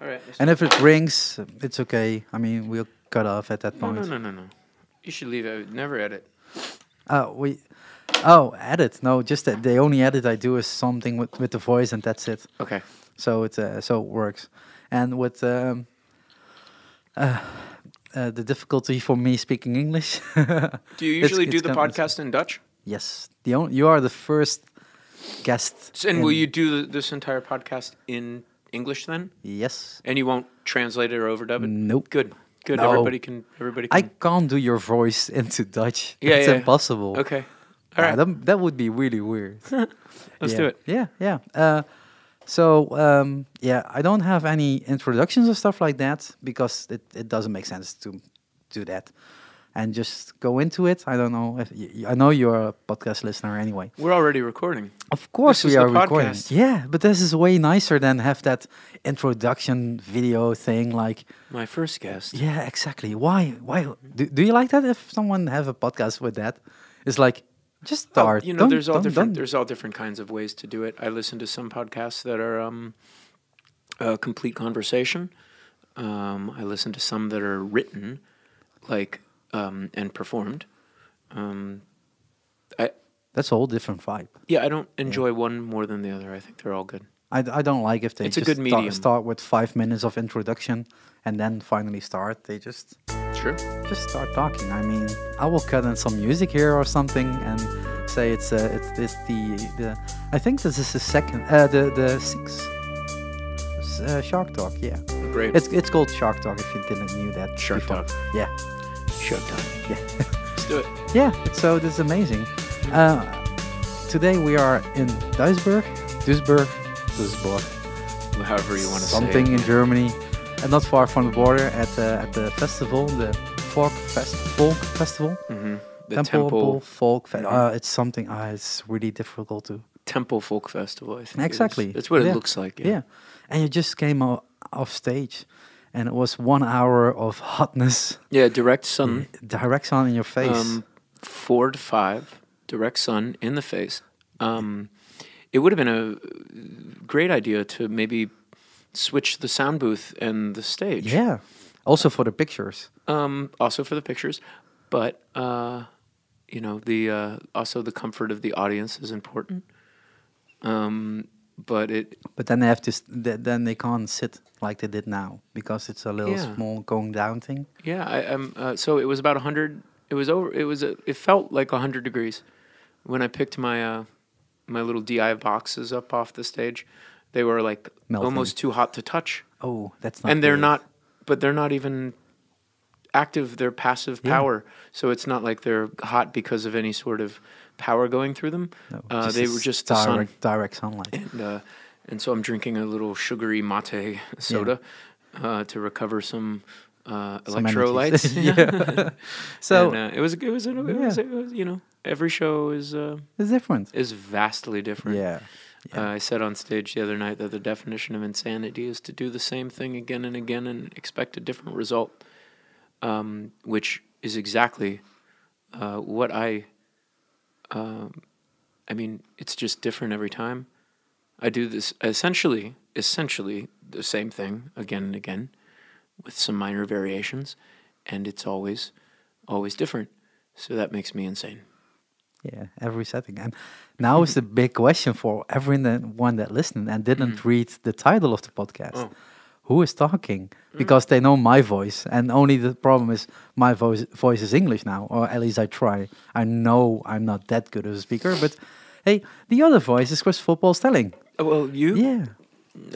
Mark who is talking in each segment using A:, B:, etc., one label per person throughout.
A: All right.
B: And if it rings, it's okay. I mean, we'll cut off at that
A: no,
B: point.
A: no, no, no, no. You should leave it. Never edit.
B: Oh, we. Oh, edit. No, just that the only edit I do is something with, with the voice, and that's it.
A: Okay.
B: So it uh, so it works. And with um, uh, uh, the difficulty for me speaking English.
A: Do you
B: It's-
A: usually do
B: it's
A: the podcast in Dutch?
B: yes, the only, you are the first guest.
A: And will you do th- this entire podcast in English then?
B: Yes.
A: And you won't translate it or overdub it?
B: Nope.
A: Good. Good.
B: No.
A: Everybody can. Everybody Can.
B: I
A: can.
B: can't do your voice into Dutch.
A: Yeah,
B: it's
A: yeah.
B: impossible.
A: okay. All right.
B: that, that would be really weird.
A: Let's
B: yeah.
A: do it.
B: Yeah, yeah. Uh, so um, yeah, I don't have any introductions or stuff like that because it, it doesn't make sense to do that and just go into it. I don't know if y- y- I know you're a podcast listener anyway.
A: We're already recording.
B: Of course
A: This
B: we are recording.
A: podcast.
B: Yeah, but this is way nicer than have that introduction video thing like
A: My first guest.
B: yeah, exactly. Why why do, do you like that if someone have a podcast with that? It's like just
A: Oh,
B: start.
A: you know,
B: Don't-
A: there's all different.
B: don't-
A: There's all different kinds of ways to do it. I listen to some podcasts that are um, a complete conversation. Um, I listen to some that are written, like um, and performed. Um, I
B: That's a whole different vibe.
A: yeah, I don't enjoy one more than the other. I think they're all good.
B: I don't like if they
A: It's a
B: just
A: good medium.
B: start with five minutes of introduction and then finally start. They just
A: Sure.
B: just start talking. I mean, I will cut in some music here or something and say it's uh, it's this the the. I think this is the second uh, the the sixth uh, SharQ Talk. Yeah,
A: Great.
B: it's it's called SharQ Talk. If you didn't knew that.
A: SharQ
B: before.
A: Talk.
B: Yeah,
A: Showtime.
B: yeah.
A: Let's do it.
B: Yeah, so this is amazing. Uh, today we are in Duisburg, Duisburg, Duisburg,
A: However you want to say.
B: something in Germany, and not far from the border at the at the festival, the Folk Fest, Folk Festival,
A: Mhm. The
B: Tempel,
A: Tempel
B: Folk. Fe-
A: Mhm.
B: uh, it's something. Uh, it's really difficult to.
A: Tempel Folk Festival. I think it is.
B: Exactly.
A: That's what
B: Yeah.
A: it looks like.
B: Yeah. and you just came o- off stage, and it was one hour of hotness,
A: Yeah. Direct sun.
B: direct sun in your face.
A: Um, four to five, direct sun in the face. Um, it would have been a great idea to maybe switch the sound booth and the stage.
B: yeah, also for the pictures.
A: Um, also for the pictures, but uh, you know the uh, also the comfort of the audience is important. Um, but it
B: But then they have to. th- Then they can't sit like they did now because it's a little
A: Yeah.
B: small going down thing.
A: Yeah, I um uh, so it was about hundred. It was over. It was a, it felt like hundred degrees when I picked my uh my little DI boxes up off the stage. They were like
B: Melting.
A: almost too hot to touch,
B: Oh, that's not.
A: and they're
B: good.
A: not. But they're not even active. They're passive
B: Yeah.
A: power. So it's not like they're hot because of any sort of power going through them.
B: No,
A: uh, they were just the sun.
B: direct, direct sunlight.
A: And uh, and so I'm drinking a little sugary mate soda uh, to recover some. Uh,
B: Some
A: electrolytes.
B: yeah. so
A: and, uh, it was it was it was, it was you know every show is uh,
B: it's different.
A: is vastly different.
B: Yeah. yeah.
A: Uh, I said on stage the other night that the definition of insanity is to do the same thing again and again and expect a different result, um, which is exactly uh, what I. Um, I mean, it's just different every time. I do this essentially, essentially the same thing again and again, with some minor variations, and it's always, always different. So that makes me insane.
B: yeah. Every setting. And now is the big question for everyone that listened and didn't read the title of the podcast.
A: Oh.
B: Who is talking? Because they know my voice, and only the problem is my voice voice is English now, or at least I try. I know I'm not that good of a speaker, but hey, the other voice is Christopher Paul Stelling.
A: Oh, Well, you,
B: Yeah,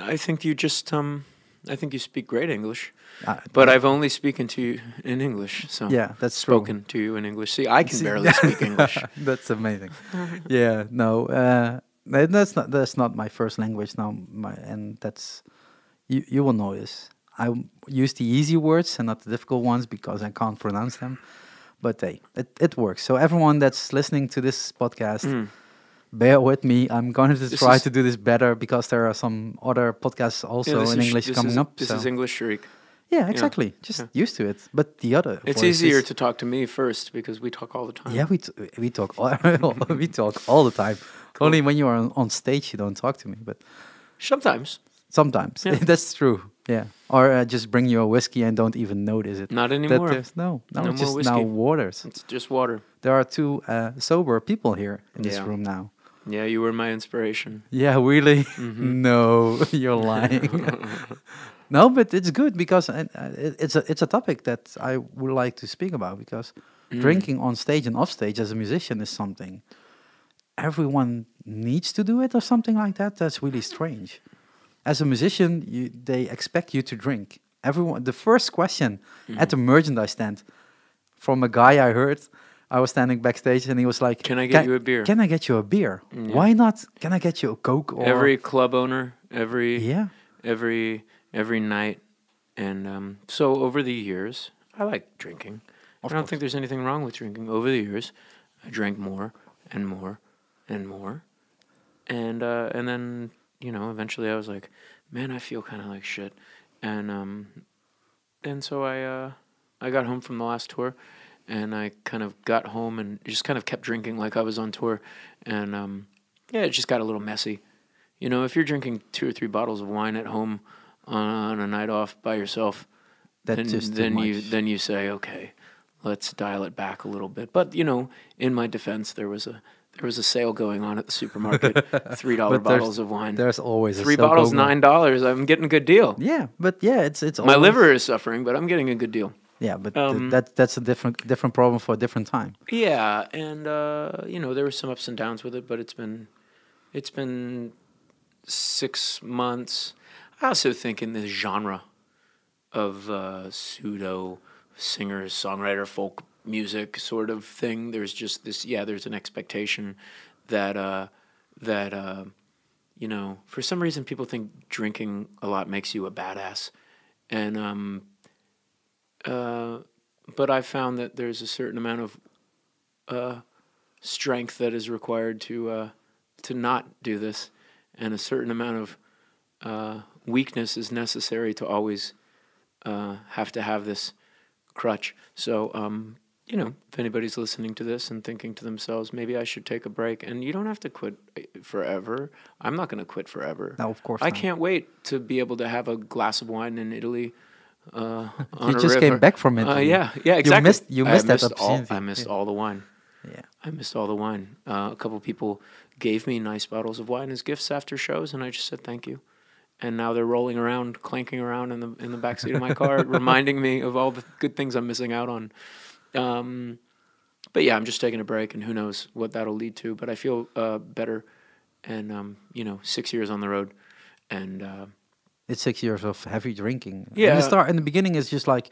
A: I think you just um, I think you speak great English,
B: Uh,
A: but I've only spoken to you in English. So
B: yeah, that's true.
A: spoken to you in English. See, I can barely speak English.
B: that's amazing. yeah, no, uh, that's not that's not my first language now, my, and that's you you will notice. I use the easy words and not the difficult ones because I can't pronounce them. But hey, it, it works. So everyone that's listening to this podcast,
A: Mm.
B: bear with me. I'm going to
A: This
B: try to do this better because there are some other podcasts also
A: Yeah,
B: in English coming
A: is,
B: up.
A: This
B: so.
A: is English Shriek.
B: yeah, exactly. Just
A: yeah.
B: used to it. But the other,
A: It's easier to talk to me first because we talk all the time.
B: Yeah, we t- we talk all we talk all the time. Only when you are on, on stage, you don't talk to me. But
A: Sometimes.
B: Sometimes
A: Yeah.
B: that's true. Yeah, or uh, just bring you a whiskey and don't even notice it.
A: Not anymore.
B: no, no,
A: No
B: it's just now waters.
A: It's just water.
B: There are two uh, sober people here in this
A: Yeah.
B: room now.
A: Yeah, you were my inspiration.
B: Yeah, really?
A: Mhm.
B: no, you're lying. no, but it's good because uh, it, it's a it's a topic that I would like to speak about because
A: Mm.
B: drinking on stage and off stage as a musician is something everyone needs to do it or something like that. That's really strange. As a musician, you, they expect you to drink. Everyone. The first question at the merchandise stand from a guy I heard. I was standing backstage and he was like,
A: Can I get you a beer?"
B: Can I get you a beer?
A: Yeah.
B: Why not? Can I get you a Coke or
A: every club owner, every
B: Yeah.
A: every every night, and um, so over the years, I like drinking.
B: Of
A: I don't
B: course.
A: think there's anything wrong with drinking. Over the years, I drank more and more and more, and uh, and then you know eventually I was like, man, I feel kind of like shit, and um, and so I uh, I got home from the last tour, and I kind of got home and just kind of kept drinking like I was on tour, and um, yeah, it just got a little messy. You know, if you're drinking two or three bottles of wine at home on a night off by yourself,
B: That's
A: then,
B: just
A: then you then you say, okay, let's dial it back a little bit. But you know, in my defense, there was a there was a sale going on at the supermarket, three dollar bottles of wine,
B: There's always a
A: three bottles, nine dollars. I'm getting a good deal.
B: Yeah, but yeah, it's it's
A: My liver is suffering, but I'm getting a good deal.
B: Yeah, but
A: um,
B: that that's a different different problem for a different time.
A: Yeah, and uh, you know there were some ups and downs with it, but it's been it's been six months. I also think in this genre of uh, pseudo singer songwriter folk music sort of thing, there's just this yeah, there's an expectation that uh, that uh, you know for some reason people think drinking a lot makes you a badass, and um, uh, but I found that there's a certain amount of uh, strength that is required to uh, to not do this, and a certain amount of uh, weakness is necessary to always uh, have to have this crutch. So, um, you know, if anybody's listening to this and thinking to themselves, maybe I should take a break, and you don't have to quit uh, forever. I'm not going to quit forever.
B: No, of course
A: I
B: not.
A: can't wait to be able to have a glass of wine in Italy. Uh,
B: You just came back from
A: Uh,
B: Italy.
A: yeah, yeah,
B: You
A: exactly.
B: missed- you
A: I
B: missed that
A: all. I missed
B: Yeah.
A: all the wine.
B: Yeah.
A: I missed all the wine. Uh, a couple people gave me nice bottles of wine as gifts after shows, and I just said thank you. And now they're rolling around, clanking around in the in the backseat of my car, reminding me of all the good things I'm missing out on. Um, but yeah, I'm just taking a break, and who knows what that'll lead to. But I feel uh, better, and um, you know, six years on the road, and uh,
B: It's six years of heavy drinking. In
A: Yeah.
B: the start, in the beginning, is just like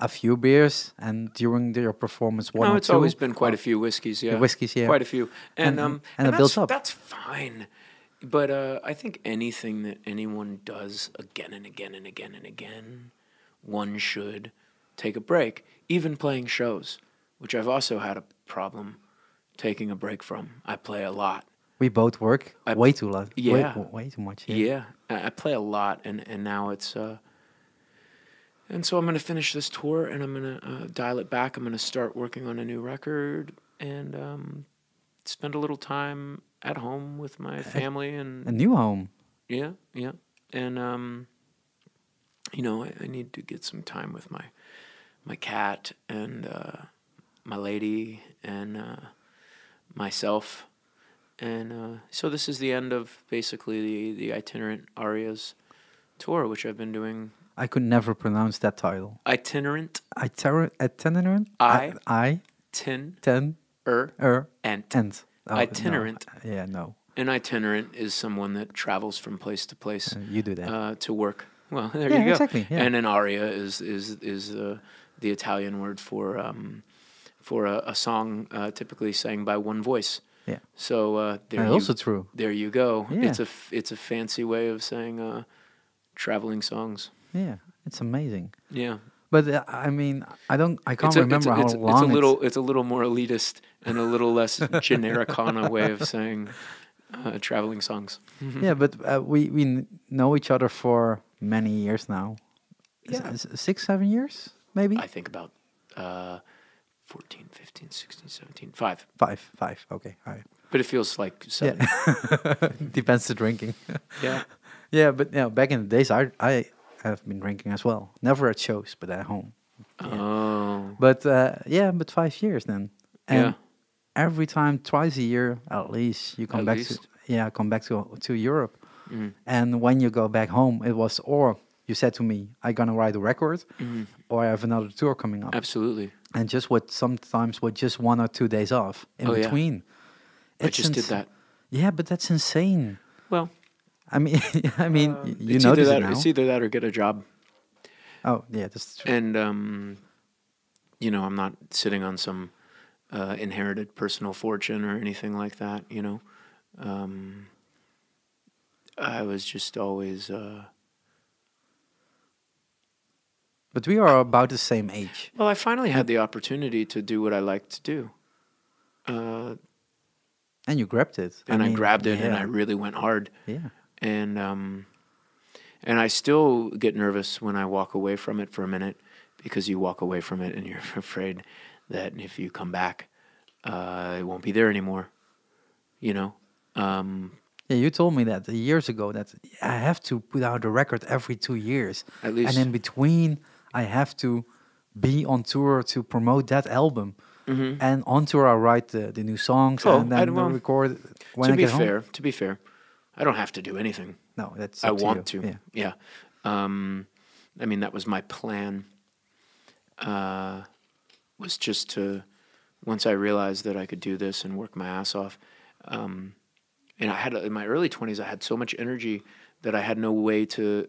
B: a few beers, and during your performance, one
A: no, it's
B: two.
A: always been quite a few whiskeys. Yeah,
B: whiskeys, yeah.
A: quite a few, and
B: And-
A: um,
B: and
A: and,
B: it
A: that's,
B: builds up.
A: That's fine, but uh, I think anything that anyone does again and again and again and again, one should take a break. Even playing shows, which I've also had a problem taking a break from. I play a lot.
B: We both work
A: I-
B: way too lot.
A: yeah.
B: way, way too much.
A: Yeah,
B: Yeah.
A: I, play a lot, and and now it's uh. And so I'm gonna finish this tour, and I'm gonna uh, dial it back. I'm gonna start working on a new record, and um, spend a little time at home with my family, and
B: A new home.
A: yeah, yeah, and um, you know, I, I need to get some time with my my cat and uh, my lady and uh, myself, and uh, so this is the end of basically the the itinerant arias tour, which I've been doing.
B: I could never pronounce that title.
A: Itinerant,
B: Iter- itinerant.
A: I-
B: I
A: tin,
B: ten
A: er,
B: er
A: and.
B: and oh, no.
A: Itinerant.
B: Yeah, no,
A: An itinerant is someone that travels from place to place.
B: uh, you do that.
A: uh, to work. Well, there
B: Yeah,
A: you go.
B: exactly, yeah.
A: And an aria is is is uh, the Italian word for um, for a, a song uh, typically sang by one voice.
B: Yeah.
A: So uh, there you,
B: also true.
A: there you go.
B: Yeah.
A: It's a f- it's a fancy way of saying uh, traveling songs.
B: Yeah, it's amazing.
A: Yeah.
B: But uh, I mean, I don't, I can't
A: It's a,
B: remember
A: it's, a,
B: how long
A: it's a little it's a little more elitist and a little less genericana way of saying uh, traveling songs.
B: Yeah, but uh, we we know each other for many years now.
A: Yeah.
B: s- six, seven years, maybe
A: I think about uh, 14, 15, 16, 17, five.
B: five, five. Okay, all right.
A: But it feels like seven.
B: Yeah, depends the drinking.
A: Yeah.
B: yeah, but yeah, back in the days, I I have been drinking as well. Never at shows, but at home. Yeah.
A: Oh.
B: But uh, yeah, but five years then. And
A: Yeah.
B: every time, twice a year at least, you come
A: At
B: back
A: least.
B: to yeah, come back to to Europe.
A: Mm.
B: And when you go back home, it was or you said to me, "I'm gonna write a record,
A: Mhm.
B: Or I have another tour coming up."
A: Absolutely.
B: And just with sometimes with just one or two days off in
A: Oh, yeah.
B: between.
A: I just did that.
B: Yeah, but that's insane.
A: Well,
B: I mean, I mean,
A: uh,
B: you
A: know
B: it
A: that,
B: now.
A: It's either that or get a job.
B: oh, yeah, that's true.
A: And um, you know, I'm not sitting on some uh, inherited personal fortune or anything like that. You know, um, I was just always. Uh,
B: But we are about the same age.
A: well, I finally had the opportunity to do what I like to do. Uh,
B: And you grabbed it.
A: and I,
B: mean,
A: grabbed it and I really went hard.
B: Yeah.
A: and um, and I still get nervous when I walk away from it for a minute because you walk away from it and you're afraid that if you come back, uh, it won't be there anymore. You know, um,
B: Yeah, you told me that years ago that I have to put out a record every two years.
A: At least.
B: And in between, I have to be on tour to promote that album.
A: mhm.
B: And on tour, I write the, the new songs
A: Oh,
B: and
A: I
B: then
A: don't- well,
B: record when
A: to
B: I
A: be
B: get home.
A: fair, to be fair, I don't have to do anything.
B: No, that's
A: I
B: up
A: want
B: you.
A: to.
B: Yeah.
A: Yeah. Um, I mean, that was my plan. Uh, was just to once I realized that I could do this and work my ass off. Um, and I had in my early twenties, I had so much energy that I had no way to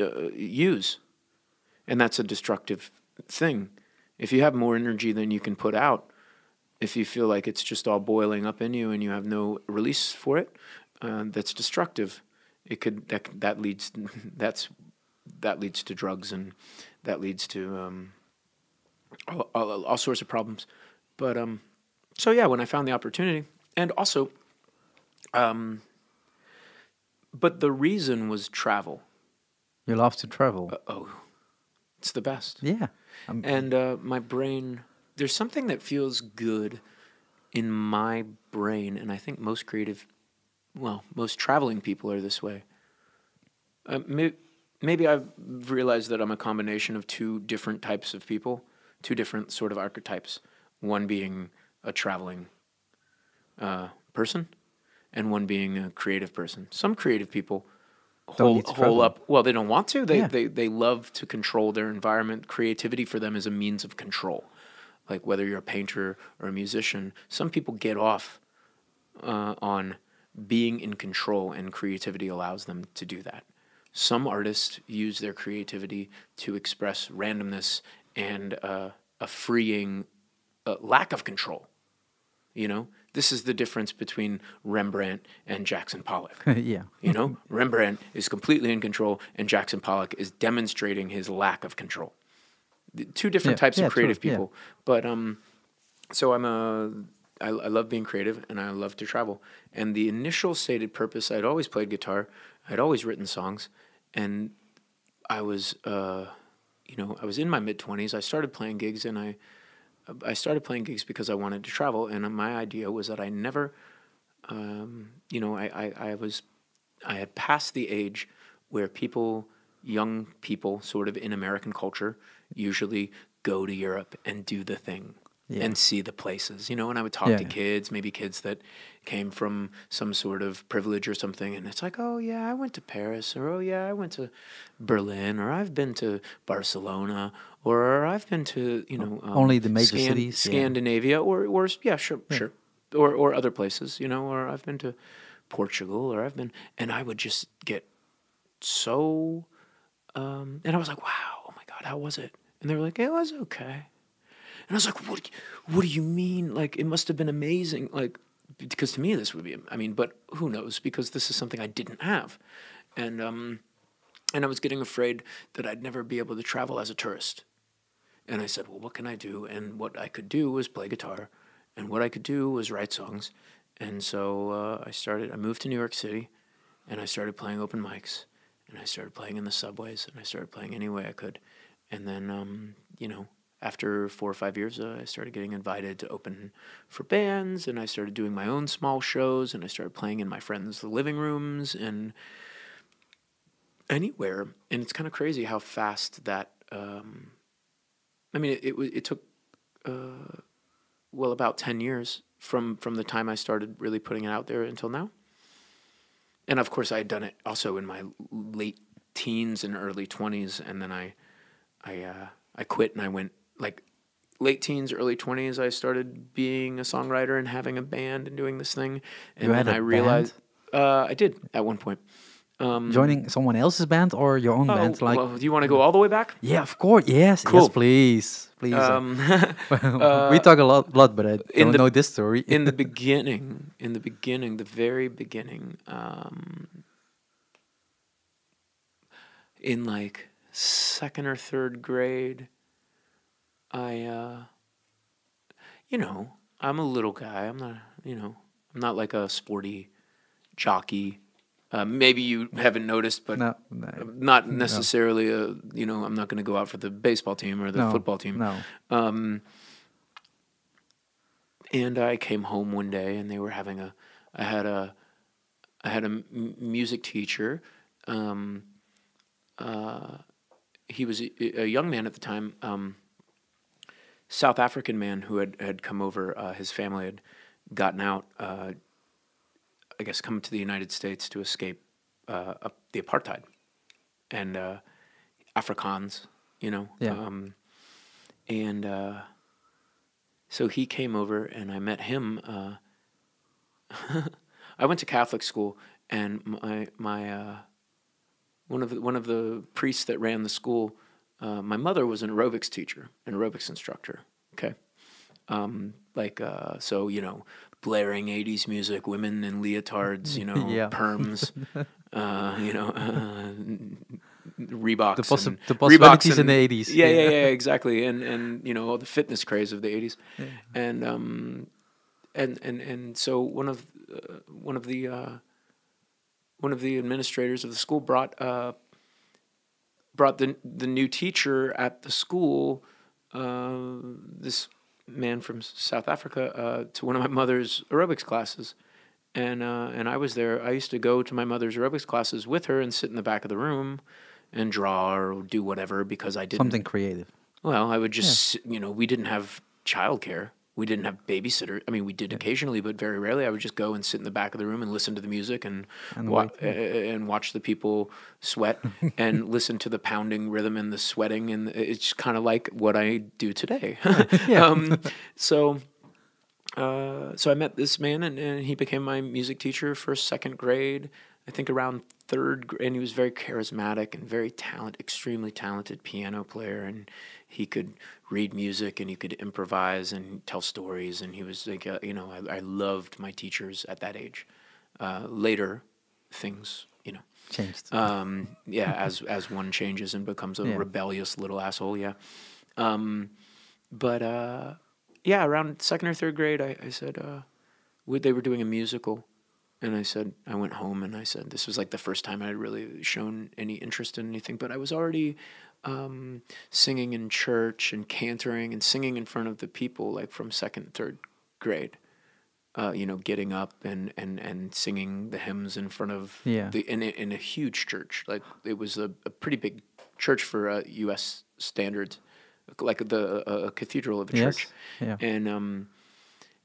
A: uh, use, and that's a destructive thing. If you have more energy than you can put out, if you feel like it's just all boiling up in you and you have no release for it, uh, that's destructive. It could that that leads that's that leads to drugs and that leads to um, all, all, all sorts of problems. But um, so yeah, when I found the opportunity, and also, um, but the reason was travel.
B: You love to travel.
A: Uh, oh, it's the best.
B: yeah. Um,
A: And uh, my brain, there's something that feels good in my brain, and I think most creative, well, most traveling people are this way. Uh, may, maybe I've realized that I'm a combination of two different types of people, two different sort of archetypes. One being a traveling uh, person, and one being a creative person. Some creative people hole, hole up. Well, they don't want to. They,
B: Yeah.
A: they they love to control their environment. Creativity for them is a means of control. Like whether you're a painter or a musician, some people get off uh, on being in control, and creativity allows them to do that. Some artists use their creativity to express randomness and uh, a freeing uh, lack of control. You know, this is the difference between Rembrandt and Jackson Pollock.
B: yeah.
A: You know, Rembrandt is completely in control, and Jackson Pollock is demonstrating his lack of control. The two different
B: Yeah,
A: types
B: yeah,
A: of
B: true,
A: creative
B: yeah.
A: people. But um, so I'm a, I, I love being creative, and I love to travel. And the initial stated purpose, I'd always played guitar, I'd always written songs, and I was, uh, you know, I was in my mid twenties. I started playing gigs, and I, I started playing gigs because I wanted to travel, and my idea was that I never, um, you know, I, I, I was, I had passed the age where people, young people, sort of in American culture, usually go to Europe and do the thing
B: Yeah.
A: and see the places, you know. And I would talk
B: Yeah.
A: to kids, maybe kids that came from some sort of privilege or something, and it's like, oh yeah, I went to Paris, or oh yeah, I went to Berlin, or I've been to Barcelona, or I've been to you know um,
B: Only the major cities, yeah.
A: Scandinavia, or or yeah, sure, sure, or or other places, you know, or I've been to Portugal, or I've been, and I would just get so, um, and I was like, wow, oh my god, how was it? And they were like, it was okay. And I was like, what? What do you mean? Like, it must have been amazing. Like, because to me, this would be. I mean, but who knows? Because this is something I didn't have, and um, and I was getting afraid that I'd never be able to travel as a tourist. And I said, well, what can I do? And what I could do was play guitar, and what I could do was write songs. And so uh, I started. I moved to New York City, and I started playing open mics, and I started playing in the subways, and I started playing any way I could. And then, um, you know, after four or five years, uh, I started getting invited to open for bands, and I started doing my own small shows, and I started playing in my friends' living rooms, and anywhere, and it's kind of crazy how fast that. Um, I mean, it it, it took uh, well about ten years from from the time I started really putting it out there until now. And of course, I had done it also in my late teens and early twenties, and then I, I, uh, I quit and I went like late teens, early twenties. I started being a songwriter and having a band and doing this thing, and
B: You
A: then I realized uh, I did at one point. Um,
B: Joining someone else's band or your own
A: oh,
B: band? Like,
A: well, do you want to go all the way back?
B: yeah, of course. Yes,
A: Cool.
B: yes, please, please. uh,
A: Um,
B: we talk a lot, lot, but I
A: in
B: don't
A: the-
B: know this story.
A: in the beginning, in the beginning, the very beginning, um, in like second or third grade, I, uh, you know, I'm a little guy. I'm not, you know, I'm not like a sporty jockey. Uh, maybe you haven't noticed, but
B: no, no,
A: not necessarily a, you know, I'm not going to go out for the baseball team or the
B: no,
A: football team.
B: No,
A: Um, and I came home one day, and they were having a. I had a, I had a m- music teacher. Um, uh, he was a, a young man at the time, um, South African man who had had come over. Uh, his family had gotten out. Uh, I guess come to the United States to escape uh, the apartheid, and uh, Afrikaans, you know.
B: Yeah.
A: Um, and uh, so he came over, and I met him. Uh, I went to Catholic school, and my my uh, one of the, one of the priests that ran the school. Uh, my mother was an aerobics teacher, an aerobics instructor. Okay, um, like uh, so you know, blaring '80s music, women in leotards, you know,
B: Yeah.
A: perms, uh, you know, uh, Reeboks.
B: the, possi-
A: and-
B: the
A: Reeboks
B: possibilities in the eighties.
A: yeah, yeah, yeah, exactly. And and you know all the fitness craze of the '80s, and um, and and and so one of uh, one of the uh, one of the administrators of the school brought uh, brought the the new teacher at the school, uh, this man from South Africa, uh, to one of my mother's aerobics classes. And uh, and I was there. I used to go to my mother's aerobics classes with her and sit in the back of the room and draw or do whatever because I didn't
B: Something creative.
A: well, I would just, sit- you know, we didn't have childcare. We didn't have babysitter. I mean, we did occasionally, but very rarely. I would just go and sit in the back of the room and listen to the music and
B: And
A: wa- uh, and watch the people sweat and listen to the pounding rhythm and the sweating, and it's kind of like what I do today. um, so, uh, so I met this man, and, and he became my music teacher for second grade. I think around third, gr- and he was very charismatic and very talent, extremely talented piano player, and he could read music and he could improvise and tell stories, and he was like, uh, you know, I, I loved my teachers at that age. Uh, later, things, you know,
B: Changed.
A: um, yeah, as as one changes and becomes a
B: Yeah.
A: rebellious little asshole, yeah. Um, but uh, yeah, around second or third grade, I, I said uh, we, they were doing a musical, and I said I went home and I said this was like the first time I had really shown any interest in anything, but I was already um, singing in church and cantering and singing in front of the people like from second, third grade. Uh, you know, getting up and, and, and singing the hymns in front of
B: Yeah.
A: the in a, in a huge church. Like it was a, a pretty big church for uh, U.S. standards, like the cathedral of a
B: yes.
A: church.
B: Yeah.
A: And um,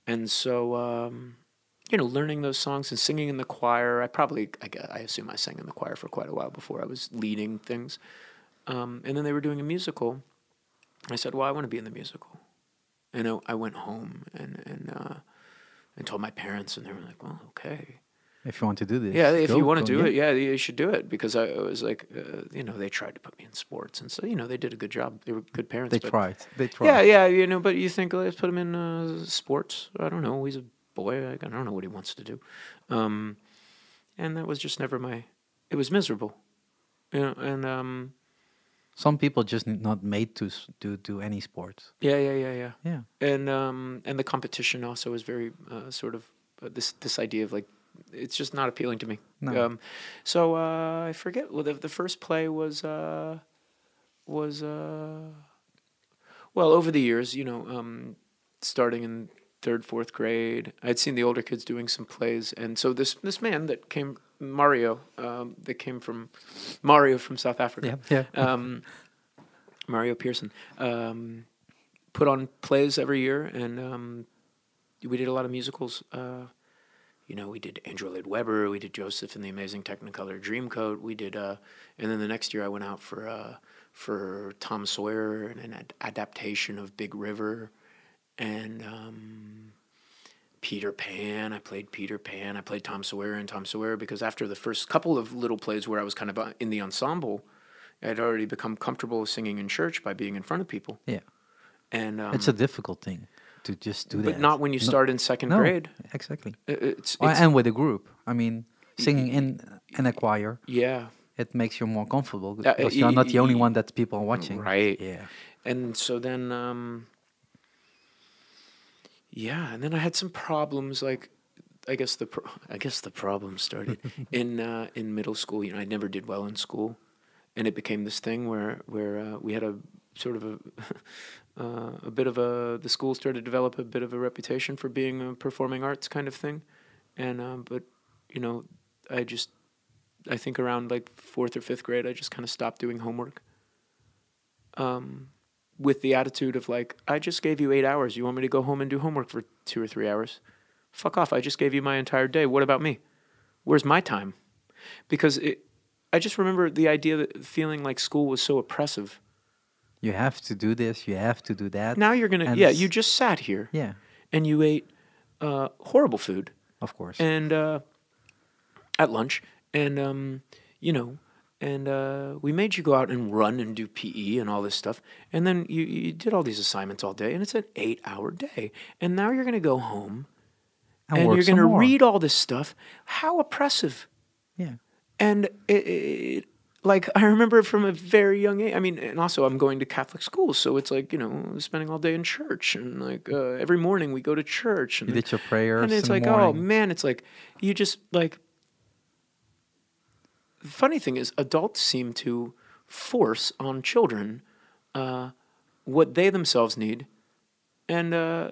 A: and so um, you know, learning those songs and singing in the choir. I probably I, I assume I sang in the choir for quite a while before I was leading things. Um, and then they were doing a musical. I said, "Well, I want to be in the musical." And I, I went home and and uh, and told my parents, and they were like, "Well, okay."
B: If you want to do this.
A: Yeah, if
B: go,
A: you want to do it, yeah, you should do it because I was like, uh, you know, they tried to put me in sports, and so you know, they did a good job. They were good parents.
B: They tried. They tried.
A: Yeah, yeah, you know, but you think let's put him in uh, sports? I don't know. He's a boy. I I don't know what he wants to do, um, and that was just never my. It was miserable, you know, and um,
B: Some people just not made to to do any sports.
A: yeah, yeah, yeah, yeah.
B: Yeah.
A: and um and the competition also is very uh, sort of uh, this this idea of like it's just not appealing to me.
B: No.
A: Um, so uh, I forget. Well, the, the first play was uh, was uh, well over the years. You know, um, starting in third, fourth grade, I'd seen the older kids doing some plays, and so this this man that came Mario. Um, that came from Mario from South Africa.
B: Yeah, yeah.
A: Um, Mario Pearson um, put on plays every year, and um, we did a lot of musicals. Uh, you know, we did Andrew Lloyd Webber, we did Joseph and the Amazing Technicolor Dreamcoat, we did, uh, and then the next year I went out for uh, for Tom Sawyer and an ad- adaptation of Big River, and um, Peter Pan. I played Peter Pan. I played Tom Sawyer and Tom Sawyer because after the first couple of little plays where I was kind of uh, in the ensemble, I'd already become comfortable singing in church by being in front of people.
B: Yeah.
A: And um,
B: it's a difficult thing to just do
A: but
B: that.
A: not when you
B: No-
A: start in second
B: no,
A: grade.
B: Exactly.
A: It's, it's
B: and with a group. I mean, singing in in a choir,
A: yeah.
B: it makes you more comfortable
A: Uh,
B: because
A: y-
B: you're not the only one that people are watching.
A: Right.
B: Yeah.
A: And so then, um, yeah, and then I had some problems. Like, I guess the pro- I guess the problem started in uh, in middle school. You know, I never did well in school, and it became this thing where where uh, we had a sort of a uh, a bit of a the school started to develop a bit of a reputation for being a performing arts kind of thing, and um, but you know, I just I think around like fourth or fifth grade, I just kind of stopped doing homework. Um, with the attitude of like, I just gave you eight hours. You want me to go home and do homework for two or three hours? Fuck off. I just gave you my entire day. What about me? Where's my time? Because it, I just remember the idea that feeling like school was so oppressive.
B: You have to do this. You have to do that.
A: Now you're gonna,
B: And
A: yeah, you just sat here
B: Yeah.
A: and you ate uh, horrible food
B: Of course.
A: and uh, at lunch, and um, you know, and uh, we made you go out and run and do PE and all this stuff, and then you you did all these assignments all day, and it's an eight hour day, and now you're gonna go home
B: And
A: and, you're gonna read all this stuff. How oppressive!
B: yeah.
A: And it, it, like I remember from a very young age. I mean, and also I'm going to Catholic school, so it's like you know spending all day in church, and like uh, every morning we go to church. And
B: You did your prayers
A: and it's
B: in the
A: like, oh man, it's like you just like. The funny thing is, adults seem to force on children uh, what they themselves need, and uh,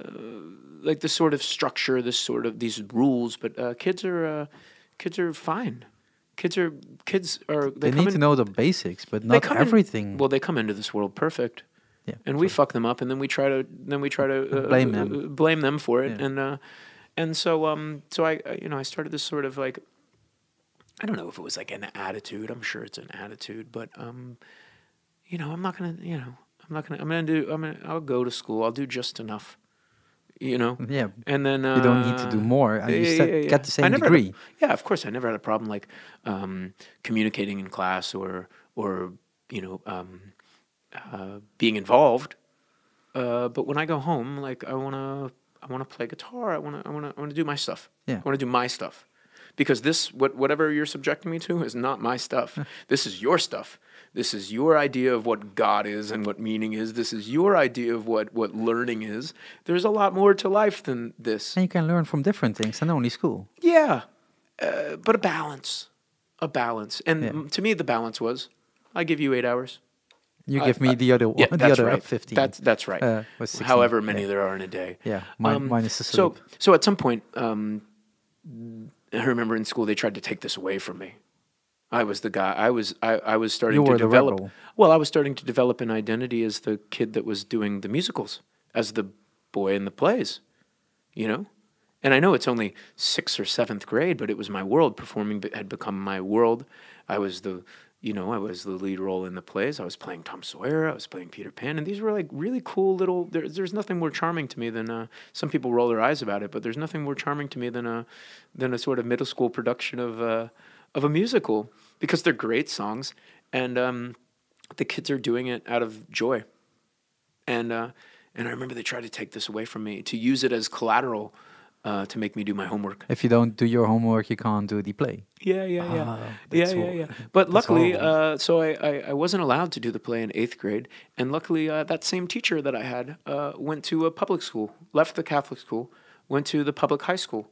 A: like this sort of structure, this sort of these rules. But uh, kids are uh, kids are fine. Kids are kids are
B: They,
A: come
B: need
A: in-
B: to know the basics, but not
A: come in-
B: everything.
A: well, they come into this world perfect
B: yeah.
A: and we fuck them up, and then we try to then we try to uh,
B: Blame them.
A: blame them for it,
B: Yeah.
A: and uh, and so um so I, I you know I started this sort of like I don't know if it was like an attitude. I'm sure it's an attitude, but um you know I'm not gonna you know I'm not gonna I'm gonna do I'm gonna I'll go to school. I'll do just enough, you know,
B: yeah.
A: and then uh,
B: You don't need to do more. and you set- get the
A: I
B: same
A: never had a-
B: degree.
A: yeah, of course. I never had a problem like um, communicating in class or or you know um, uh, being involved. Uh, but when I go home, like I wanna I wanna play guitar. I wanna I wanna I wanna do my stuff.
B: Yeah.
A: I wanna do my stuff. Because this what whatever you're subjecting me to is not my stuff. this is your stuff. This is your idea of what God is and what meaning is. This is your idea of what, what learning is. There's a lot more to life than this.
B: And you can learn from different things than only school.
A: Yeah, uh, but a balance, a balance, and
B: Yeah.
A: to me the balance was, I give you eight hours.
B: You give me the other
A: Yeah,
B: the
A: that's
B: other
A: right.
B: fifteen.
A: That's that's right.
B: Uh, 16,
A: However many
B: yeah.
A: there are in a day.
B: yeah, mine,
A: Um,
B: minus the
A: So so at some point, um, I remember in school they tried to take this away from me. I was the guy. I was I, I was starting
B: You
A: to develop. Well, I was starting to develop an identity as the kid that was doing the musicals, as the boy in the plays, you know. And I know it's only sixth or seventh grade, but it was my world. Performing had become my world. I was the, you know, I was the lead role in the plays. I was playing Tom Sawyer. I was playing Peter Pan, and these were like really cool little. There, there's nothing more charming to me than uh, some people roll their eyes about it, but there's nothing more charming to me than a, than a sort of middle school production of uh, of a musical because they're great songs, and um, the kids are doing it out of joy. And uh, and I remember they tried to take this away from me to use it as collateral uh, to make me do my homework.
B: If you don't do your homework, you can't do the play.
A: Yeah, yeah, yeah,
B: Ah,
A: yeah, yeah, yeah. But luckily, uh, so I, I, I wasn't allowed to do the play in eighth grade, and luckily uh, that same teacher that I had uh, went to a public school, left the Catholic school, went to the public high school.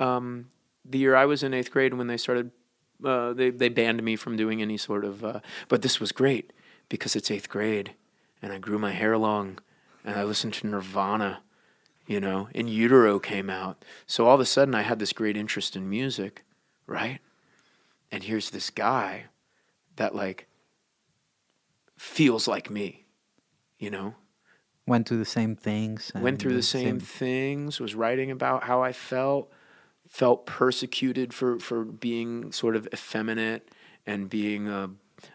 A: Um, the year I was in eighth grade, when they started, uh, they they banned me from doing any sort of. Uh, but this was great because it's eighth grade, and I grew my hair long, and I listened to Nirvana you know, In Utero came out. So all of a sudden I had this great interest in music, right? and here's this guy that like feels like me, you know,
B: Went through the same things.
A: went through the same things, was writing about how I felt, felt persecuted for for being sort of effeminate and being a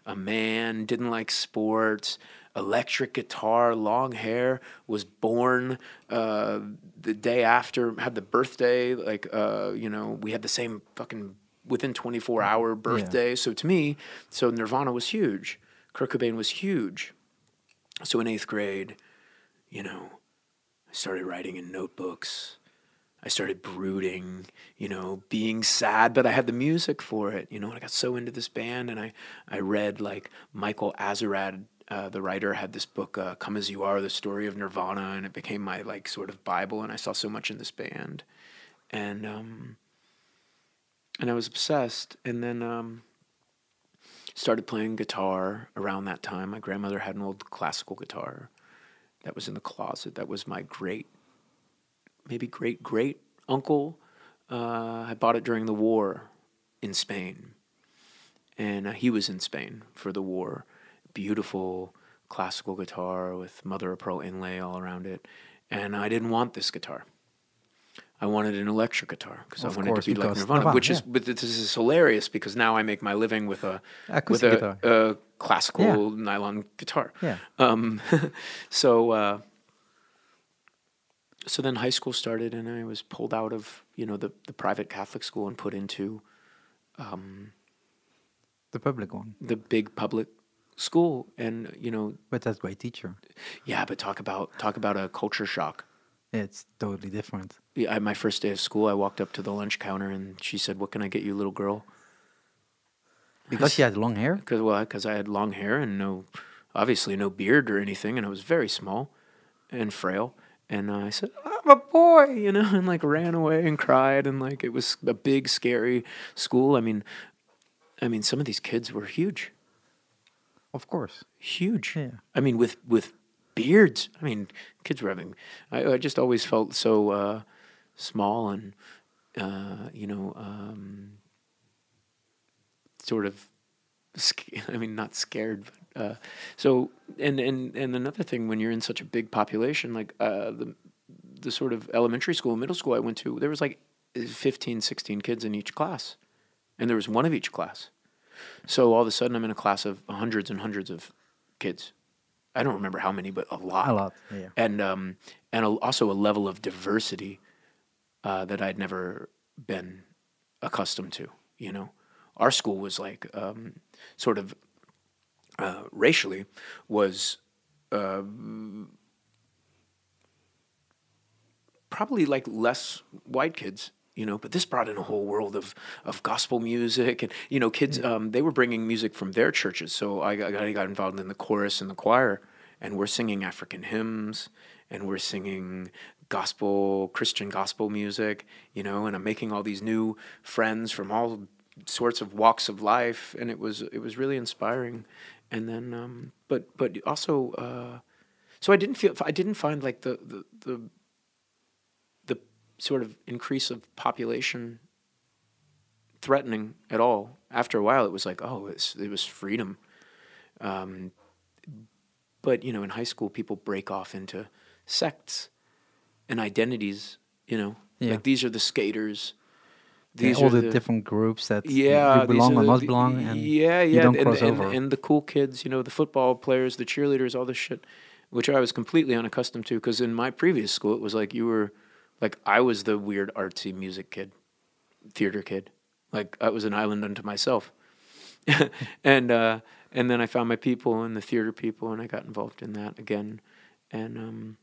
A: a man, didn't like sports, electric guitar, long hair, was born uh, the day after, had the birthday, like, uh, you know, we had the same fucking within 24 hour birthday. So to me, so Nirvana was huge. Kurt Cobain was huge. So in eighth grade, you know, I started writing in notebooks. I started brooding, you know, being sad, but I had the music for it, you know, and I got so into this band and I, I read like Michael Azerrad, uh, the writer, had this book, uh, Come As You Are, the story of Nirvana, and it became my like sort of Bible, and I saw so much in this band. And, um, and I was obsessed. And then, um, started playing guitar around that time. My grandmother had an old classical guitar that was in the closet. That was my great, maybe great great uncle. Uh, I bought it during the war in Spain, and uh, he was in Spain for the war. Beautiful classical guitar with mother of pearl inlay all around it, and I didn't want this guitar. I wanted an electric guitar because I wanted
B: course,
A: to be like Nirvana,
B: Nirvana,
A: which is but this is hilarious because now I make my living with a
B: Acoustic
A: with a, a classical nylon guitar.
B: Yeah.
A: Um, so uh, so then high school started, and I was pulled out of you know the the private Catholic school and put into um,
B: The public one.
A: the big public school, and you know
B: But that's great teacher.
A: yeah, but talk about talk about a culture shock.
B: It's totally different.
A: Yeah, I, my first day of school, I walked up to the lunch counter, and she said, "What can I get you, little girl?"
B: Because she had long hair.
A: Because well, because I had long hair and no, obviously no beard or anything, and I was very small and frail. And uh, I said, "I'm a boy," you know, and like ran away and cried, and like it was a big, scary school. I mean, I mean, some of these kids were huge,
B: Of course.
A: huge.
B: Yeah.
A: I mean, with with beards. I mean, kids were having. I, I just always felt so uh, small and, uh, you know, um, sort of. I mean, not scared, but uh, so. And and and another thing, when you're in such a big population, like uh, the the sort of elementary school, middle school I went to, there was like 15, 16 kids in each class, and there was one of each class. So all of a sudden, I'm in a class of hundreds and hundreds of kids. I don't remember how many, but a lot.
B: A lot. Yeah.
A: And um, and a, also a level of diversity uh, that I'd never been accustomed to. You know, our school was like um, sort of uh, racially was uh, probably like less white kids you know but this brought in a whole world of of gospel music and you know kids um, they were bringing music from their churches. So I got, I got involved in the chorus and the choir and we're singing african hymns and we're singing gospel christian gospel music you know and i'm making all these new friends from all sorts of walks of life and it was it was really inspiring. And then um, but but also uh, so i didn't feel i didn't find like the the, the the sort of increase of population threatening at all. After a while, it was like, oh, it's, it was freedom. Um, but you know, in high school, people break off into sects and identities. You know,
B: Yeah.
A: like these are the skaters.
B: Yeah,
A: These
B: all
A: are
B: the, different groups that
A: yeah,
B: you belong or
A: the-
B: not belong, and
A: yeah,
B: you
A: yeah,
B: don't
A: and,
B: cross
A: and,
B: over.
A: and the cool kids, you know, the football players, the cheerleaders, all this shit, which I was completely unaccustomed to. Because in my previous school, it was like you were, like I was the weird artsy music kid, theater kid, like I was an island unto myself, and uh, and then I found my people and the theater people, and I got involved in that again, and um,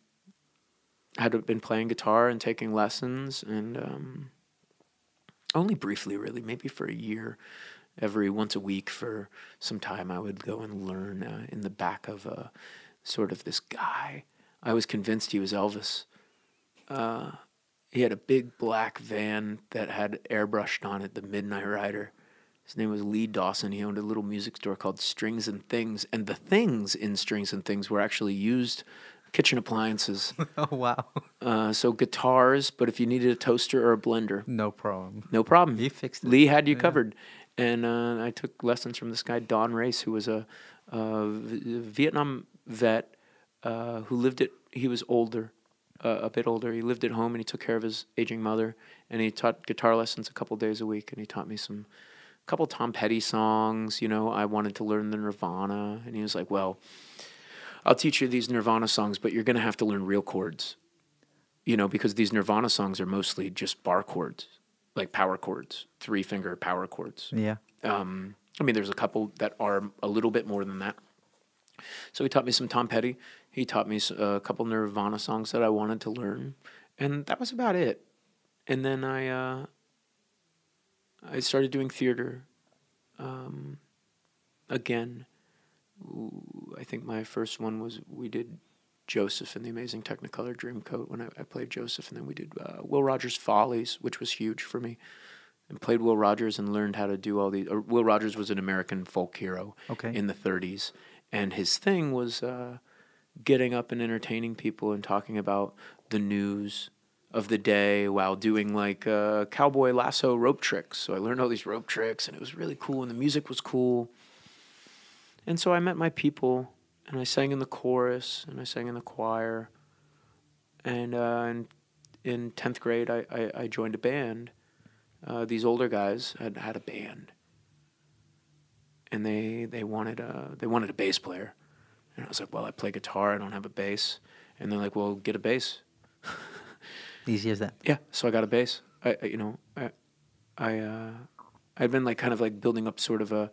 A: had been playing guitar and taking lessons and. Um, only briefly really maybe for a year every once a week for some time i would go and learn uh, in the back of a sort of this guy. I was convinced he was elvis. Uh, he had a big black van that had airbrushed on it the midnight rider his name was lee dawson he owned a little music store called strings and things and the things in strings and things were actually used kitchen appliances
B: oh wow,
A: uh, so guitars but if you needed a toaster or a blender
B: no problem.
A: no problem.
B: He fixed it.
A: Lee had you
B: Yeah.
A: covered, and uh, I took lessons from this guy Don Race, who was a Vietnam vet uh, who lived at. He was older, uh, a bit older. He lived at home and he took care of his aging mother. And he taught guitar lessons a couple days a week. And he taught me some, a couple Tom Petty songs. You know, I wanted to learn the Nirvana, and he was like, "Well, I'll teach you these Nirvana songs, but you're gonna have to learn real chords." You know, because these Nirvana songs are mostly just bar chords, like power chords, three finger power chords.
B: Yeah.
A: Um, I mean, there's a couple that are a little bit more than that. So he taught me some Tom Petty. He taught me a couple Nirvana songs that I wanted to learn, and that was about it. And then I uh, I started doing theater um, again. I think my first one was we did Joseph in the Amazing Technicolor Dreamcoat when I, I played Joseph, and then we did uh, Will Rogers Follies, which was huge for me and played Will Rogers and learned how to do all these. Or Will Rogers was an American folk hero
B: Okay.
A: in the 30s, and his thing was uh, getting up and entertaining people and talking about the news of the day while doing like uh, cowboy lasso rope tricks. So I learned all these rope tricks, and it was really cool, and the music was cool. And so I met my people, and I sang in the chorus, and I sang in the choir. And uh, in, in 10th grade, I, I, I joined a band uh, these older guys had had a band, and they they wanted a they wanted a bass player, and I was like, well, I play guitar, I don't have a bass, and they're like, well, get a bass.
B: Easy as that.
A: Yeah, so I got a bass. I, I you know I I uh, I'd been like kind of like building up sort of a.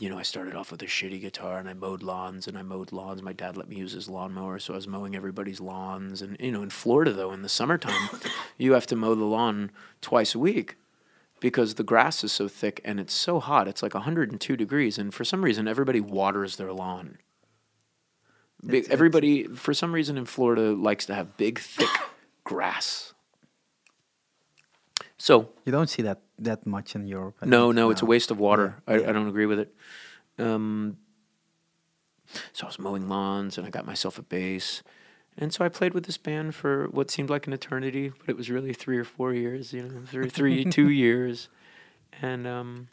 A: You know, I started off with a shitty guitar and I mowed lawns and I mowed lawns. My dad let me use his lawnmower, so I was mowing everybody's lawns. And, you know, in Florida, though, in the summertime, you have to mow the lawn twice a week because the grass is so thick and it's so hot. It's like 102 degrees, and for some reason, everybody waters their lawn. Big,
B: It's- it's-
A: everybody, for some reason, in Florida, likes to have big, thick grass. So
B: You don't see that that much in Europe. I
A: no, no, it's a waste of water.
B: Yeah,
A: I,
B: yeah.
A: I don't agree with it. Um, so I was mowing lawns and I got myself a bass. And so I played with this band for what seemed like an eternity, but it was really three or four years, you know, three, three two years. And um,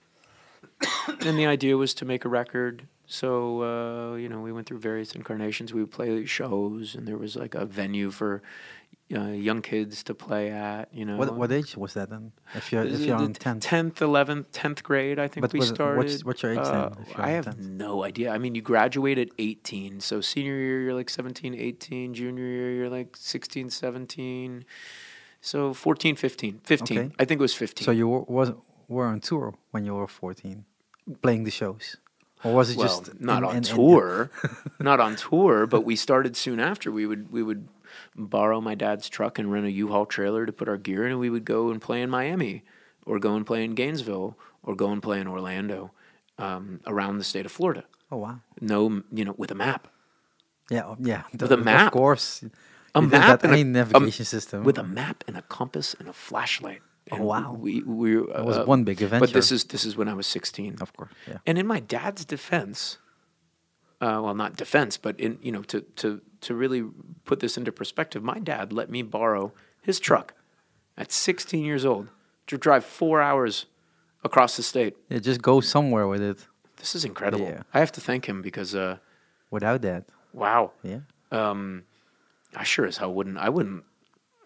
A: and the idea was to make a record. So uh, you know, we went through various incarnations. We would play shows, and there was like a venue for uh, young kids to play at. You know,
B: What what age was that then? If you're if you're on tenth.
A: tenth, eleventh, tenth grade, I think
B: But
A: we
B: what- what's-
A: started.
B: what's your age then,
A: Uh,
B: you're
A: I have
B: 10th?
A: no idea. I mean, you graduate at eighteen, so senior year you're like 17, 18. Junior year you're like 16, 17. So 14, 15. 15.
B: Okay.
A: I think it was 15.
B: So you were, was were on tour when you were fourteen, playing the shows, or was it
A: well,
B: just
A: not
B: in-
A: on
B: in- in-
A: tour, not on tour, but we started soon after. We would we would borrow my dad's truck and rent a U-Haul trailer to put our gear in, and we would go and play in Miami, or go and play in Gainesville, or go and play in Orlando, um, around the state of Florida.
B: Oh wow.
A: No, you know, with a map,
B: Yeah, oh, yeah.
A: With a map.
B: Of course.
A: a
B: you
A: map and a,
B: navigation system.
A: with a map and a compass and a flashlight.
B: Oh, wow.
A: We we uh,
B: That was one big
A: event.
B: But
A: this is this is when I was sixteen.
B: Of course. Yeah.
A: And in my dad's defense, uh, well, not defense, but in you know to to to really put this into perspective, my dad let me borrow his truck at 16 years old to drive four hours across the state.
B: Yeah. Just go somewhere with it.
A: This is incredible.
B: Yeah.
A: I have to thank him because uh,
B: Without that,
A: wow,
B: yeah.
A: um, I sure as hell wouldn't. I wouldn't.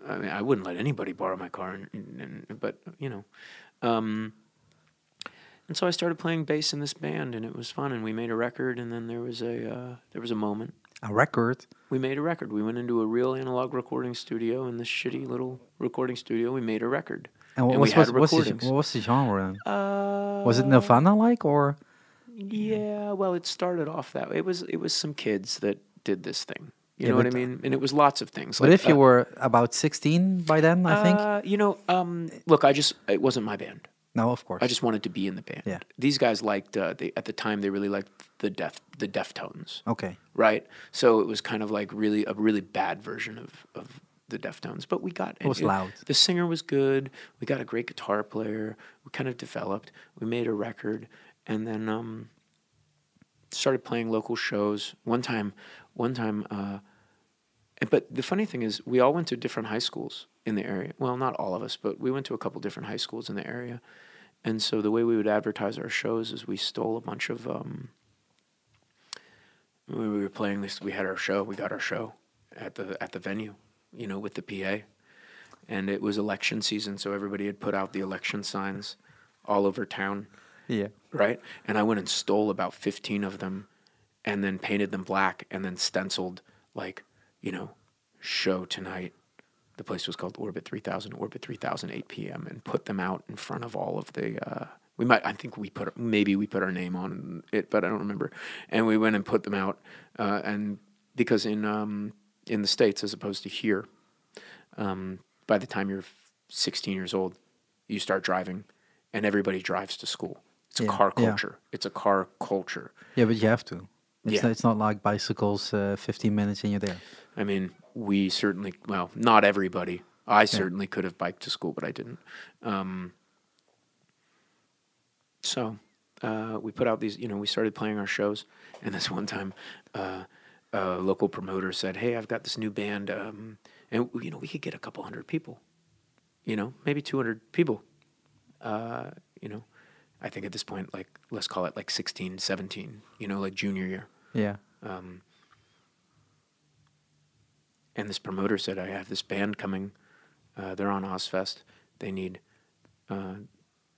A: I mean, I wouldn't let anybody borrow my car, and, and, but you know. Um, and so I started playing bass in this band, and it was fun. And we made a record, and then there was a uh, there was a moment.
B: A record.
A: We made a record. We went into a real analog recording studio in this shitty little recording studio. We made a record.
B: And what
A: And
B: was
A: we had
B: what, what's the, what was the genre? Then?
A: Uh,
B: Was it Nirvana like or?
A: Yeah, well, it started off that way. It was it was some kids that did this thing. You
B: Yeah,
A: know what I mean? And it was lots of things.
B: But
A: like,
B: if you
A: uh,
B: were about sixteen by then, I think.
A: Uh, you know, um, look, I just it wasn't my band.
B: No, of course.
A: I just wanted to be in the band.
B: Yeah.
A: These guys liked uh, they at the time they really liked the def the Deftones,
B: Okay.
A: right? So it was kind of like really a really bad version of of the Deftones, but we got
B: It was loud.
A: The singer was good. We got a great guitar player. We kind of developed. We made a record, and then um, started playing local shows. One time, one time. Uh, but the funny thing is, we all went to different high schools in the area. Well, not all of us, but we went to a couple different high schools in the area. and so the way we would advertise our shows is we stole a bunch of um, we were playing this we had our show we got our show at the at the venue you know with the pa and it was election season so everybody had put out the election signs all over town
B: Yeah.
A: right and i went and stole about 15 of them and then painted them black and then stenciled like you know show tonight the place was called orbit 3000 orbit 3000 8 p.m and put them out in front of all of the uh, we might i think we put maybe we put our name on it but i don't remember and we went and put them out uh, and because in um, in the states as opposed to here um, by the time you're 16 years old you start driving and everybody drives to school it's a
B: Yeah,
A: car
B: yeah.
A: culture it's a car culture
B: Yeah, but you have to. It's,
A: Yeah.
B: not, it's not like bicycles, uh, 15 minutes and you're there.
A: I mean, we certainly, well, not everybody. I certainly could have biked to school, but I didn't. Um, so uh, we put out these, you know, we started playing our shows. And this one time, uh, a local promoter said, Hey, I've got this new band. Um, and, you know, we could get a couple hundred people, you know, maybe 200 people. Uh, you know, I think at this point, like, let's call it like 16, 17, you know, like junior year.
B: Yeah.
A: Um, and this promoter said, "I have this band coming. Uh, they're on Ozzfest. They need. Uh,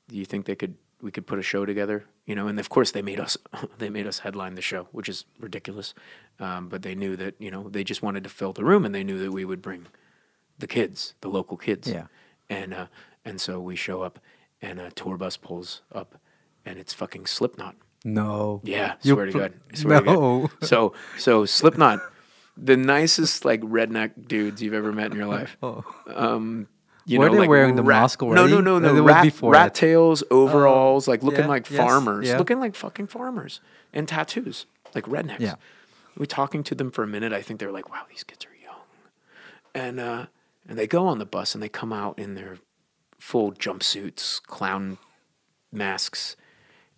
A: do you think they could? We could put a show together, you know?" And of course, they made us. They made us headline the show, which is ridiculous. Um, but they knew that you know they just wanted to fill the room, and they knew that we would bring the kids, the local kids.
B: Yeah.
A: And uh, and so we show up, and a tour bus pulls up, and it's fucking Slipknot.
B: No.
A: Yeah,
B: You
A: swear to God. Swear to
B: No.
A: God. So so Slipknot, the nicest like redneck dudes you've ever met in your life.
B: Oh.
A: Um, you
B: Were
A: know,
B: they
A: like
B: wearing the
A: rat-
B: mask
A: No, no,
B: already?
A: no,
B: Uh,
A: no. Rat, rat tails, overalls, like looking
B: yeah,
A: like
B: yes,
A: farmers,
B: yeah.
A: looking like fucking farmers, and tattoos, like rednecks.
B: Yeah.
A: We talking to them for a minute. I think they're like, "Wow, these kids are young," and uh, and they go on the bus and they come out in their full jumpsuits, clown masks,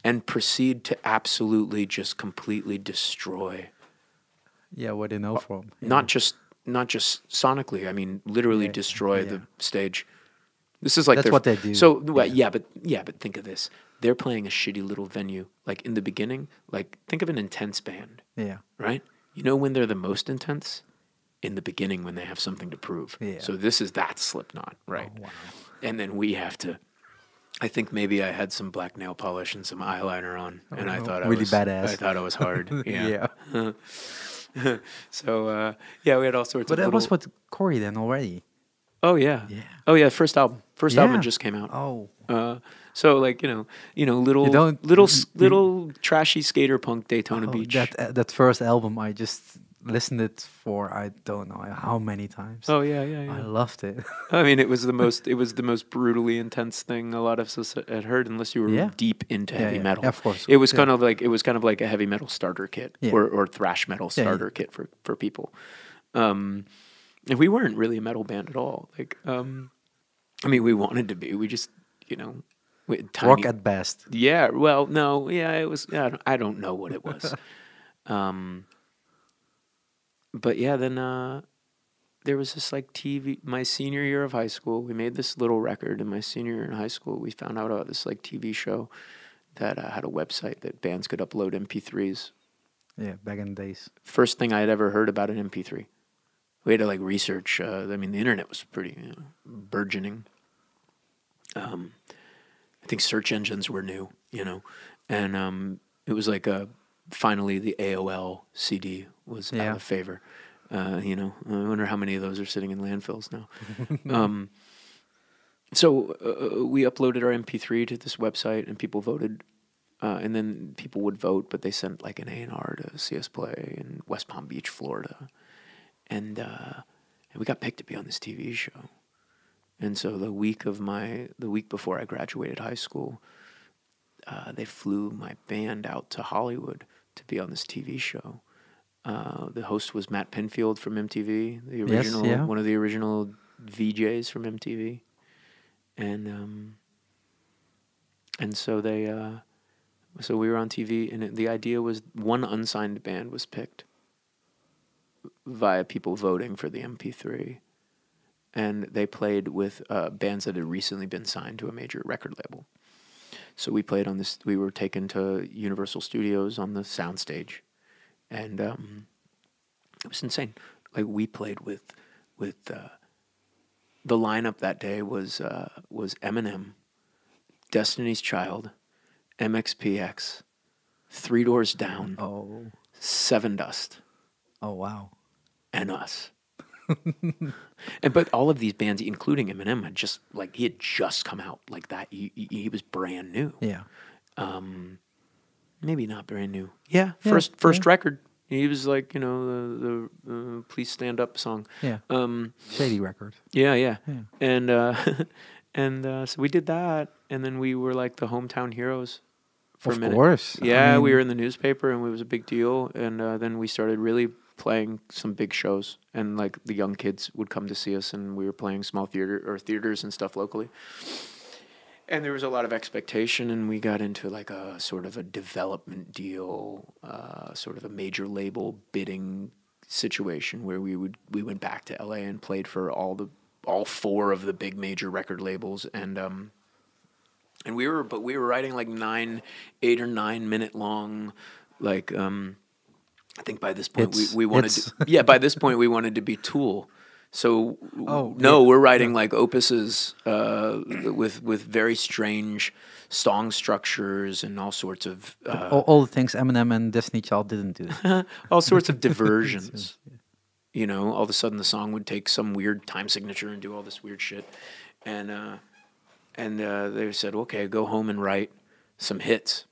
A: and proceed to absolutely just completely destroy
B: Yeah, what they know from.
A: not just not just sonically. I mean, literally
B: Yeah,
A: destroy
B: yeah.
A: the stage. This is like
B: That's what they do,
A: So well, yeah, but yeah, but think of this: they're playing a shitty little venue. Like in the beginning, like think of an intense band,
B: Yeah.
A: right? You know when they're the most intense in the beginning when they have something to prove.
B: Yeah.
A: So this is that Slipknot, oh, right?
B: Oh, wow.
A: And then we have to. I think maybe I had some black nail polish and some eyeliner on, oh, and I
B: Oh,
A: thought I
B: really
A: was
B: badass.
A: I thought I was hard. Yeah.
B: Yeah.
A: so uh, yeah, we had all sorts
B: But
A: of.
B: that was
A: little-
B: with Corey then already.
A: Oh yeah.
B: Yeah.
A: Oh yeah. First album. First album just came out.
B: Oh.
A: Uh, so like you know, you know, little little
B: you- you-
A: little trashy skater punk Daytona
B: Oh,
A: Beach.
B: That uh, that first album, I just listened it for I don't know how many times.
A: oh yeah, yeah,
B: I loved it.
A: I mean, it was the most it was the most brutally intense thing a lot of us had heard, unless you were
B: Yeah.
A: deep into
B: Yeah,
A: heavy
B: yeah.
A: metal.
B: Of course,
A: it was
B: yeah.
A: kind of like it was kind of like a heavy metal starter kit
B: Yeah.
A: or or thrash metal
B: Yeah, yeah.
A: starter kit for for people. Um, and we weren't really a metal band at all. Like, um, I mean, we wanted to be. We just, you know, tiny,
B: Rock at best.
A: Yeah, well, no, yeah, it was. I don't, I don't know what it was. um, but yeah, then uh, there was this like TV. My senior year of high school, we made this little record. In my senior year in high school, we found out about this like TV show that uh, had a website that bands could upload MP3s.
B: Yeah, back in the days.
A: First thing I had ever heard about an MP3. We had to like research. Uh, I mean, the internet was pretty you know, burgeoning. Um, I think search engines were new, you know, and um, it was like a finally the AOL CD was out of favor. Uh, you know, I wonder how many of those are sitting in landfills now. um, so uh, we uploaded our MP3 to this website, and people voted. Uh, and then people would vote, but they sent like an A and R to CS Play in West Palm Beach, Florida, and uh, and we got picked to be on this TV show. And so the week of my the week before I graduated high school, uh, they flew my band out to Hollywood to be on this TV show. Uh, the host was Matt Pinfield from MTV, the
B: Yes,
A: original
B: yeah.
A: one of the original VJs from MTV, and um, and so they uh, so we were on TV, and it, the idea was one unsigned band was picked via people voting for the MP3 and they played with uh, bands that had recently been signed to a major record label. So we played on this. We were taken to Universal Studios on the soundstage, and um, it was insane. Like we played with with uh, the lineup that day was uh, was Eminem, Destiny's Child, MXPX, Three Doors Down,
B: Oh.
A: Sevendust,
B: Oh wow.
A: and us. and but all of these bands, including Eminem, had just like he had just come out like that. He, he, he was brand new.
B: Yeah.
A: Um, maybe not brand new. Yeah,
B: Yeah,
A: first first
B: yeah.
A: record. He was like you know the the uh, please stand up song.
B: Yeah.
A: Um,
B: Shady record.
A: yeah, yeah,
B: Yeah.
A: and uh, and uh, so we did that, and then we were like the hometown heroes for
B: of
A: a minute.
B: course. I
A: Yeah, we were in the newspaper, and it was a big deal. And uh, then we started really playing some big shows, and like the young kids would come to see us, and we were playing small theater or theaters and stuff locally. And there was a lot of expectation, and we got into like a sort of a development deal, uh, sort of a major label bidding situation where we would we went back to LA and played for all the all four of the big major record labels, and um, and we were but we were writing like nine eight or nine minute long like um i think by this point
B: Hits.
A: we, we wanted to, yeah by this point we wanted to be tool so
B: Oh,
A: no
B: yeah.
A: we're writing like opuses uh with with very strange song structures and all sorts of uh,
B: all, all the things Eminem and Destiny Child didn't do.
A: all sorts of diversions. You know, all of a sudden the song would take some weird time signature and do all this weird shit, and uh, and uh, they said, okay, go home and write some hits.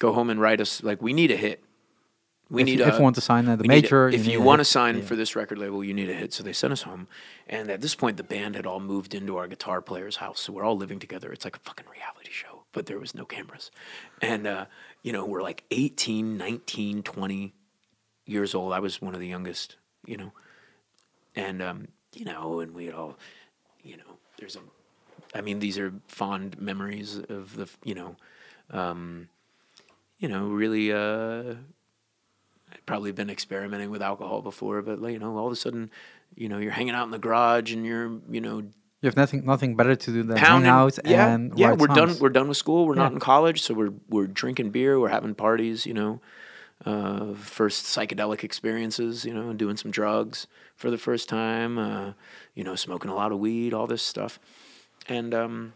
A: Go home and write us like we need a hit. We
B: if,
A: need
B: you,
A: a,
B: if you want to sign at the
A: need a-
B: major,
A: if
B: need
A: you want to sign
B: Yeah.
A: for this record label, you need a hit. So they sent us home, and at this point, the band had all moved into our guitar player's house. So we're all living together. It's like a fucking reality show, but there was no cameras, and uh, you know we're like 18, 19, 20 years old. I was one of the youngest, you know, and um, you know, and we had all, you know, there's a, I mean, these are fond memories of the, you know, um, you know, really. Uh, probably been experimenting with alcohol before, but like, you know, all of a sudden, you know, you're hanging out in the garage and you're, you know,
B: You have nothing nothing better to do than
A: pounding.
B: hang out
A: yeah,
B: and
A: yeah. We're done. We're done with school. We're not in college, so we're we're drinking beer. We're having parties. You know, uh, first psychedelic experiences. You know, doing some drugs for the first time. Uh, you know, smoking a lot of weed. All this stuff, and um,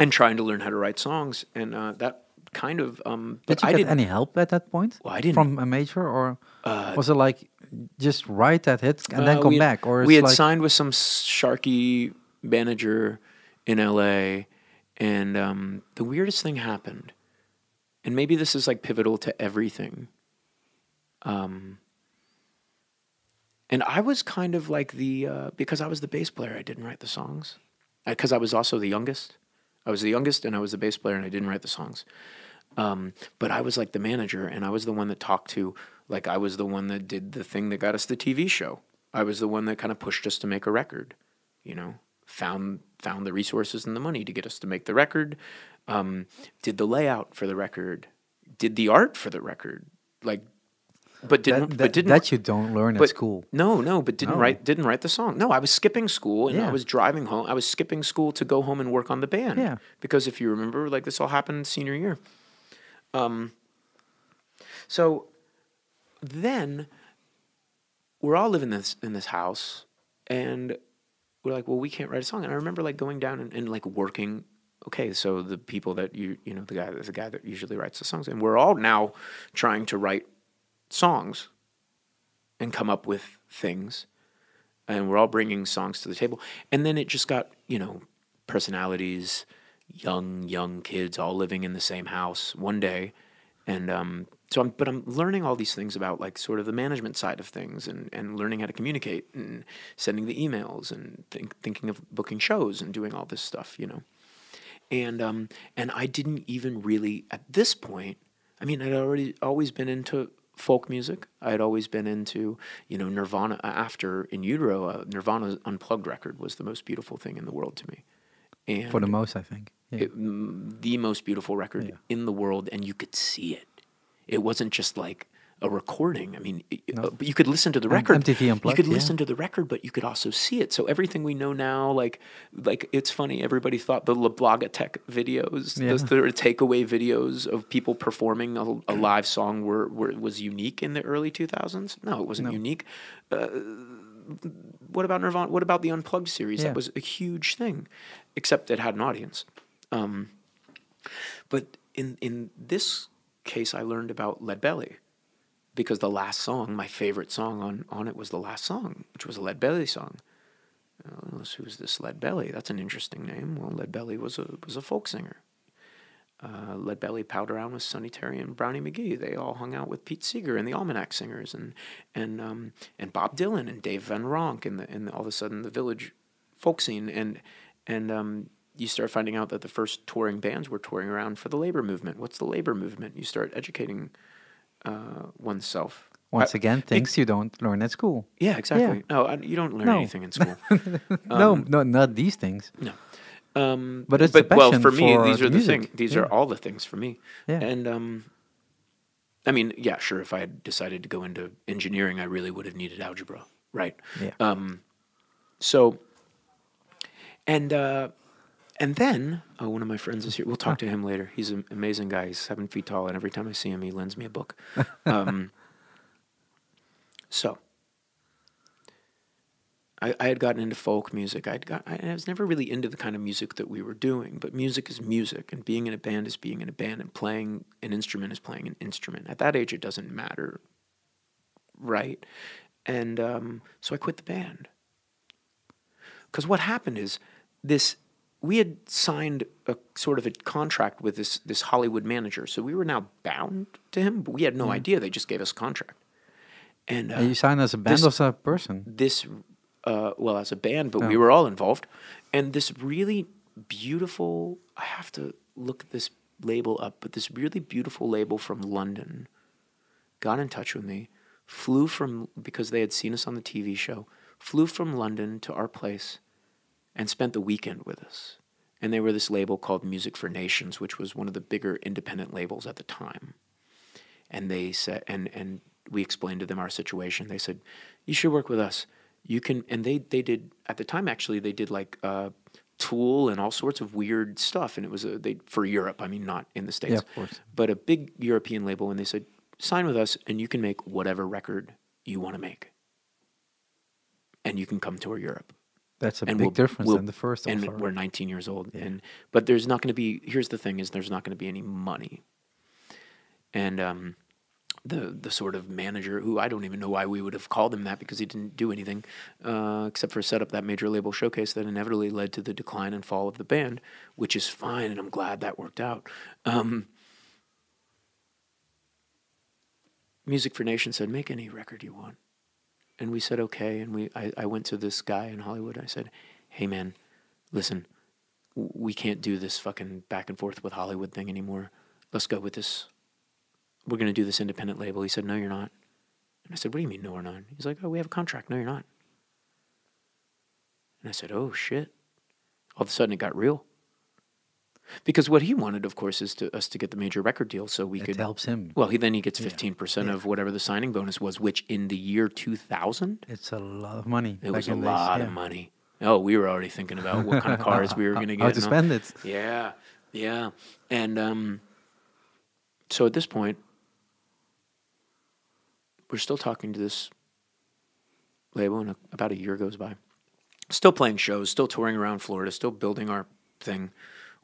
A: and trying to learn how to write songs. And uh, that kind of um,
B: Did you
A: I
B: get any help at that point?
A: Well, I didn't.
B: From a major, or
A: Uh,
B: was it like just write that hit and then
A: Uh,
B: come
A: we-
B: back? Or
A: we had
B: like,
A: signed with some sharky manager in LA, and um, the weirdest thing happened, and maybe this is like pivotal to everything. Um, and I was kind of like the uh, because I was the bass player, I didn't write the songs, because I was also the youngest. I was the youngest, and I was the bass player, and I didn't write the songs. Um, but I was like the manager, and I was the one that talked to, like, I was the one that did the thing that got us the TV show. I was the one that kind of pushed us to make a record, you know, found found the resources and the money to get us to make the record, um, did the layout for the record, did the art for the record, like, but didn't
B: that,
A: but didn't
B: that you don't learn at
A: but
B: school.
A: No, no, but didn't
B: No.
A: write didn't write the song. No, I was skipping school and I was driving home. I was skipping school to go home and work on the band.
B: Yeah.
A: Because if you remember, like this all happened senior year. Um. So then we're all living this in this house, and we're like, well, we can't write a song. And I remember like going down and, and like working. Okay, so the people that you you know the guy the guy that usually writes the songs, and we're all now trying to write songs and come up with things and we're all bringing songs to the table and then it just got you know personalities young young kids all living in the same house one day. And um, so I'm but I'm learning all these things about like sort of the management side of things and and learning how to communicate and sending the emails and think, thinking of booking shows and doing all this stuff you know? And um and I didn't even really at this point I mean I'd already always been into folk music. I had always been into you know Nirvana after in utero uh, Nirvana's unplugged record was the most beautiful thing in the world to me. And
B: For the most, I think. Yeah.
A: it, the most beautiful record
B: Yeah.
A: in the world, and you could see it. It wasn't just like a recording. I mean,
B: No.
A: uh, but you could listen to the record.
B: MTV
A: you
B: Unplugged,
A: could
B: yeah.
A: listen to the record, but you could also see it. So everything we know now, like, like it's funny. Everybody thought the Tech videos,
B: Yeah.
A: those the takeaway videos of people performing a, a live song, were, were was unique in the early two thousands. No, it wasn't
B: No.
A: unique. Uh, what about Nirvana? What about the Unplugged series?
B: Yeah.
A: That was a huge thing, except it had an audience. Um, but in in this case, I learned about Lead Belly because the last song, my favorite song on on it was the last song, which was a Lead Belly song. Uh, who's this Lead Belly? That's an interesting name. Well, Lead Belly was a was a folk singer. Uh, Lead Belly palled around with Sonny Terry and Brownie McGhee. They all hung out with Pete Seeger and the Almanac Singers and and um, and Bob Dylan and Dave Van Ronk and the, and all of a sudden the village folk scene and and um, you start finding out that the first touring bands were touring around for the labor movement. What's the labor movement? You start educating uh, oneself.
B: Once
A: I-
B: again, things you don't learn at school.
A: Yeah, exactly. No, I, you don't learn
B: No.
A: anything in school.
B: no,
A: Um,
B: no, not these things.
A: No. Um,
B: But it's the
A: well, for me,
B: for
A: these are the
B: music.
A: things. These
B: Yeah.
A: are all the things for me.
B: Yeah.
A: And um, I mean, yeah, sure. If I had decided to go into engineering, I really would have needed algebra, right?
B: Yeah.
A: Um, so, and uh, and then oh, one of my friends is here. We'll talk to him later. He's an amazing guy. He's seven feet tall, and every time I see him, he lends me a book. Um, so. I, I had gotten into folk music. I'd got, I, I was never really into the kind of music that we were doing, but music is music, and being in a band is being in a band, and playing an instrument is playing an instrument. At that age, it doesn't matter, right? And um, so I quit the band. Because what happened is this we had signed a sort of a contract with this this Hollywood manager, so we were now bound to him, but we had no idea. They just gave us a contract. And uh,
B: And you signed as a band
A: this-
B: or as a person?
A: this uh, well as a band but we
B: Oh.
A: were all involved and this really beautiful i have to look this label up but this really beautiful label from london got in touch with me flew from because they had seen us on the tv show flew from london to our place and spent the weekend with us. And they were this label called music for nations which was one of the bigger independent labels at the time. And they said and and we explained to them our situation. They said you should work with us. You can and they they did at the time actually they did like uh tool and all sorts of weird stuff. And it was a they for europe i mean not in the states.
B: Yeah, of course.
A: but a big european label and they said sign with us and you can make whatever record you want to make. And you can come tour europe
B: That's a
A: and
B: big
A: we'll-
B: difference
A: we'll-
B: than the first
A: and
B: offer.
A: we're 19 years old
B: Yeah.
A: and but there's not going to be here's the thing is there's not going to be any money and um the the sort of manager who I don't even know why we would have called him that because he didn't do anything uh, except for set up that major label showcase that inevitably led to the decline and fall of the band, which is fine, and I'm glad that worked out. Um, Music for Nation said, "Make any record you want," and we said, "Okay." And we I, I went to this guy in Hollywood. and I said, "Hey man, listen, we can't do this fucking back and forth with Hollywood thing anymore. Let's go with this. We're gonna do this independent label." He said, "No, you're not." And I said, "What do you mean, no, we're not?" He's like, "Oh, we have a contract. No, you're not." And I said, "Oh shit!" All of a sudden, it got real. Because what he wanted, of course, is to us to get the major record deal, so we
B: it
A: could.
B: helps him.
A: Well, he then he gets
B: Yeah.
A: fifteen percent
B: Yeah.
A: of whatever the signing bonus was, which in the year two thousand,
B: It's a lot of money.
A: it was a
B: days,
A: lot of money. Oh, we were already thinking about what kind of cars we were going to get.
B: How to spend it.
A: Yeah, yeah, and um, so at this point, we're still talking to this label, and a, about a year goes by. Still playing shows, still touring around Florida, still building our thing,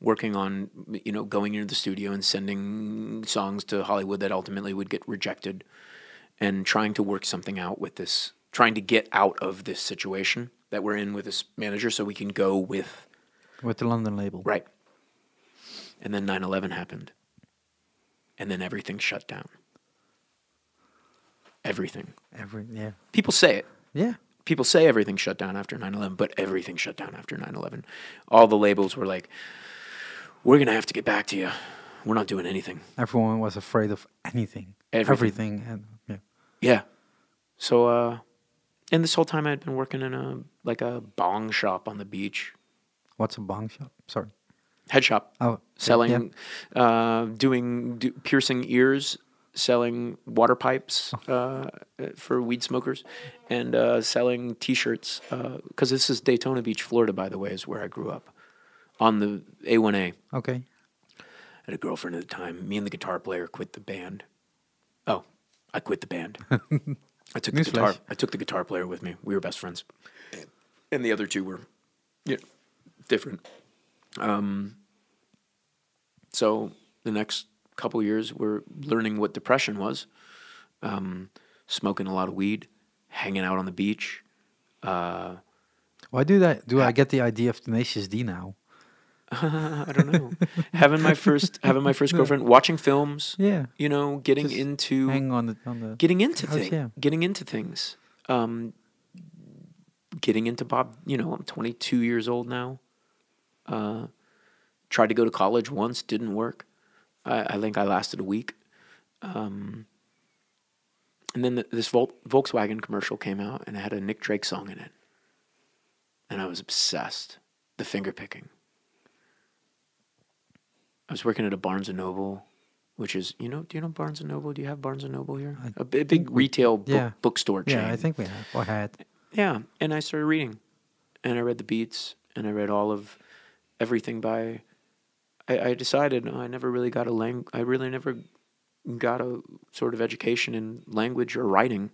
A: working on you know going into the studio and sending songs to Hollywood that ultimately would get rejected, and trying to work something out with this, trying to get out of this situation that we're in with this manager, so we can go with
B: With the London label.
A: Right. And then 9 11 happened. And then everything shut down. Everything.
B: Every yeah.
A: People say it.
B: Yeah.
A: People say everything shut down after 9 11, but everything shut down after 9 11. All the labels were like, we're going to have to get back to you. We're not doing anything.
B: Everyone was afraid of anything.
A: Everything.
B: Everything. And yeah.
A: Yeah. So, uh, and this whole time I had been working in a, like a bong shop on the beach,
B: What's a bong shop? Sorry.
A: head shop.
B: Oh, yeah,
A: selling, uh, doing do, piercing ears selling water pipes uh, for weed smokers and uh, selling T-shirts because this is Daytona Beach, Florida, by the way, is where I grew up on the A1A.
B: Okay.
A: I had a girlfriend at the time. Me and the guitar player quit the band. Oh, I quit the band. I took the
B: Newsflash.
A: guitar. I took the guitar player with me. We were best friends, and the other two were, yeah, different. Um. So the next couple years, we're learning what depression was, um, smoking a lot of weed, hanging out on the beach. Uh,
B: Why do that? Do I get the idea of Tenacious D now?
A: I don't know. having my first, having my first girlfriend, watching films.
B: Yeah.
A: You know, getting
B: Just
A: into
B: on the on the.
A: getting into things,
B: yeah.
A: getting into things, um, getting into Bob. You know, I'm 22 years old now. Uh, tried to go to college once, didn't work. I, I think I lasted a week. Um, and then the, this Vol- Volkswagen commercial came out, and it had a Nick Drake song in it, and I was obsessed. The finger picking. I was working at a Barnes and Noble, which is you know do you know Barnes and Noble? Do you have Barnes and Noble here?
B: I
A: A bi- big retail book,
B: yeah.
A: bookstore chain.
B: Yeah, I think we have or had.
A: Yeah, and I started reading, and I read the Beats, and I read all of everything by. I, I decided oh, I never really got a lang. I really never got a sort of education in language or writing,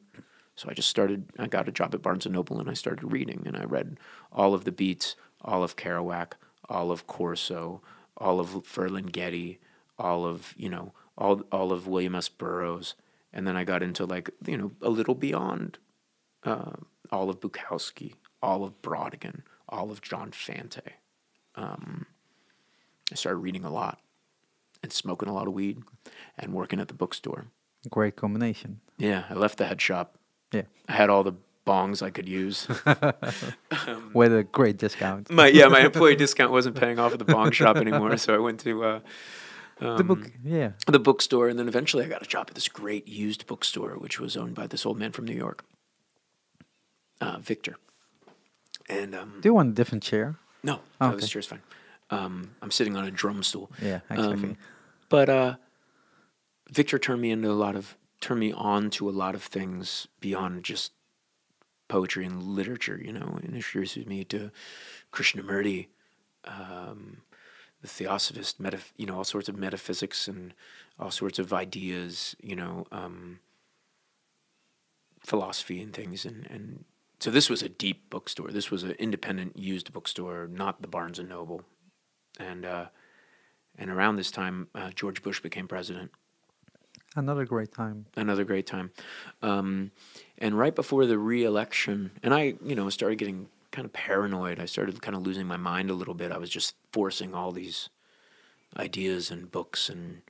A: so I just started. I got a job at Barnes and Noble, and I started reading, and I read all of the Beats, all of Kerouac, all of Corso, all of Ferlinghetti, all of you know all all of William S. Burroughs, and then I got into like you know a little beyond uh, all of Bukowski, all of Brautigan, all of John Fante. Um, I started reading a lot and smoking a lot of weed and working at the bookstore.
B: Great combination.
A: Yeah, I left the head shop.
B: Yeah.
A: I had all the bongs I could use.
B: With a great discount.
A: my yeah, my employee discount wasn't paying off at the bong shop anymore, so I went to uh,
B: the book.
A: um,
B: Yeah.
A: the bookstore, and then eventually I got a job at this great used bookstore, which was owned by this old man from New York, uh, Victor. And um,
B: Do you want a different chair?
A: No,
B: Oh,
A: no, this
B: okay.
A: chair's fine. Um, I'm sitting on a drum stool.
B: Yeah, exactly.
A: Um, but uh, Victor turned me into a lot of turned me on to a lot of things beyond just poetry and literature. You know, introduced me to Krishnamurti, um, the Theosophist, metaph- you know, all sorts of metaphysics and all sorts of ideas. You know, um, philosophy and things, and and so this was a deep bookstore. This was an independent used bookstore, not the Barnes and Noble, and uh, and around this time, uh, George Bush became president.
B: Another great time.
A: Another great time, um, and right before the re-election, and I, you know, started getting kind of paranoid. I started kind of losing my mind a little bit. I was just forcing all these ideas and books and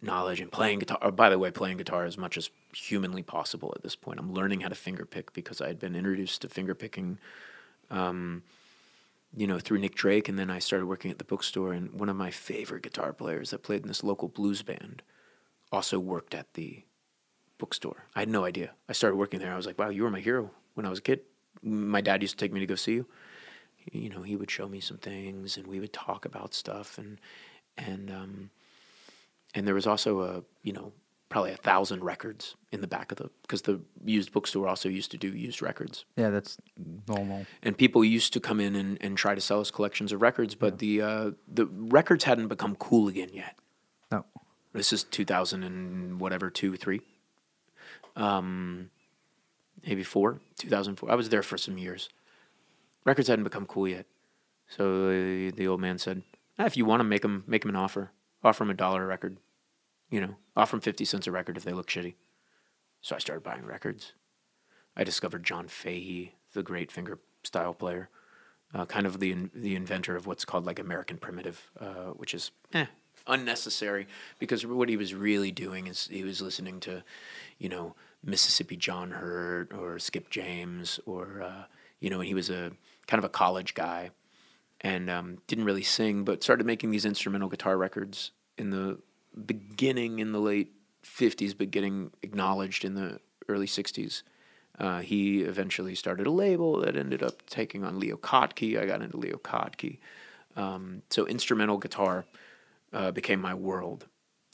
A: knowledge and playing guitar. Or by the way, playing guitar as much as humanly possible at this point. I'm learning how to finger pick because I had been introduced to finger picking, um, you know, through Nick Drake, and then I started working at the bookstore. And one of my favorite guitar players that played in this local blues band also worked at the bookstore. I had no idea. I started working there. I was like, wow, you were my hero when I was a kid. My dad used to take me to go see you. You know, he would show me some things, and we would talk about stuff, and and um, and there was also a you know probably a thousand records in the back of the because the used bookstore also used to do used records
B: Yeah, that's normal.
A: and people used to come in and, and try to sell us collections of records but the uh, the records hadn't become cool again yet
B: No.
A: this is 2000 and whatever two three um maybe four 2004 i was there for some years. Records hadn't become cool yet. So uh, the old man said ah, if you want to make them make them an offer offer them a dollar a record you know offer them 50 cents a record if they look shitty. So i started buying records. I discovered john fahey the great finger style player uh, kind of the the inventor of what's called like American primitive, uh, which is eh, unnecessary because what he was really doing is he was listening to, you know, Mississippi John Hurt or Skip James or uh, you know, and he was a kind of a college guy and um, didn't really sing, but started making these instrumental guitar records in the beginning in the late '50s, but getting acknowledged in the early '60s. Uh, he eventually started a label that ended up taking on Leo Kottke. I got into Leo Kottke. Um, so instrumental guitar uh, became my world.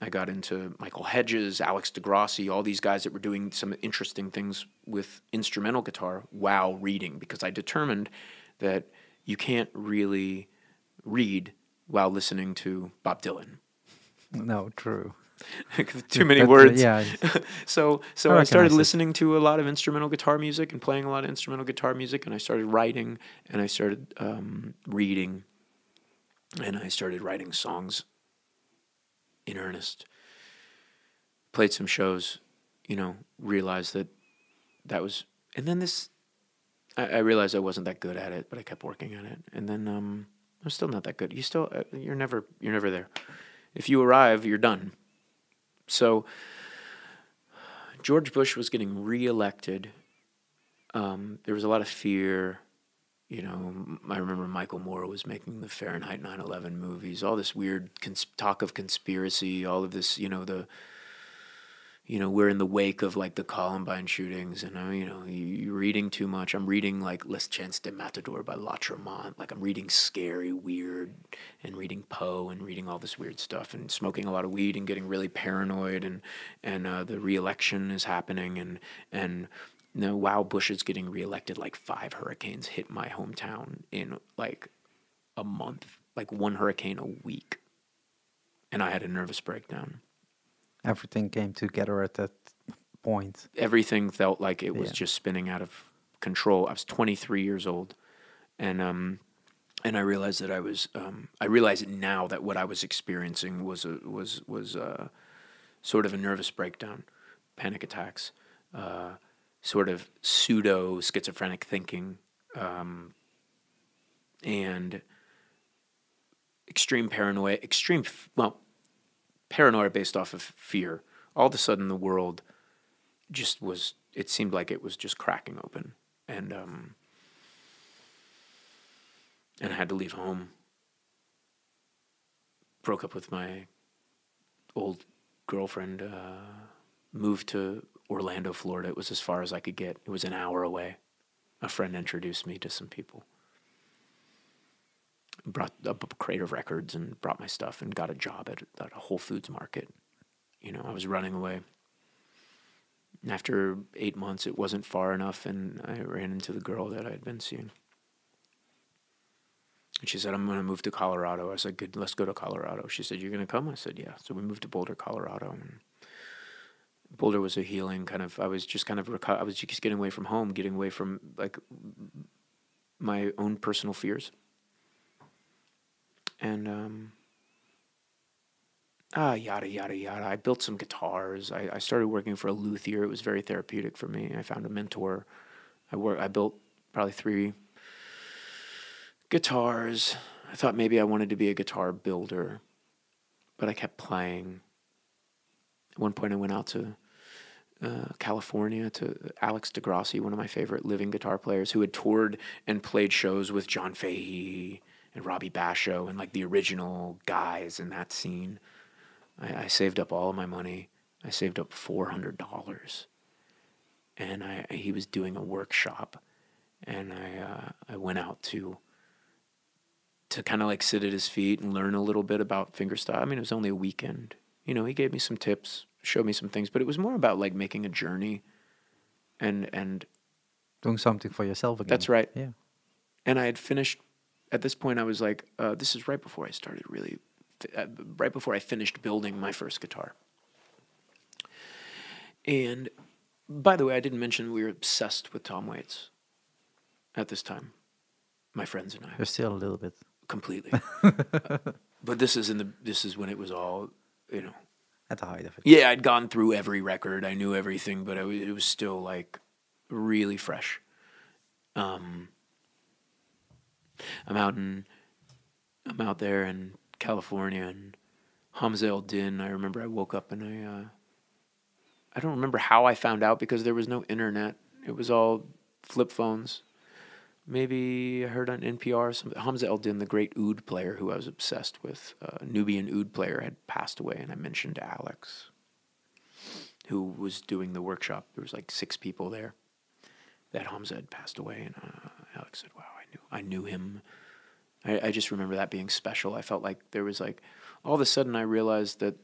A: I got into Michael Hedges, Alex de Grassi, all these guys that were doing some interesting things with instrumental guitar while reading because I determined that you can't really read while listening to Bob Dylan.
B: No, true.
A: Too many
B: But, uh,
A: words.
B: yeah.
A: so so
B: I
A: I started listening to a lot of instrumental guitar music and playing a lot of instrumental guitar music, and I started writing and I started um, reading, and I started writing songs in earnest. Played some shows, you know, realized that that was, and then this, I, I realized I wasn't that good at it, but I kept working at it, and then um, I'm still not that good. You still, uh, you're never, you're never there. If you arrive, you're done. So George Bush was getting reelected. Um, there was a lot of fear. You know, I remember Michael Moore was making the Fahrenheit 9/11 movies. All this weird talk of conspiracy. All of this, you know, the you know, we're in the wake of like the Columbine shootings, and uh, you know, you, you're reading too much. I'm reading like Les Chants de Maldoror by Lautréamont. Like I'm reading scary, weird, and reading Poe and reading all this weird stuff, and smoking a lot of weed and getting really paranoid, and and uh, the reelection is happening, and and you know, wow, Bush is getting reelected. Like five hurricanes hit my hometown in like a month, like one hurricane a week, and I had a nervous breakdown.
B: Everything came together at that point.
A: everything felt like it was
B: Yeah.
A: just spinning out of control. I was 23 years old, and um, and I realized that I was um, I realize it now that what I was experiencing was a was was uh, sort of a nervous breakdown, panic attacks, uh, sort of pseudo schizophrenic thinking, um, and extreme paranoia, extreme well, paranoia based off of fear. All of a sudden, the world just was it seemed like it was just cracking open and um and I had to leave home broke up with my old girlfriend uh moved to Orlando Florida it was as far as I could get it was an hour away a friend introduced me to some people brought up a crate of records and brought my stuff and got a job at, at a Whole Foods market you know I was running away after eight months, it wasn't far enough, and I ran into the girl that I had been seeing. And she said, I'm going to move to Colorado. I said, Good, let's go to Colorado. She said, You're going to come? I said, Yeah. So we moved to Boulder, Colorado. And Boulder was a healing kind of, I was just kind of, reco- I was just getting away from home, getting away from like my own personal fears. And, um, ah, yada, yada, yada. I built some guitars. I, I started working for a luthier. It was very therapeutic for me. I found a mentor. I work. I built probably three guitars. I thought maybe I wanted to be a guitar builder, but I kept playing. At one point, I went out to uh, California to Alex de Grassi, one of my favorite living guitar players, who had toured and played shows with John Fahey and Robbie Basho and like the original guys in that scene. I, I saved up all of my money. I saved up four hundred dollars, and I he was doing a workshop, and I uh, I went out to to kind of like sit at his feet and learn a little bit about fingerstyle. I mean, it was only a weekend. You know, he gave me some tips, showed me some things, but it was more about like making a journey, and and
B: Doing something for yourself again.
A: That's right.
B: Yeah.
A: and I had finished. At this point, I was like, uh, "This is right before I started really, uh, right before I finished building my first guitar." And by the way, I didn't mention we were obsessed with Tom Waits at this time. My friends and I
B: You're still a little bit.
A: completely. but this is in the this is when it was all you know.
B: At the height of it.
A: Yeah, I'd gone through every record. I knew everything, but it was still like really fresh. Um, I'm out in, I'm out there in California and Hamza El Din. I remember I woke up and I, uh, I don't remember how I found out because there was no internet. It was all flip phones. Maybe I heard on NPR something. Hamza El Din, the great oud player who I was obsessed with, uh, Nubian oud player, had passed away, and I mentioned to Alex, who was doing the workshop. There was like six people there. That Hamza had passed away, and uh, Alex said, "Wow, I knew, I knew him." I, I just remember that being special. I felt like there was like, all of a sudden, I realized that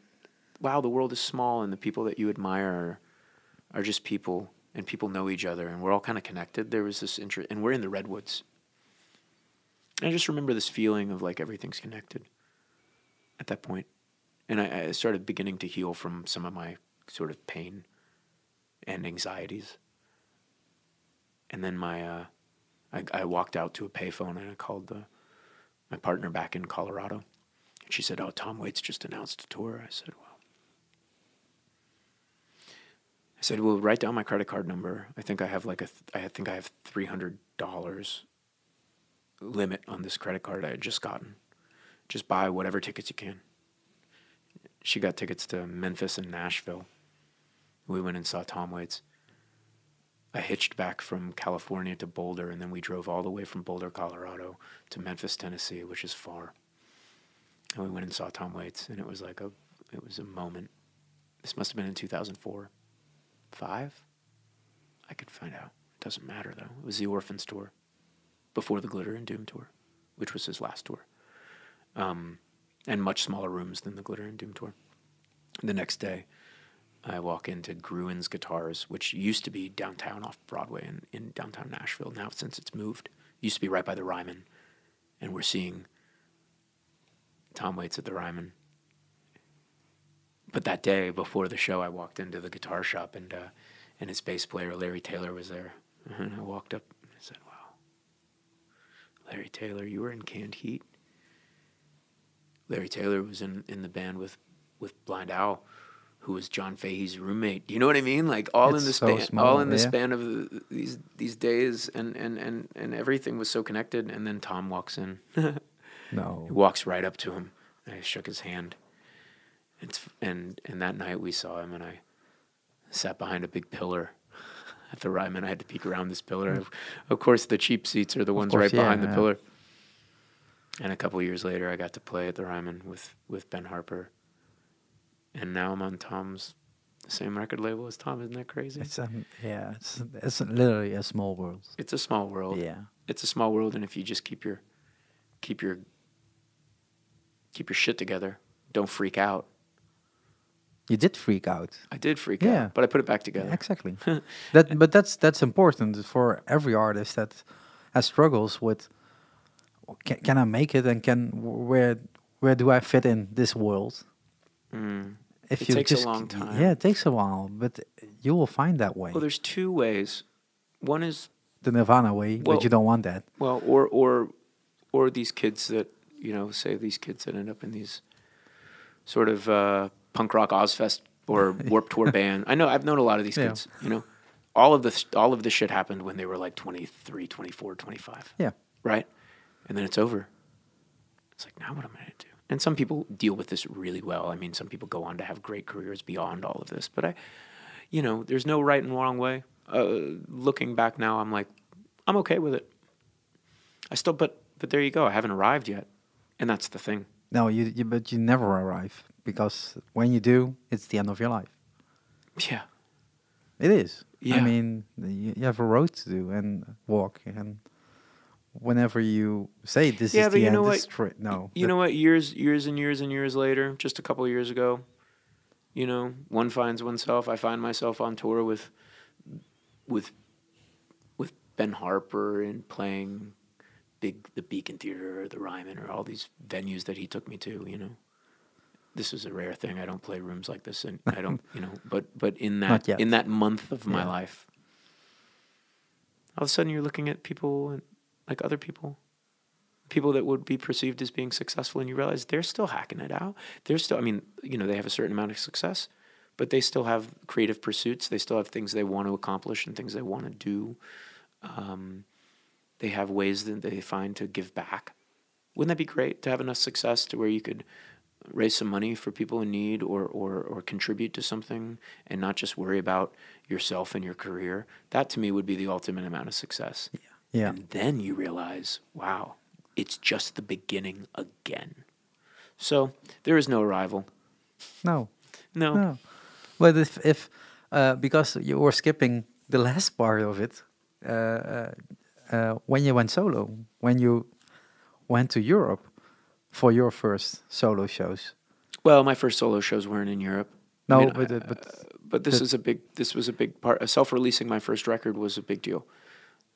A: wow, the world is small and the people that you admire are, are just people and people know each other and we're all kind of connected. There was this interest, and we're in the redwoods. And I just remember this feeling of like everything's connected at that point. And I, I started beginning to heal from some of my sort of pain and anxieties. And then my, uh, I, I walked out to a payphone and I called the, my partner back in Colorado. And she said, "Oh, Tom Waits just announced a tour." I said, "Well." I said, "Well, write down my credit card number. I think I have like a, th- I think I have three hundred dollars limit on this credit card I had just gotten. Just buy whatever tickets you can." She got tickets to Memphis and Nashville. We went and saw Tom Waits. I hitched back from California to Boulder, and then we drove all the way from Boulder, Colorado, to Memphis, Tennessee, which is far. And we went and saw Tom Waits, and it was like a, it was a moment. This must have been in 2004, five. I could find out. It doesn't matter though. It was the Orphans tour, before the Glitter and Doom tour, which was his last tour, um, and much smaller rooms than the Glitter and Doom tour. The next day, I walk into Gruhn's Guitars, which used to be downtown off Broadway in, in downtown Nashville. Now, since it's moved, used to be right by the Ryman, and we're seeing Tom Waits at the Ryman. But that day before the show, I walked into the guitar shop and uh, and his bass player Larry Taylor was there. And I walked up and I said, "Wow, Larry Taylor, you were in Canned Heat." Larry Taylor was in, in the band with with Blind Owl, who was John Fahey's roommate. Do you know what I mean? Like all
B: It's
A: in the
B: so
A: span,
B: small,
A: all in the span of the, these these days, and, and and and everything was so connected. And then Tom walks in.
B: No.
A: He walks right up to him. And I shook his hand. It's and and that night we saw him, and I sat behind a big pillar at the Ryman. I had to peek around this pillar. Of, of course, the cheap seats are the ones
B: course,
A: right
B: yeah,
A: behind the
B: yeah.
A: pillar. And a couple years later, I got to play at the Ryman with with Ben Harper, and now I'm on Tom's same record label as Tom. Isn't that crazy?
B: It's um, yeah, it's it's literally a small world.
A: It's a small world.
B: Yeah.
A: it's a small world, and if you just keep your keep your keep your shit together, don't freak out.
B: You did freak out.
A: I did freak
B: Yeah.
A: out, but I put it back together.
B: Exactly. that but that's that's important for every artist that has struggles with can, can I make it and can where where do I fit in this world?
A: Mm.
B: If
A: It
B: you
A: takes a long time.
B: Yeah, it takes a while, but you will find that way.
A: Well, there's two ways. One is
B: the Nirvana way,
A: Well-
B: but you don't want that.
A: well, or or or these kids that you know, say these kids that end up in these sort of uh, punk rock Ozzfest or Warped Tour band. I know I've known a lot of these
B: Yeah.
A: kids. You know, all of this all of this shit happened when they were like 23, 24, 25.
B: Yeah.
A: right? And then it's over. It's like, now what am I going to do? And some people deal with this really well. I mean, some people go on to have great careers beyond all of this. But I, you know, there's no right and wrong way. Uh, looking back now, I'm like, I'm okay with it. I still, but but there you go. I haven't arrived yet, and that's the thing.
B: No, you, you but you never arrive because when you do, it's the end of your life.
A: Yeah,
B: It is.
A: Yeah.
B: I mean, you, you have a road to do and walk, and whenever you say this
A: Yeah,
B: is the
A: you
B: end,
A: know what?
B: No,
A: you know what? Years, years and years and years later, just a couple years ago, you know, one finds oneself. I find myself on tour with, with, with Ben Harper and playing, big the Beacon Theater or the Ryman or all these venues that he took me to. You know, this is a rare thing. I don't play rooms like this, and I don't, you know, but but in that in that month of my
B: Yeah.
A: life, all of a sudden you're looking at people and like other people people that would be perceived as being successful and you realize they're still hacking it out. They're still i mean you know they have a certain amount of success but they still have creative pursuits. They still have things they want to accomplish and things they want to do. Um, they have ways that they find to give back. Wouldn't that be great to have enough success to where you could raise some money for people in need or, or, or contribute to something and not just worry about yourself and your career that to me would be the ultimate amount of success
B: yeah, yeah.
A: and then you realize, wow, it's just the beginning again. So there is no arrival.
B: no,
A: No.
B: no. But if if uh, because you were skipping the last part of it, uh, uh, uh, when you went solo, when you went to Europe for your first solo shows,
A: Well, my first solo shows weren't in Europe. I
B: No,
A: mean,
B: but
A: I-
B: uh, but
A: but this
B: the-
A: is a big. This was a big part. Self-releasing my first record was a big deal.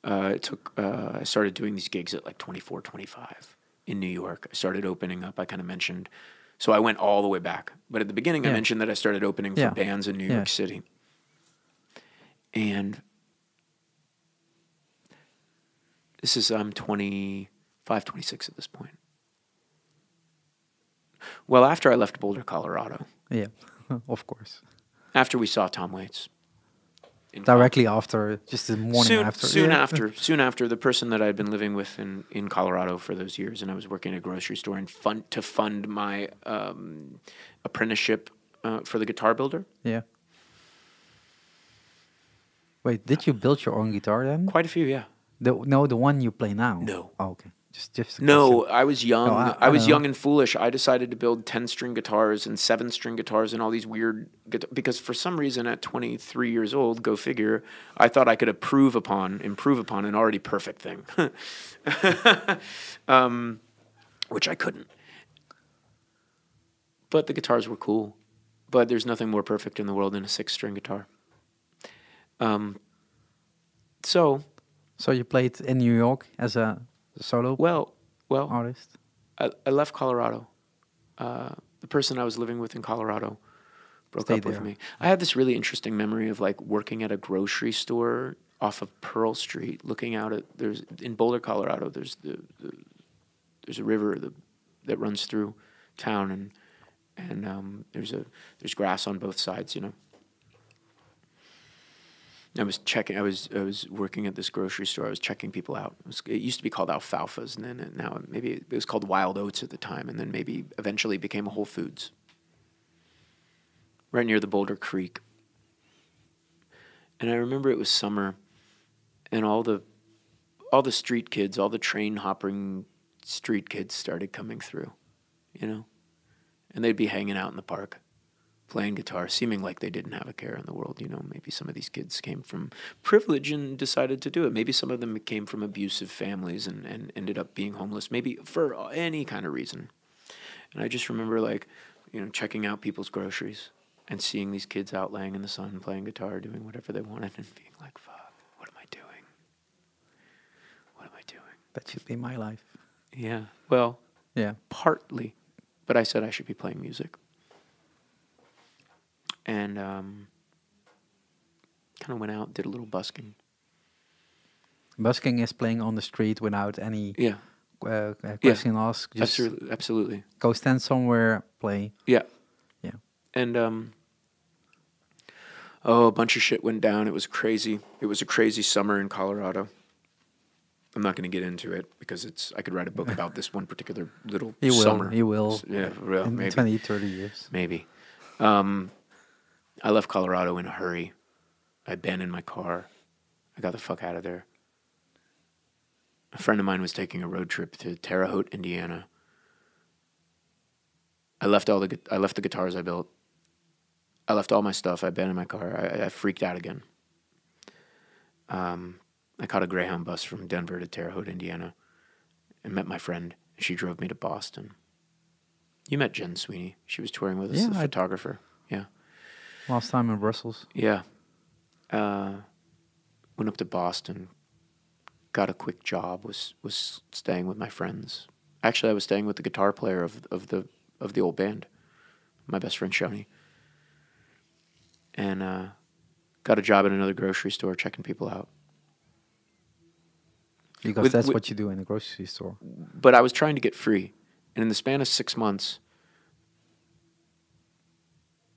A: Uh, it took. Uh, I started doing these gigs at like 24, 25 in New York. I started opening up. I kind of mentioned. So I went all the way back. But at the beginning, I mentioned that I started opening for
B: Yeah.
A: bands in New
B: Yeah.
A: York City. And this is I'm 25, 26 at this point. Well, after I left Boulder, Colorado,
B: yeah, of course.
A: after we saw Tom Waits.
B: Directly after, just the morning
A: soon,
B: after.
A: Soon
B: yeah.
A: after, soon after, the person that I'd been living with in, in Colorado for those years, and I was working at a grocery store and fund to fund my um, apprenticeship uh, for the guitar builder.
B: Yeah. Wait, did you build your own guitar then?
A: Quite a few, yeah.
B: The, no, the one you play now.
A: No.
B: Oh, okay. Just, just.
A: No,
B: question.
A: I was young.
B: No, I-
A: I,
B: I
A: was
B: know.
A: young and foolish. I decided to build ten string guitars and seven string guitars and all these weird because for some reason at 23 years old, go figure, I thought I could improve upon improve upon an already perfect thing, um, which I couldn't. But the guitars were cool. But there's nothing more perfect in the world than a six string guitar. Um. So
B: So you played in New York as a solo
A: well, well.
B: artist.
A: I, I left Colorado. Uh, the person I was living with in Colorado broke
B: Stayed
A: up with
B: there.
A: me. I had this really interesting memory of like working at a grocery store off of Pearl Street, looking out at there's in Boulder, Colorado. There's the, the there's a river the, that runs through town, and and um, there's a there's grass on both sides, you know. I was checking. I was I was working at this grocery store. I was checking people out. It, was, it used to be called Alfalfa's, and then now maybe it was called Wild Oats at the time, and then maybe eventually became Whole Foods. Right near the Boulder Creek. And I remember it was summer, and all the all the street kids, all the train hopping street kids started coming through, you know, and they'd be hanging out in the park playing guitar, seeming like they didn't have a care in the world. You know, maybe some of these kids came from privilege and decided to do it. Maybe some of them came from abusive families and, and ended up being homeless, maybe for any kind of reason. And I just remember, like, you know, checking out people's groceries and seeing these kids out laying in the sun, playing guitar, doing whatever they wanted, and being like, fuck, what am I doing? What am I doing?
B: That should be my life.
A: Yeah. Well,
B: Yeah.
A: partly, but I said I should be playing music. And um, kind of went out, did a little busking.
B: Busking is playing on the street without any
A: Yeah,
B: uh, uh, question asked. Just
A: absolutely, absolutely.
B: go stand somewhere, play.
A: Yeah,
B: Yeah.
A: and um, oh, a bunch of shit went down. It was crazy. It was a crazy summer in Colorado. I'm not going to get into it because it's. I could write a book about this one particular little
B: You will.
A: summer.
B: You will.
A: Yeah, well,
B: in
A: maybe.
B: 20, 30 years.
A: Maybe. Um, I left Colorado in a hurry. I abandoned my car. I got the fuck out of there. A friend of mine was taking a road trip to Terre Haute, Indiana. I left all the I left the guitars I built. I left all my stuff. I abandoned my car. I, I freaked out again. Um, I caught a Greyhound bus from Denver to Terre Haute, Indiana, and met my friend. She drove me to Boston. You met Jen Sweeney. She was touring with us,
B: Yeah,
A: the
B: I-
A: photographer. Yeah.
B: Last time in Brussels.
A: Yeah. Uh, went up to Boston. Got a quick job. Was was staying with my friends. Actually, I was staying with the guitar player of of the of the old band, my best friend Shoni. And uh, got a job at another grocery store, checking people out.
B: Because
A: With-
B: that's
A: with-
B: what you do in a grocery store.
A: But I was trying to get free, and in the span of six months,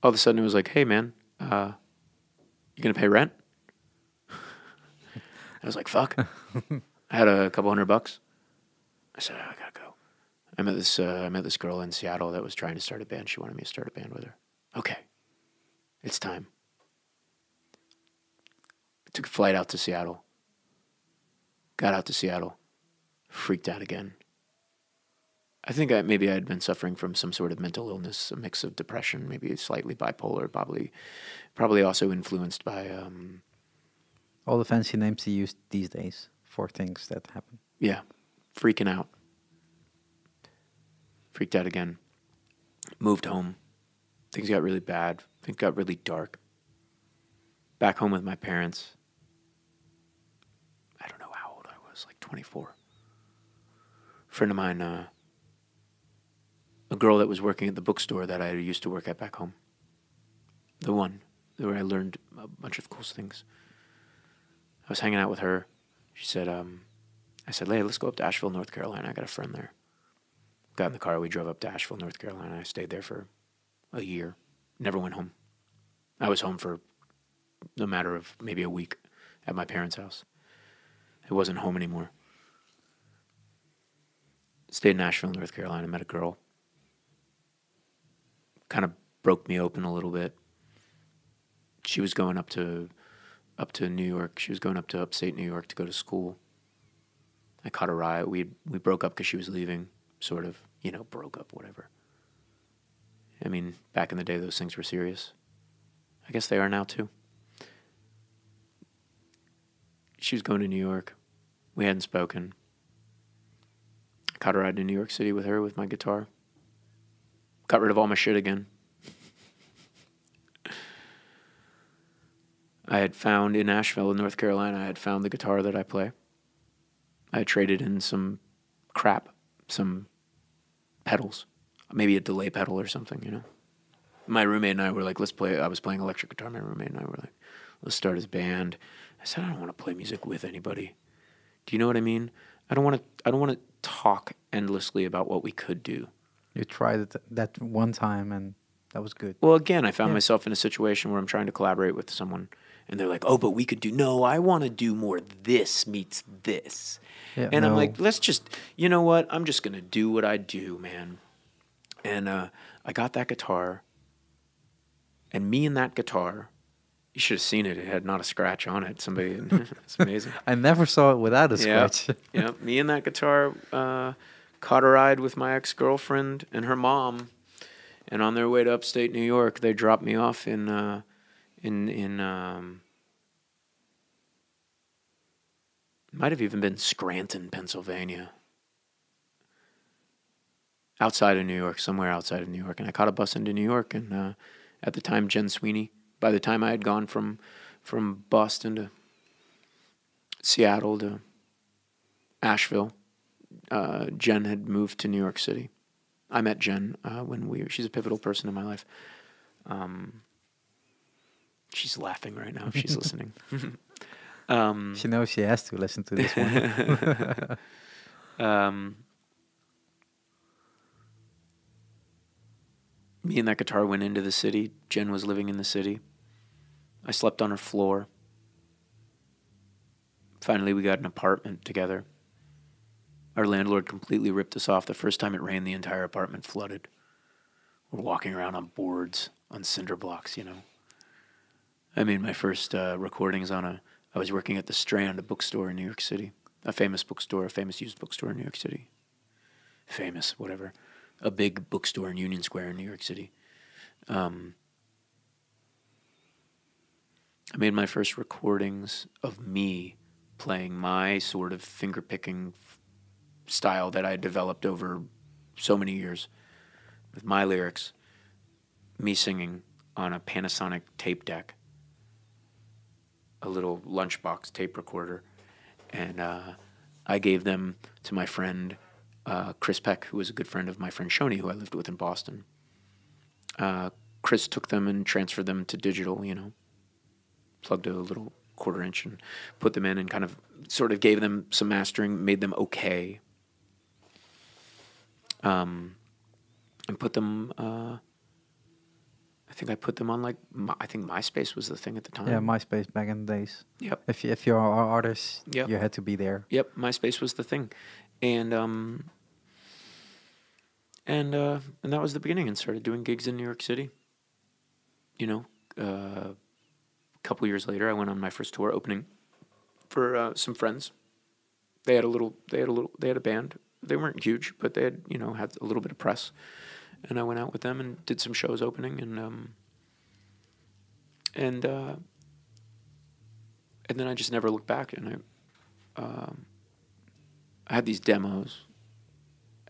A: all of a sudden it was like, "Hey, man, uh, you gonna pay rent?" I was like, "Fuck." I had a couple hundred bucks. I said, "I gotta go." I met this uh, I met this girl in Seattle that was trying to start a band. She wanted me to start a band with her. Okay, it's time. I took a flight out to Seattle. Got out to Seattle, freaked out again. I think I, maybe I had been suffering from some sort of mental illness, a mix of depression, maybe slightly bipolar, probably, probably also influenced by, um,
B: All the fancy names you use these days for things that happen.
A: yeah, freaking out. Freaked out again. Moved home. things got really bad. Things got really dark. Back home with my parents. I don't know how old I was, like 24. A friend of mine, uh, a girl that was working at the bookstore that I used to work at back home. The one where I learned a bunch of cool things. I was hanging out with her. She said, um, I said, Leia, let's go up to Asheville, North Carolina. I got a friend there. Got in the car. We drove up to Asheville, North Carolina. I stayed there for a year. Never went home. I was home for no matter of maybe a week at my parents' house. I wasn't home anymore. Stayed in Asheville, North Carolina. Met a girl. Kind of broke me open a little bit. She was going up to up to New York. She was going up to upstate New York to go to school. I caught a ride. We we broke up because she was leaving. Sort of, you know, broke up, whatever. I mean, back in the day, those things were serious. I guess they are now too. She was going to New York. We hadn't spoken. I caught a ride to New York City with her with my guitar. Got rid of all my shit again. I had found in Asheville, in North Carolina, I had found the guitar that I play. I traded in some crap, some pedals, maybe a delay pedal or something, you know. My roommate and I were like, let's play. I was playing electric guitar. My roommate and I were like, let's start his band. I said, I don't want to play music with anybody. Do you know what I mean? I don't want to. I don't want to talk endlessly about what we could do.
B: You tried it that one time and that was good.
A: Well, again, I found
B: Yeah.
A: myself in a situation where I'm trying to collaborate with someone, and they're like, "Oh, but we could do no. I want to do more. This meets this."
B: Yeah,
A: and I'm like, let's just, you know what? I'm just gonna do what I do, man. And uh, I got that guitar, and me and that guitar, you should have seen it. It had not a scratch on it. Somebody, it's amazing.
B: I never saw it without a scratch.
A: yeah. Me and that guitar uh, caught a ride with my ex girlfriend and her mom, and on their way to upstate New York, they dropped me off in uh, in in um, might have even been Scranton, Pennsylvania. Outside of New York, somewhere outside of New York, and I caught a bus into New York. And uh, at the time, Jen Sweeney. By the time I had gone from from Boston to Seattle to Asheville. Uh, Jen had moved to New York City. I met Jen uh, when we. She's a pivotal person in my life. Um, she's laughing right now if she's listening. um,
B: She knows she has to listen to this one.
A: um, me and that guitar went into the city. Jen was living in the city. I slept on her floor. Finally, we got an apartment together. Our landlord completely ripped us off. The first time it rained, the entire apartment flooded. We're walking around on boards, on cinder blocks, you know. I made my first uh, recordings on a. I was working at the Strand, a bookstore in New York City, a famous bookstore, a famous used bookstore in New York City. Famous, whatever, a big bookstore in Union Square in New York City. Um, I made my first recordings of me playing my sort of finger picking style that I developed over so many years with my lyrics, me singing on a Panasonic tape deck, a little lunchbox tape recorder, and uh, I gave them to my friend uh, Chris Peck, who was a good friend of my friend Shoni, who I lived with in Boston. Uh, Chris took them and transferred them to digital, you know, plugged a little quarter inch and put them in and kind of sort of gave them some mastering, made them okay. Um, and put them. Uh, I think I put them on like my, I think MySpace was the thing at the time.
B: yeah, MySpace back in the days.
A: Yep.
B: If you, if you're an artist,
A: Yep.
B: you had to be there.
A: Yep, MySpace was the thing, and um, and uh, and that was the beginning. And started doing gigs in New York City. You know, uh, a couple years later, I went on my first tour opening for uh, some friends. They had a little. They had a little. They had a band. They weren't huge, but they had you know had a little bit of press. And I went out with them and did some shows opening and um, and uh, and then I just never looked back. And I um, I had these demos,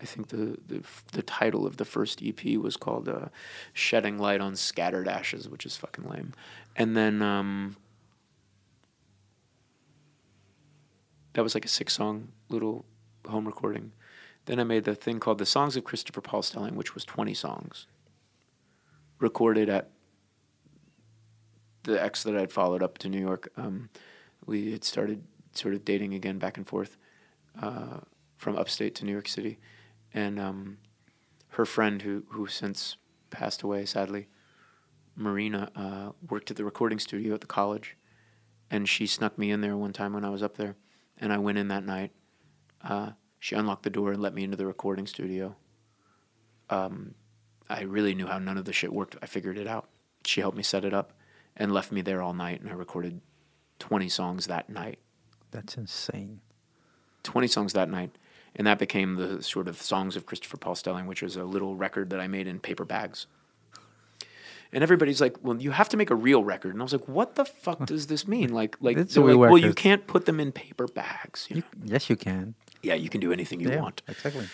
A: I think the, the the title of the first EP was called uh, "Shedding Light on Scattered Ashes," which is fucking lame. And then um, that was like a six song little home recording. Then I made the thing called the Songs of Christopher Paul Stelling, which was twenty songs recorded at the ex that I'd followed up to New York. Um, we had started sort of dating again back and forth uh, from upstate to New York City, and um, her friend who who since passed away sadly, Marina, uh, worked at the recording studio at the college, and she snuck me in there one time when I was up there, and I went in that night. Uh, she unlocked the door and let me into the recording studio. Um, I really knew how none of the shit worked. I figured it out. She helped me set it up and left me there all night, and I recorded 20 songs that night.
B: That's insane.
A: 20 songs that night. And that became the sort of Songs of Christopher Paul Stelling, which was a little record that I made in paper bags. And everybody's like, "Well, you have to make a real record." And I was like, "What the fuck does this mean?" Like, like,
B: It's
A: they're
B: a real
A: like, "Well, you can't put them in paper bags." You
B: You, yes, you can.
A: Yeah, you can do anything you
B: yeah,
A: want.
B: Exactly.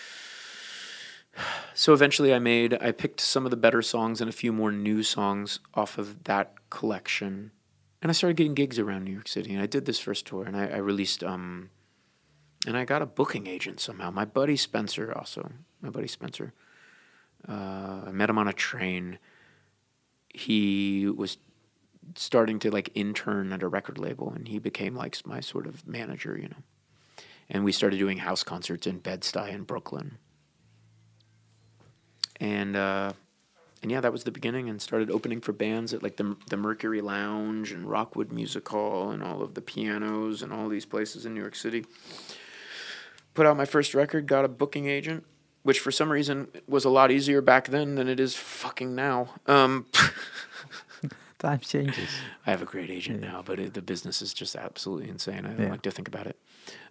A: So eventually, I made, I picked some of the better songs and a few more new songs off of that collection, and I started getting gigs around New York City. And I did this first tour, and I, I released, um, and I got a booking agent somehow. My buddy Spencer, also, my buddy Spencer. Uh, I met him on a train. He was starting to like intern at a record label, and he became like my sort of manager, you know. And we started doing house concerts in Bed Stuy and Brooklyn and uh, and yeah, that was the beginning. And started opening for bands at like the the Mercury Lounge and Rockwood Music Hall and all of the pianos and all these places in New York City. Put out my first record, got a booking agent, which for some reason was a lot easier back then than it is fucking now. Um,
B: Times changes.
A: I have a great agent now, but it, the business is just absolutely insane. I don't
B: Yeah.
A: like to think about it.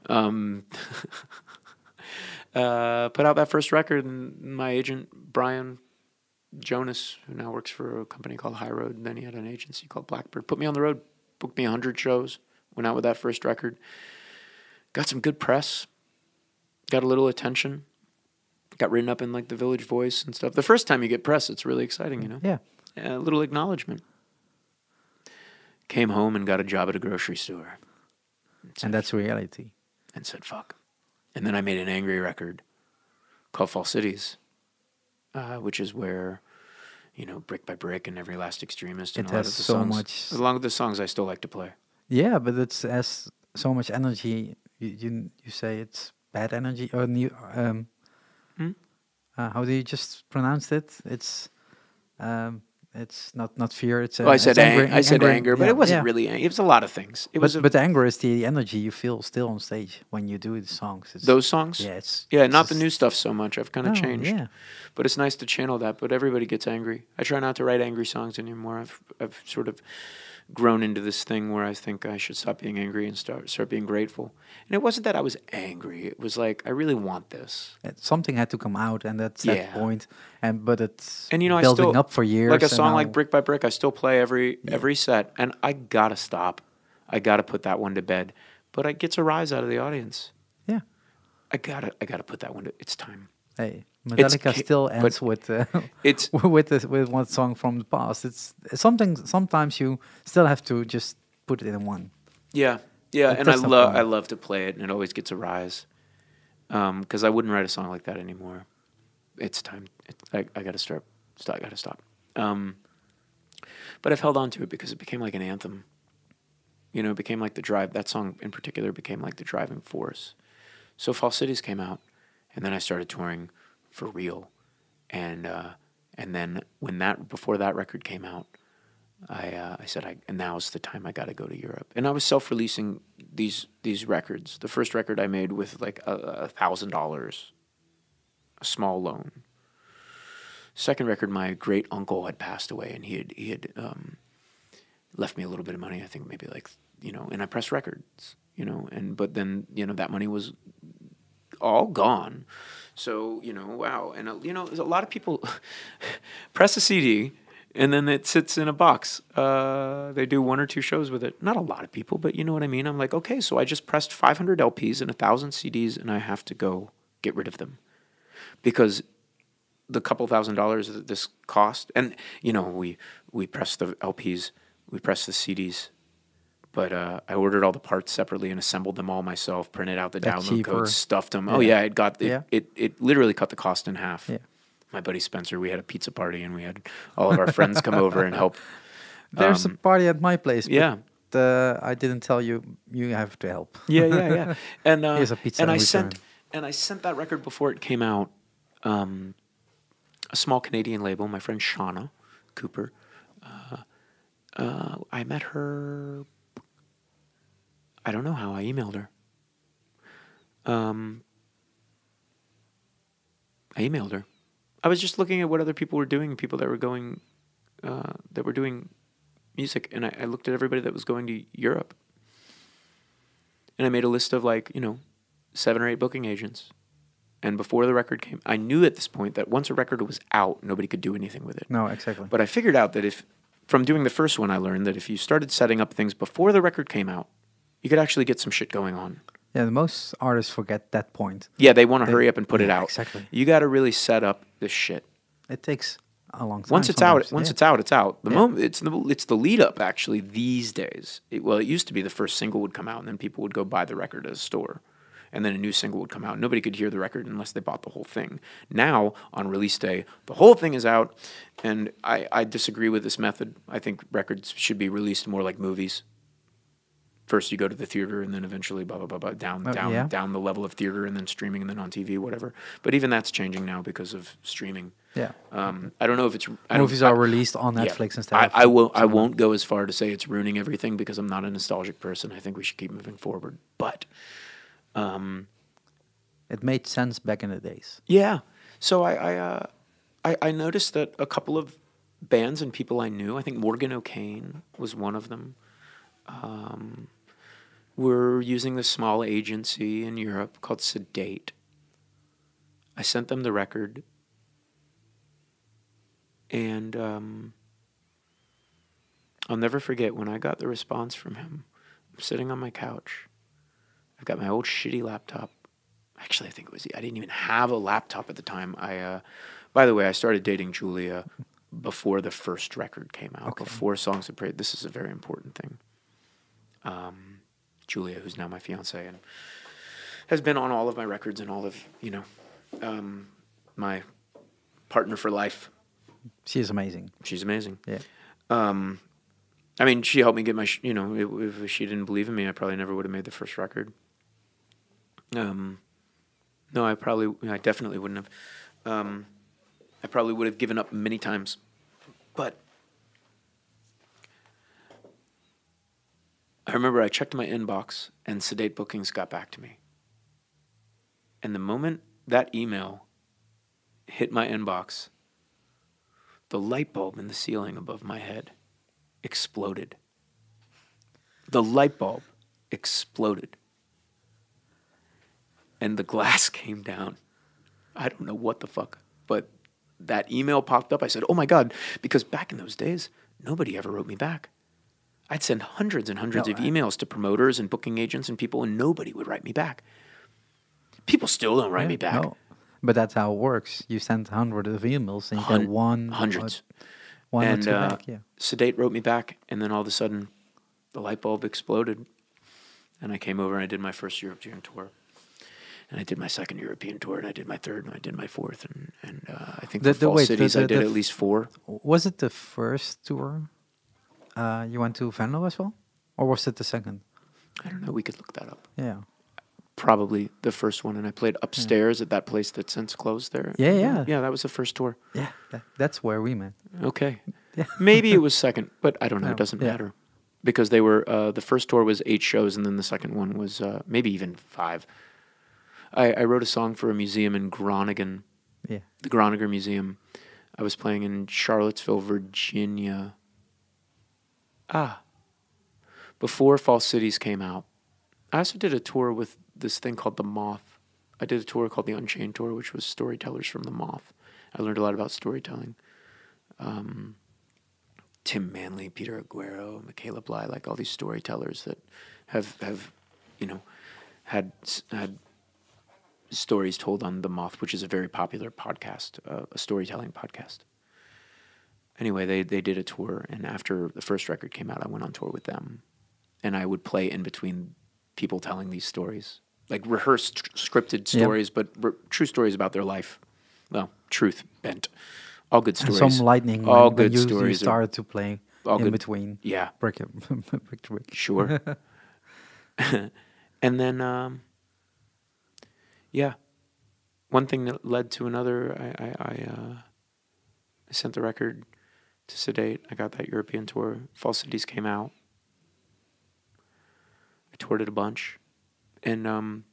A: Um, uh, put out that first record, and my agent Brian Jonas, who now works for a company called High Road, and then he had an agency called Blackbird, put me on the road, booked me hundred shows. Went out with that first record, got some good press, got a little attention, got written up in like the Village Voice and stuff. The first time you get press, it's really exciting, you know
B: Yeah.
A: a little acknowledgement. Came home and got a job at a grocery store. said,
B: And that's reality.
A: and said fuck. And then I made an angry record called False Cities, uh, which is where, you know, Brick by Brick and Every Last Extremist and
B: It
A: a lot of the
B: so
A: songs,
B: much-
A: along with the songs I still like to play.
B: Yeah, but it has so much energy. You you, you say it's bad energy or new. Um,
A: Hmm?
B: uh, how do you just pronounce it? It's um, it's not not fear. It's uh,
A: Oh, I said
B: it's anger.
A: ang- I said anger, but
B: yeah,
A: it wasn't
B: yeah.
A: really. ang- It was a lot of things. It
B: But
A: was
B: but the anger is the energy you feel still on stage when you do the songs. It's,
A: those songs.
B: yeah, it's
A: Yeah,
B: it's
A: not the new stuff so much. I've kind of
B: no,
A: changed.
B: Yeah,
A: but it's nice to channel that. But everybody gets angry. I try not to write angry songs anymore. I've I've sort of grown into this thing where I think I should stop being angry and start start being grateful. And it wasn't that I was angry. It was like I really want this.
B: Something had to come out, and that's that point. And but it's
A: And you know, I
B: building
A: still
B: up for years.
A: Like a song like Brick by Brick, I still play every every set, and I gotta stop. I gotta put that one to bed. But it gets a rise out of the audience.
B: Yeah.
A: I gotta I gotta put that one to. It's time.
B: Hey, Metallica
A: ca-
B: still ends with uh,
A: It's
B: with this, with one song from the past. It's something. Sometimes you still have to just put it in one.
A: Yeah, yeah,
B: Like,
A: and I love. I love to play it, and it always gets a rise. Because I wouldn't write a song like that anymore. It's time. I I got to start. Stop. Got to stop. Um, but I've held on to it because it became like an anthem. You know, it became like the drive. That song in particular became like the driving force. So False Cities came out, and then I started touring for real, and uh, and then when that before that record came out, I uh, I said I and now's the time I got to go to Europe. And I was self-releasing these these records. The first record I made with like a, a thousand dollars, a small loan. Second record, my great uncle had passed away, and he had he had um, left me a little bit of money. I think maybe like you know, and I pressed records, you know, and but then you know that money was all gone. So you know, wow, and uh, you know, a lot of people press a CD and then it sits in a box. Uh, they do one or two shows with it. Not a lot of people, but you know what I mean. I'm like, okay, so I just pressed 500 LPs and 1,000 CDs, and I have to go get rid of them. because the couple thousand dollars that this cost, and you know, we we pressed the LPs, we press the CDs, but uh, I ordered all the parts separately and assembled them all myself, printed out the
B: That's
A: download
B: cheaper.
A: codes, stuffed them. Oh
B: Yeah.
A: yeah, it got it,
B: Yeah.
A: it it literally cut the cost in half.
B: Yeah.
A: My buddy Spencer, we had a pizza party and we had all of our friends come over and help.
B: There's
A: Um,
B: a party at my place. But,
A: Yeah.
B: uh, I didn't tell you. You have to help.
A: Yeah, yeah, yeah. And uh,
B: Here's a pizza
A: and I sent and I sent that record before it came out. Um, a small Canadian label. My friend Shauna Cooper. Uh, uh, I met her. I don't know how I emailed her. Um, I emailed her. I was just looking at what other people were doing, people that were going, uh, that were doing music, and I, I looked at everybody that was going to Europe and I made a list of like you know seven or eight booking agents. And before the record came, I knew at this point that once a record was out, nobody could do anything with it.
B: No, exactly.
A: But I figured out that if, from doing the first one, I learned that if you started setting up things before the record came out, you could actually get some shit going on.
B: yeah, most artists forget that point.
A: Yeah, they want to hurry up and put it out.
B: exactly.
A: You got to really set up this shit.
B: It takes a long time.
A: Once it's out, once
B: yeah.
A: it's out, it's out. The
B: Yeah.
A: moment it's the it's the lead up actually these days. It, well, it used to be the first single would come out and then people would go buy the record at a store, and then a new single would come out. Nobody could hear the record unless they bought the whole thing. Now on release day, the whole thing is out, and I I disagree with this method. I think records should be released more like movies. First you go to the theater and then eventually blah blah blah blah down
B: Oh,
A: down
B: yeah.
A: down the level of theater and then streaming and then on TV whatever. But even that's changing now because of streaming.
B: Yeah.
A: Um, I don't know if it's I don't-
B: Movies
A: I-
B: are released on
A: yeah.
B: Netflix instead.
A: I, I will. I won't go as far to say it's ruining everything because I'm not a nostalgic person. I think we should keep moving forward. But um,
B: It made sense back in the days.
A: yeah, so I I, uh, I I noticed that a couple of bands and people I knew. I think Morgan O'Kane was one of them. Um, were using this small agency in Europe called Sedate. I sent them the record, and um, I'll never forget when I got the response from him. I'm sitting on my couch. I've got my old shitty laptop. Actually, I think it was I didn't even have a laptop at the time. I, uh, by the way, I started dating Julia before the first record came out.
B: Okay.
A: Before Songs of Praise. This is a very important thing. Um, Julia, who's now my fiance and has been on all of my records and all of you know, um, my partner for life.
B: She is amazing.
A: She's amazing.
B: Yeah.
A: Um, I mean, she helped me get my, sh- you know, if, if she didn't believe in me, I probably never would have made the first record. Um, no, I probably, I definitely wouldn't have. Um, I probably would have given up many times, but I remember I checked my inbox and Sedate Bookings got back to me. And the moment that email hit my inbox, the light bulb in the ceiling above my head exploded. The light bulb exploded. And the glass came down. I don't know what the fuck, but that email popped up. I said, "Oh my god," because back in those days, nobody ever wrote me back. I'd send hundreds and hundreds
B: No,
A: of
B: I-
A: emails to promoters and booking agents and people, and nobody would write me back. People still don't write
B: Yeah,
A: me back.
B: no. But that's how it works. You send hundreds of emails and
A: Hun-
B: get one,
A: hundreds.
B: one
A: and
B: or two
A: uh,
B: back. Yeah.
A: Sedate wrote me back, and then all of a sudden, the light bulb exploded, and I came over and I did my first European tour, and I did my second European tour, and I did my third, and I did my fourth, and and uh, I think
B: The- the-
A: Fall
B: wait, the-
A: Cities I did
B: the
A: at least four.
B: Was it the first tour uh, you went to Venlo as well, or was it the second?
A: I don't know. We could look that up.
B: Yeah.
A: Probably the first one, and I played upstairs at that place that's since closed there.
B: Yeah, yeah.
A: yeah. That was the first tour.
B: Yeah. That, that's where we met.
A: Okay.
B: Yeah.
A: Maybe it was second, but I don't know.
B: No,
A: It doesn't
B: yeah.
A: matter because they were uh, the first tour was eight shows, and then the second one was uh, maybe even five. I, I wrote a song for a museum in Groningen,
B: Yeah.
A: the Groninger Museum. I was playing in Charlottesville, Virginia. Ah, before False Cities came out. I also did a tour with this thing called The Moth. I did a tour called the Unchained Tour, which was storytellers from The Moth. I learned a lot about storytelling. Um, Tim Manley, Peter Aguero, Micaela Blei, like all these storytellers that have have, you know, had had stories told on The Moth, which is a very popular podcast, uh, a storytelling podcast. Anyway, they, they did a tour, and after the first record came out, I went on tour with them. And I would play in between people telling these stories, like rehearsed, scripted stories, but r- true stories about their life. Well, truth bent. All good
B: And
A: stories.
B: some lightning
A: All
B: when,
A: good
B: when you, you
A: stories are-
B: to play
A: all
B: in
A: good-
B: between
A: Yeah,
B: brick, brick to brick.
A: Sure. and then, um, yeah, one thing that led to another. I I I, uh, I sent the record to Sedate. I got that European tour. False Cities came out. I toured it a bunch, and um,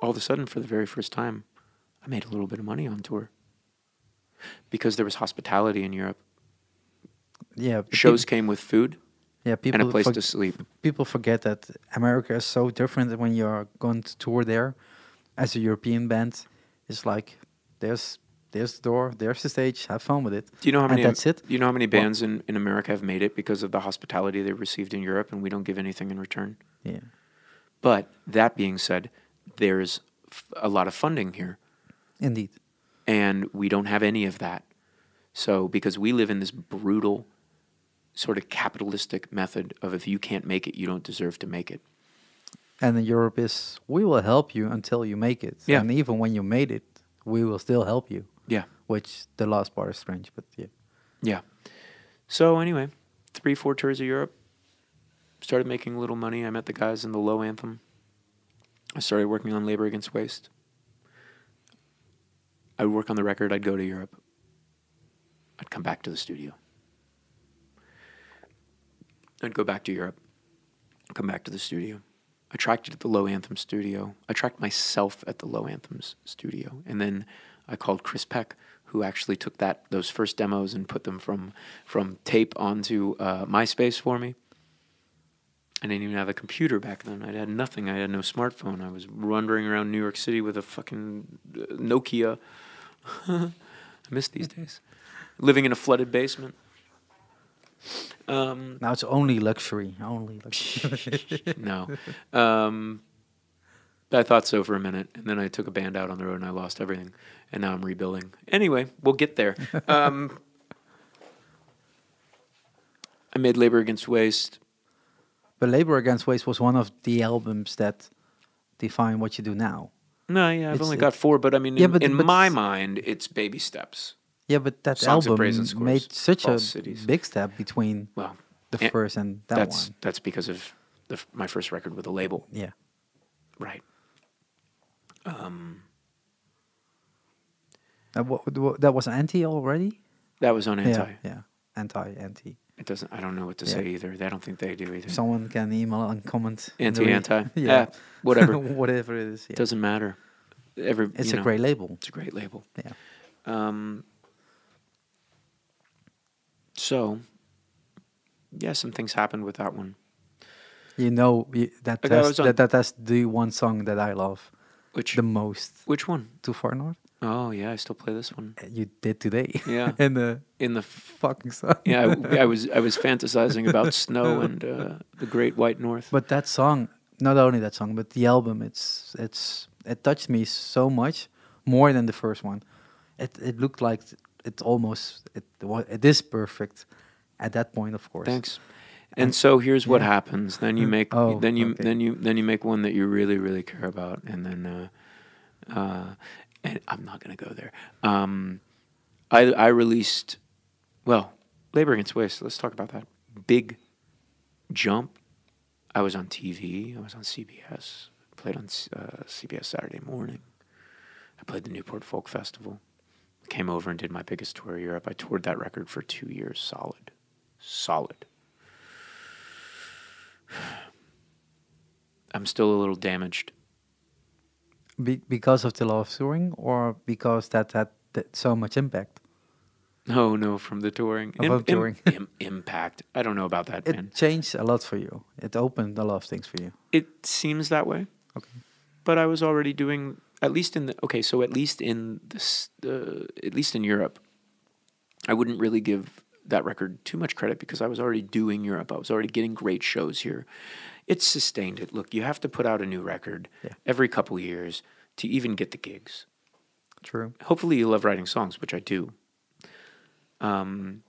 A: all of a sudden, for the very first time, I made a little bit of money on tour because there was hospitality in Europe.
B: Yeah,
A: Shows
B: peop-
A: came with food
B: yeah, people
A: and a place to sleep.
B: people forget that America is so different when you're going to tour there. As a European band, it's like there's there's the door, there's the stage, have fun with it.
A: Do you know how
B: And
A: many?
B: that's it?
A: Do you know how many
B: Well-
A: bands in, in America have made it because of the hospitality they received in Europe, and we don't give anything in return?
B: Yeah,
A: But that being said, there's f- a lot of funding here,
B: indeed.
A: and we don't have any of that. So because we live in this brutal, sort of capitalistic method of if you can't make it, you don't deserve to make it.
B: And in Europe is we will help you until you make it.
A: Yeah.
B: And even when you made it, we will still help you.
A: Yeah,
B: Which the last part is strange, but yeah.
A: yeah. So anyway, three, four tours of Europe. Started making a little money. I met the guys in the Low Anthem. I started working on Labor Against Waste. I would work on the record. I'd go to Europe. I'd come back to the studio. I'd go back to Europe. Come back to the studio. I tracked it at the Low Anthem studio. I tracked myself at the Low Anthems studio, and then I called Chris Peck, who actually took that those first demos and put them from from tape onto uh, MySpace for me. I didn't even have a computer back then. I had nothing. I had no smartphone. I was wandering around New York City with a fucking uh, Nokia. I miss these days. Living in a flooded basement. Um,
B: Now it's only luxury. Only luxury.
A: no. Um, I thought so for a minute, and then I took a band out on the road and I lost everything, and now I'm rebuilding. Anyway, we'll get there. Um, I made Labor Against Waste.
B: but Labor Against Waste was one of the albums that define what you do now.
A: No, yeah, I've
B: It's-
A: only got four, but I mean,
B: Yeah,
A: in,
B: but-
A: in
B: but
A: my mind, it's baby steps.
B: Yeah, but that
A: Songs
B: album
A: and
B: made such a
A: Cities.
B: big step between
A: Well,
B: the
A: eh,
B: first and that
A: that's
B: one.
A: that's because of the, my first record with a label,
B: Yeah.
A: right? Um,
B: Uh, what, that was anti already?
A: that was on anti.
B: Yeah, yeah. Anti, anti.
A: It doesn't. I don't know what to
B: Yeah.
A: say either. I don't think they do either.
B: Someone can email and comment.
A: Anti anti.
B: yeah.
A: yeah, whatever.
B: Whatever it is. Yeah.
A: Doesn't matter. Every
B: it's a
A: know,
B: great label.
A: It's a great label.
B: Yeah.
A: Um, so, yeah, some things happened with that one.
B: You know you, that, that's, that, that that's the one song that I love
A: Which
B: the most.
A: which one?
B: Too Far North?
A: Oh yeah, I still play this one
B: Uh, You did today.
A: Yeah.
B: in the
A: in the.
B: Fucking song.
A: yeah, I, I was I was fantasizing about snow and uh, the Great White North.
B: But that song, not only that song, but the album, it's it's it touched me so much more than the first one. It it looked like it almost it it is perfect at that point, of course.
A: Thanks. And
B: And-
A: so here's what happens. Then you
B: Mm.
A: make
B: Oh,
A: then you
B: okay.
A: then you then you make one that you really really care about, and then uh, uh, and I'm not gonna go there. Um, I I released, well, Labor Against Waste. Let's talk about that. Big jump. I was on TV. I was on CBS. Played on uh, CBS Saturday morning. I played the Newport Folk Festival. Came over and did my biggest tour of Europe. I toured that record for two years solid. Solid. I'm still a little damaged.
B: Be- because of the love of touring, or because that had that so much impact.
A: No, no, from the touring.
B: The touring.
A: im- impact. I don't know about that,
B: It
A: man.
B: changed a lot for you. It opened a lot of things for you.
A: It seems that way.
B: Okay.
A: But I was already doing at least in the okay, so at least in this uh, at least in Europe, I wouldn't really give that record too much credit because I was already doing Europe. I was already getting great shows here. It sustained it. Look, you have to put out a new record
B: Yeah.
A: every couple years to even get the gigs.
B: True.
A: Hopefully, you love writing songs, which I do. Um,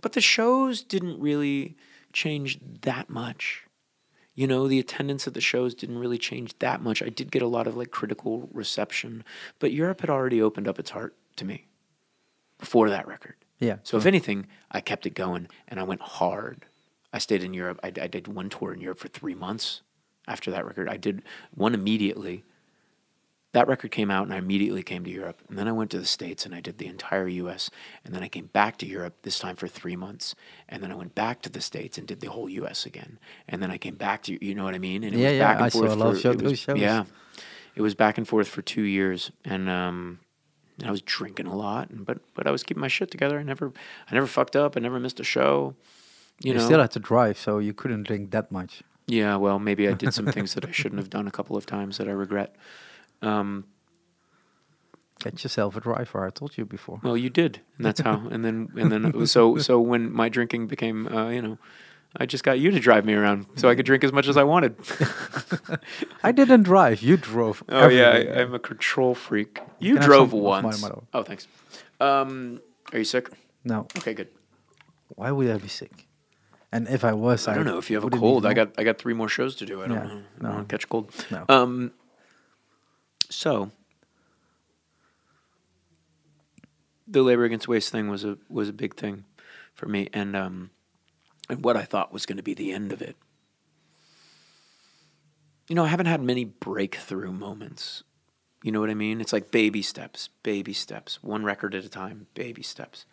A: but the shows didn't really change that much. You know, the attendance at the shows didn't really change that much. I did get a lot of like critical reception, but Europe had already opened up its heart to me before that record.
B: Yeah.
A: So if anything, I kept it going and I went hard. I stayed in Europe. I, I did one tour in Europe for three months after that record. I did one immediately. That record came out and I immediately came to Europe. And then I went to the States and I did the entire US. And then I came back to Europe this time for three months. And then I went back to the States and did the whole US again. And then I came back to you know what I mean? And it
B: Yeah,
A: was
B: yeah,
A: back and
B: I saw
A: forth
B: a lot of show-
A: was-
B: those shows.
A: Yeah. It was back and forth for two years. And um and I was drinking a lot, and, but but I was keeping my shit together. I never I never fucked up. I never missed a show. You,
B: You,
A: know,
B: still had to drive, so you couldn't drink that much.
A: yeah. Well, maybe I did some things that I shouldn't have done a couple of times that I regret. Um,
B: Get yourself a driver. I told you before.
A: well, you did, and that's how. And then and then so so when my drinking became, uh, you know, I just got you to drive me around so I could drink as much as I wanted.
B: I didn't drive. You drove.
A: Oh yeah. I, I'm a control freak. You
B: Can
A: drove
B: some of my
A: once. Oh, thanks. Um, are you sick?
B: No.
A: Okay, good.
B: Why would I be sick? And if I was,
A: I don't know if you have a cold. I got I got three more shows to do. I don't
B: Yeah,
A: know. I don't
B: no.
A: catch a cold.
B: know.
A: Um. So the labor against waste thing was a was a big thing for me, and um, and what I thought was going to be the end of it. You know, I haven't had many breakthrough moments. You know what I mean? It's like baby steps, baby steps, one record at a time, baby steps.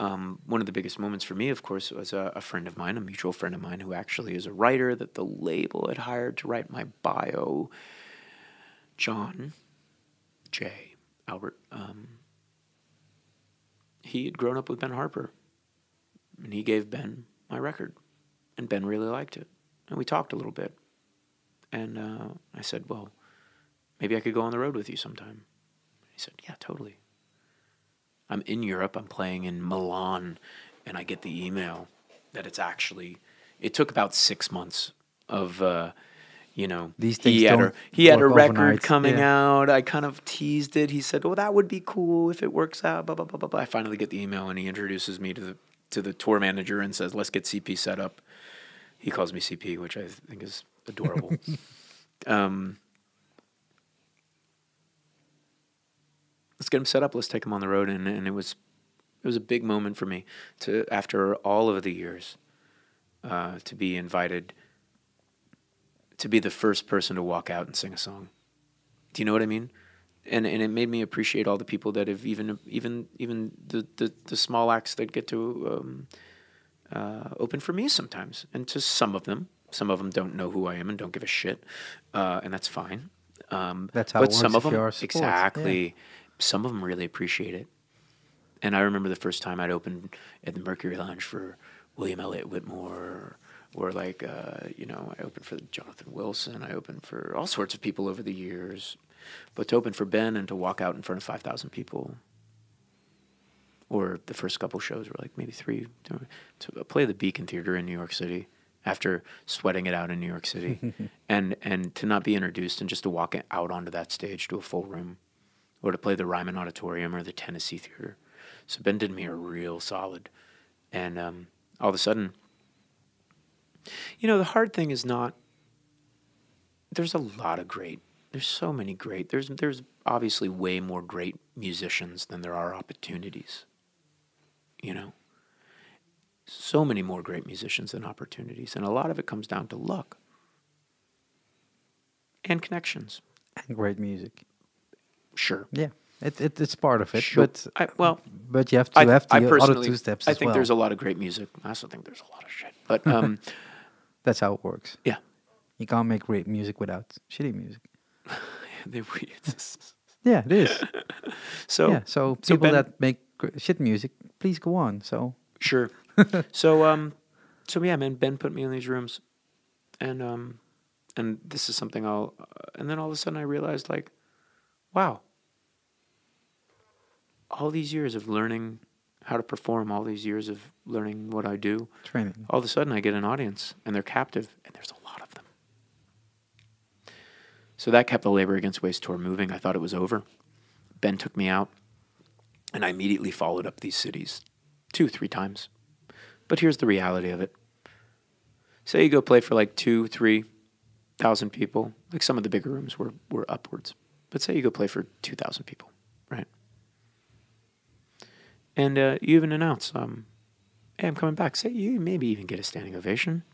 A: Um, one of the biggest moments for me, of course, was a, a friend of mine, a mutual friend of mine, who actually is a writer that the label had hired to write my bio. John J. Albert. Um, he had grown up with Ben Harper, and he gave Ben my record, and Ben really liked it, and we talked a little bit, and uh, I said, "Well, maybe I could go on the road with you sometime." He said, "Yeah, totally." I'm in Europe. I'm playing in Milan, and I get the email that it's actually. It took about six months of, uh, you know,
B: These
A: he
B: things
A: had a he had a record
B: overnight,
A: coming
B: yeah.
A: out. I kind of teased it. He said, "Oh, that would be cool if it works out." Blah blah blah blah. blah. I finally get the email, and he introduces me to the to the tour manager and says, "Let's get CP set up." He calls me CP, which I think is adorable. um, let's get him set up. Let's take him on the road, and and it was it was a big moment for me to after all of the years uh, to be invited to be the first person to walk out and sing a song. Do you know what I mean? And and it made me appreciate all the people that have even even even the the, the small acts that get to um, uh, open for me sometimes, and to some of them. Some of them don't know who I am and don't give a shit, uh, and that's fine. Um,
B: That's how
A: but some of them
B: you're yeah.
A: exactly. Some of them really appreciate it. And I remember the first time I'd opened at the Mercury Lounge for William Elliott Whitmore, or like, uh, you know, I opened for Jonathan Wilson. I opened for all sorts of people over the years. But to open for Ben and to walk out in front of 5,000 people, or the first couple shows were like maybe three, to, to play the Beacon Theater in New York City after sweating it out in New York City, and and to not be introduced and just to walk out onto that stage to a full room, or to play the Ryman Auditorium or the Tennessee Theater. So Ben did me a real solid, and um, all of a sudden, you know, the hard thing is not. There's a lot of great. There's so many great. There's there's obviously way more great musicians than there are opportunities. You know. So many more great musicians than opportunities, and a lot of it comes down to luck and connections.
B: And great music.
A: Sure.
B: Yeah, it, it it's part of it.
A: Sure.
B: But
A: I, well,
B: but you have to
A: I,
B: have the
A: I
B: other two steps
A: I think
B: well.
A: there's a lot of great music. I also think there's a lot of shit. But um,
B: That's how it works.
A: yeah,
B: You can't make great music without shitty music.
A: They, we- it's-
B: Yeah, it is.
A: so
B: yeah, so
A: so
B: people
A: Ben-
B: that make shit music, please go on. So
A: Sure. so um, so yeah, man. Ben put me in these rooms, and um, and this is something I'll. Uh, and then all of a sudden I realized like, wow. All these years of learning how to perform, all these years of learning what I do,
B: training.
A: all of a sudden I get an audience and they're captive, and there's a lot. So that kept the Labor Against Waste tour moving. I thought it was over. Ben took me out, and I immediately followed up these cities two, three times. But here's the reality of it. Say you go play for like two, three thousand people. Like some of the bigger rooms were, were upwards. But say you go play for two thousand people, right? And uh, you even announce, um, "Hey, I'm coming back." Say you maybe even get a standing ovation,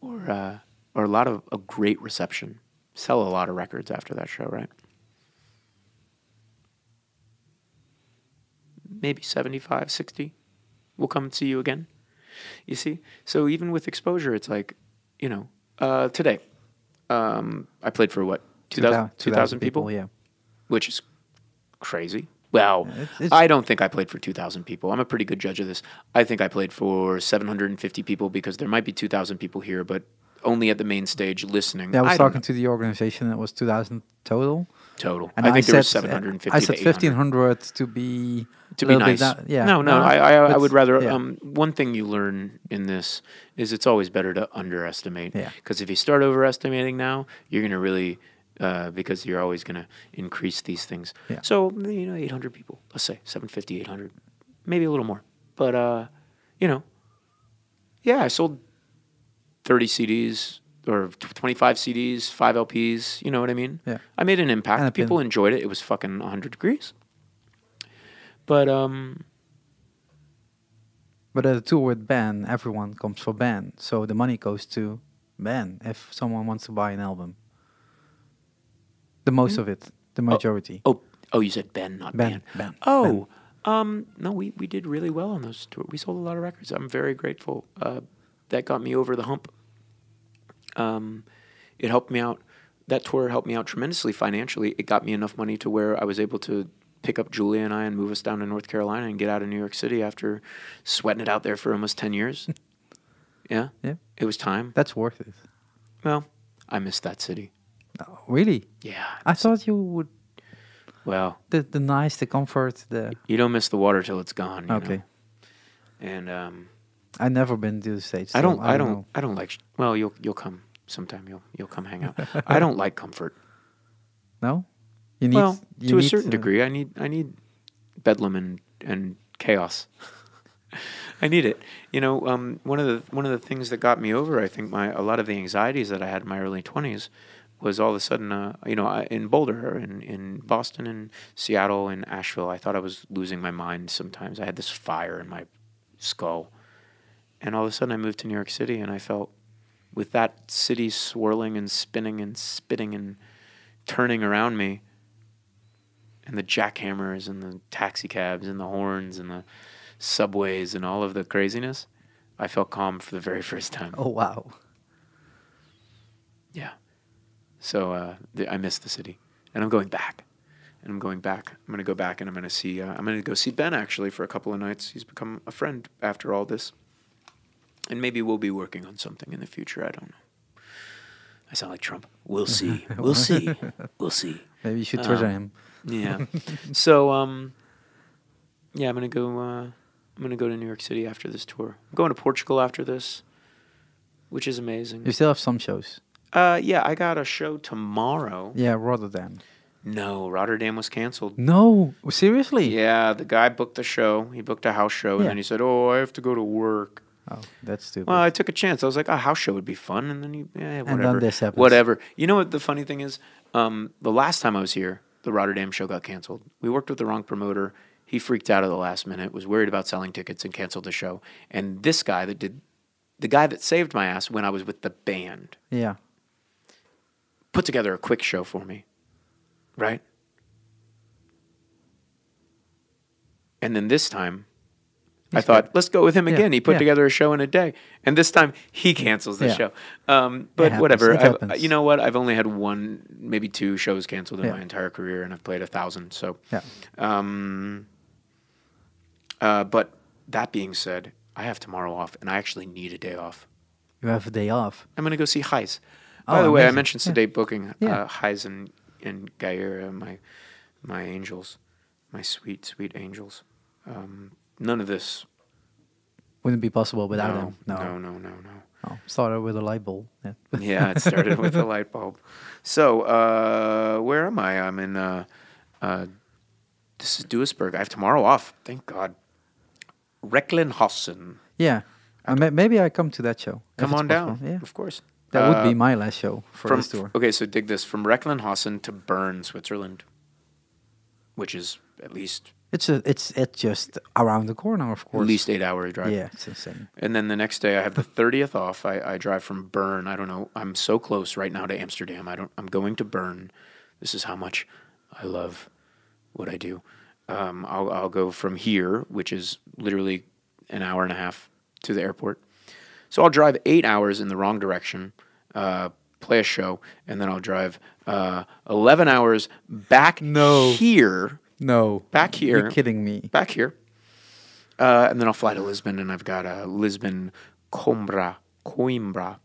A: or uh, or a lot of a great reception. Sell a lot of records after that show, right? Maybe 75, 60 will come and see you again. You see? So even with exposure, it's like, you know, uh, today, um, I played for what? 2,000 2,000 people?
B: Yeah.
A: which is crazy. Well,
B: it's- it's-
A: I don't think I played for 2,000 people. I'm a pretty good judge of this. I think I played for 750 people because there might be 2,000 people here, but only at the main stage listening.
B: Yeah, I was
A: don't
B: talking to the organization. It was 2,000 total.
A: total.
B: And
A: I think there was
B: said, uh,
A: 750
B: I said 1,500 to be
A: to be nice.
B: yeah.
A: No, no.
B: No,
A: I, I, I would rather.
B: yeah.
A: Um, one thing you learn in this is it's always better to underestimate.
B: Yeah.
A: Because if you start overestimating now, you're gonna really, uh, because you're always gonna increase these things.
B: Yeah.
A: So you know, 800 people. Let's say 750, 800, maybe a little more. But uh, you know, yeah, I sold 30 CDs or 25 CDs, five LPs. You know what I mean?
B: Yeah.
A: I made an impact.
B: And.
A: People enjoyed it. It was fucking 100 degrees. But um,
B: But at a tour with Ben, everyone comes for Ben. So the money goes to Ben if someone wants to buy an album. The most of it, the majority.
A: oh, oh, you said Ben, not
B: Ben,
A: Ben.
B: Ben,
A: Oh, um, no, we, we did really well on those tours. We sold a lot of records. I'm very grateful. Uh, that got me over the hump. Um, it helped me out. That tour helped me out tremendously financially. It got me enough money to where I was able to pick up Julia and I and move us down to North Carolina and get out of New York City after sweating it out there for almost 10 years. yeah.
B: Yeah.
A: It was time.
B: That's worth it.
A: Well, I missed that city.
B: Oh, really?
A: Yeah.
B: I thought you would.
A: Well,
B: The, the nice, the comfort, the.
A: you don't miss the water till it's gone. You
B: Okay.
A: Know? And um,
B: I've never been to the States.
A: I
B: so
A: don't. I don't. I don't like. sh- Well, you'll you'll come sometime. You'll you'll come hang out. I don't like comfort.
B: No? You need.
A: well,
B: you
A: to a certain
B: uh,
A: degree, I need I need bedlam and and chaos. I need it. You know, um, one of the one of the things that got me over, I think, my a lot of the anxieties that I had in my early twenties was all of a sudden, uh, you know, I, in Boulder, in in Boston, in Seattle, in Asheville, I thought I was losing my mind. Sometimes I had this fire in my skull, and all of a sudden, I moved to New York City, and I felt with that city swirling and spinning and spitting and turning around me, and the jackhammers and the taxi cabs and the horns and the subways and all of the craziness, I felt calm for the very first time.
B: Oh, wow.
A: Yeah. So uh, the, I miss the city, and I'm going back, and I'm going back. I'm gonna go back, and I'm gonna see. Uh, I'm gonna go see Ben actually for a couple of nights. He's become a friend after all this, and maybe we'll be working on something in the future. I don't know. I sound like Trump. We'll see. We'll see. We'll see.
B: Maybe you should Twitter
A: Um,
B: him.
A: Yeah. so um, yeah, I'm gonna go. Uh, I'm gonna go to New York City after this tour. I'm going to Portugal after this, which is amazing.
B: You still have some shows.
A: Uh, yeah, I got a show tomorrow.
B: Yeah, Rotterdam.
A: No, Rotterdam was canceled.
B: No, seriously?
A: Yeah, the guy booked the show. He booked a house show, and then he said, "Oh, I have to go to work."
B: Oh, that's stupid.
A: Well, I took a chance. I was like, "A house show would be fun," and then he, yeah, whatever.
B: then this happens.
A: Whatever. You know what the funny thing is? Um, the last time I was here, the Rotterdam show got canceled. We worked with the wrong promoter. He freaked out at the last minute. Was worried about selling tickets and canceled the show. And this guy that did, the guy that saved my ass when I was with the band,
B: yeah.
A: put together a quick show for me, right? And then this time, I thought,
B: good.
A: let's go with him
B: Yeah,
A: again. He put
B: yeah.
A: together a show in a day, and this time he cancels the
B: Yeah.
A: show. Um, but whatever. you know what? I've only had one, maybe two shows canceled in my entire career, and I've played a thousand. So,
B: Yeah.
A: um, uh, but that being said, I have tomorrow off, and I actually need a day off.
B: You have a day off.
A: I'm gonna go see Heis. By
B: Oh,
A: the way, I
B: amazing.
A: mentioned sedate booking.
B: Yeah.
A: Uh, Heis and and Gaira, my my angels, my sweet sweet angels. Um, none of this.
B: Wouldn't be possible without
A: no,
B: him. No.
A: no, no, no, no.
B: Oh, started with a light bulb. Yeah.
A: yeah, it started with a light bulb. So, uh, where am I? I'm in. Uh, uh, this is Duisburg. I have tomorrow off. Thank God. Recklinghausen.
B: yeah. Uh, maybe I come to that show.
A: Come on down.
B: Yeah.
A: Of course.
B: That would be
A: Uh,
B: my last show for
A: from
B: this tour.
A: okay. So dig this from Recklinghausen to Bern, Switzerland, which is at least
B: It's a, it's it's just around the corner, of course.
A: at least eight hour drive.
B: Yeah, it's insane.
A: And then the next day I have the thirtieth off. I, I drive from Bern. I don't know. I'm so close right now to Amsterdam. I don't. I'm going to Bern. This is how much I love what I do. Um, I'll I'll go from here, which is literally an hour and a half to the airport. So I'll drive eight hours in the wrong direction, uh, play a show, and then I'll drive uh, eleven hours back
B: No.
A: here,
B: No,
A: back here,
B: You're kidding me.
A: back here. Uh, and then I'll fly to Lisbon, and I've got uh, Lisbon, Coimbra, Coimbra,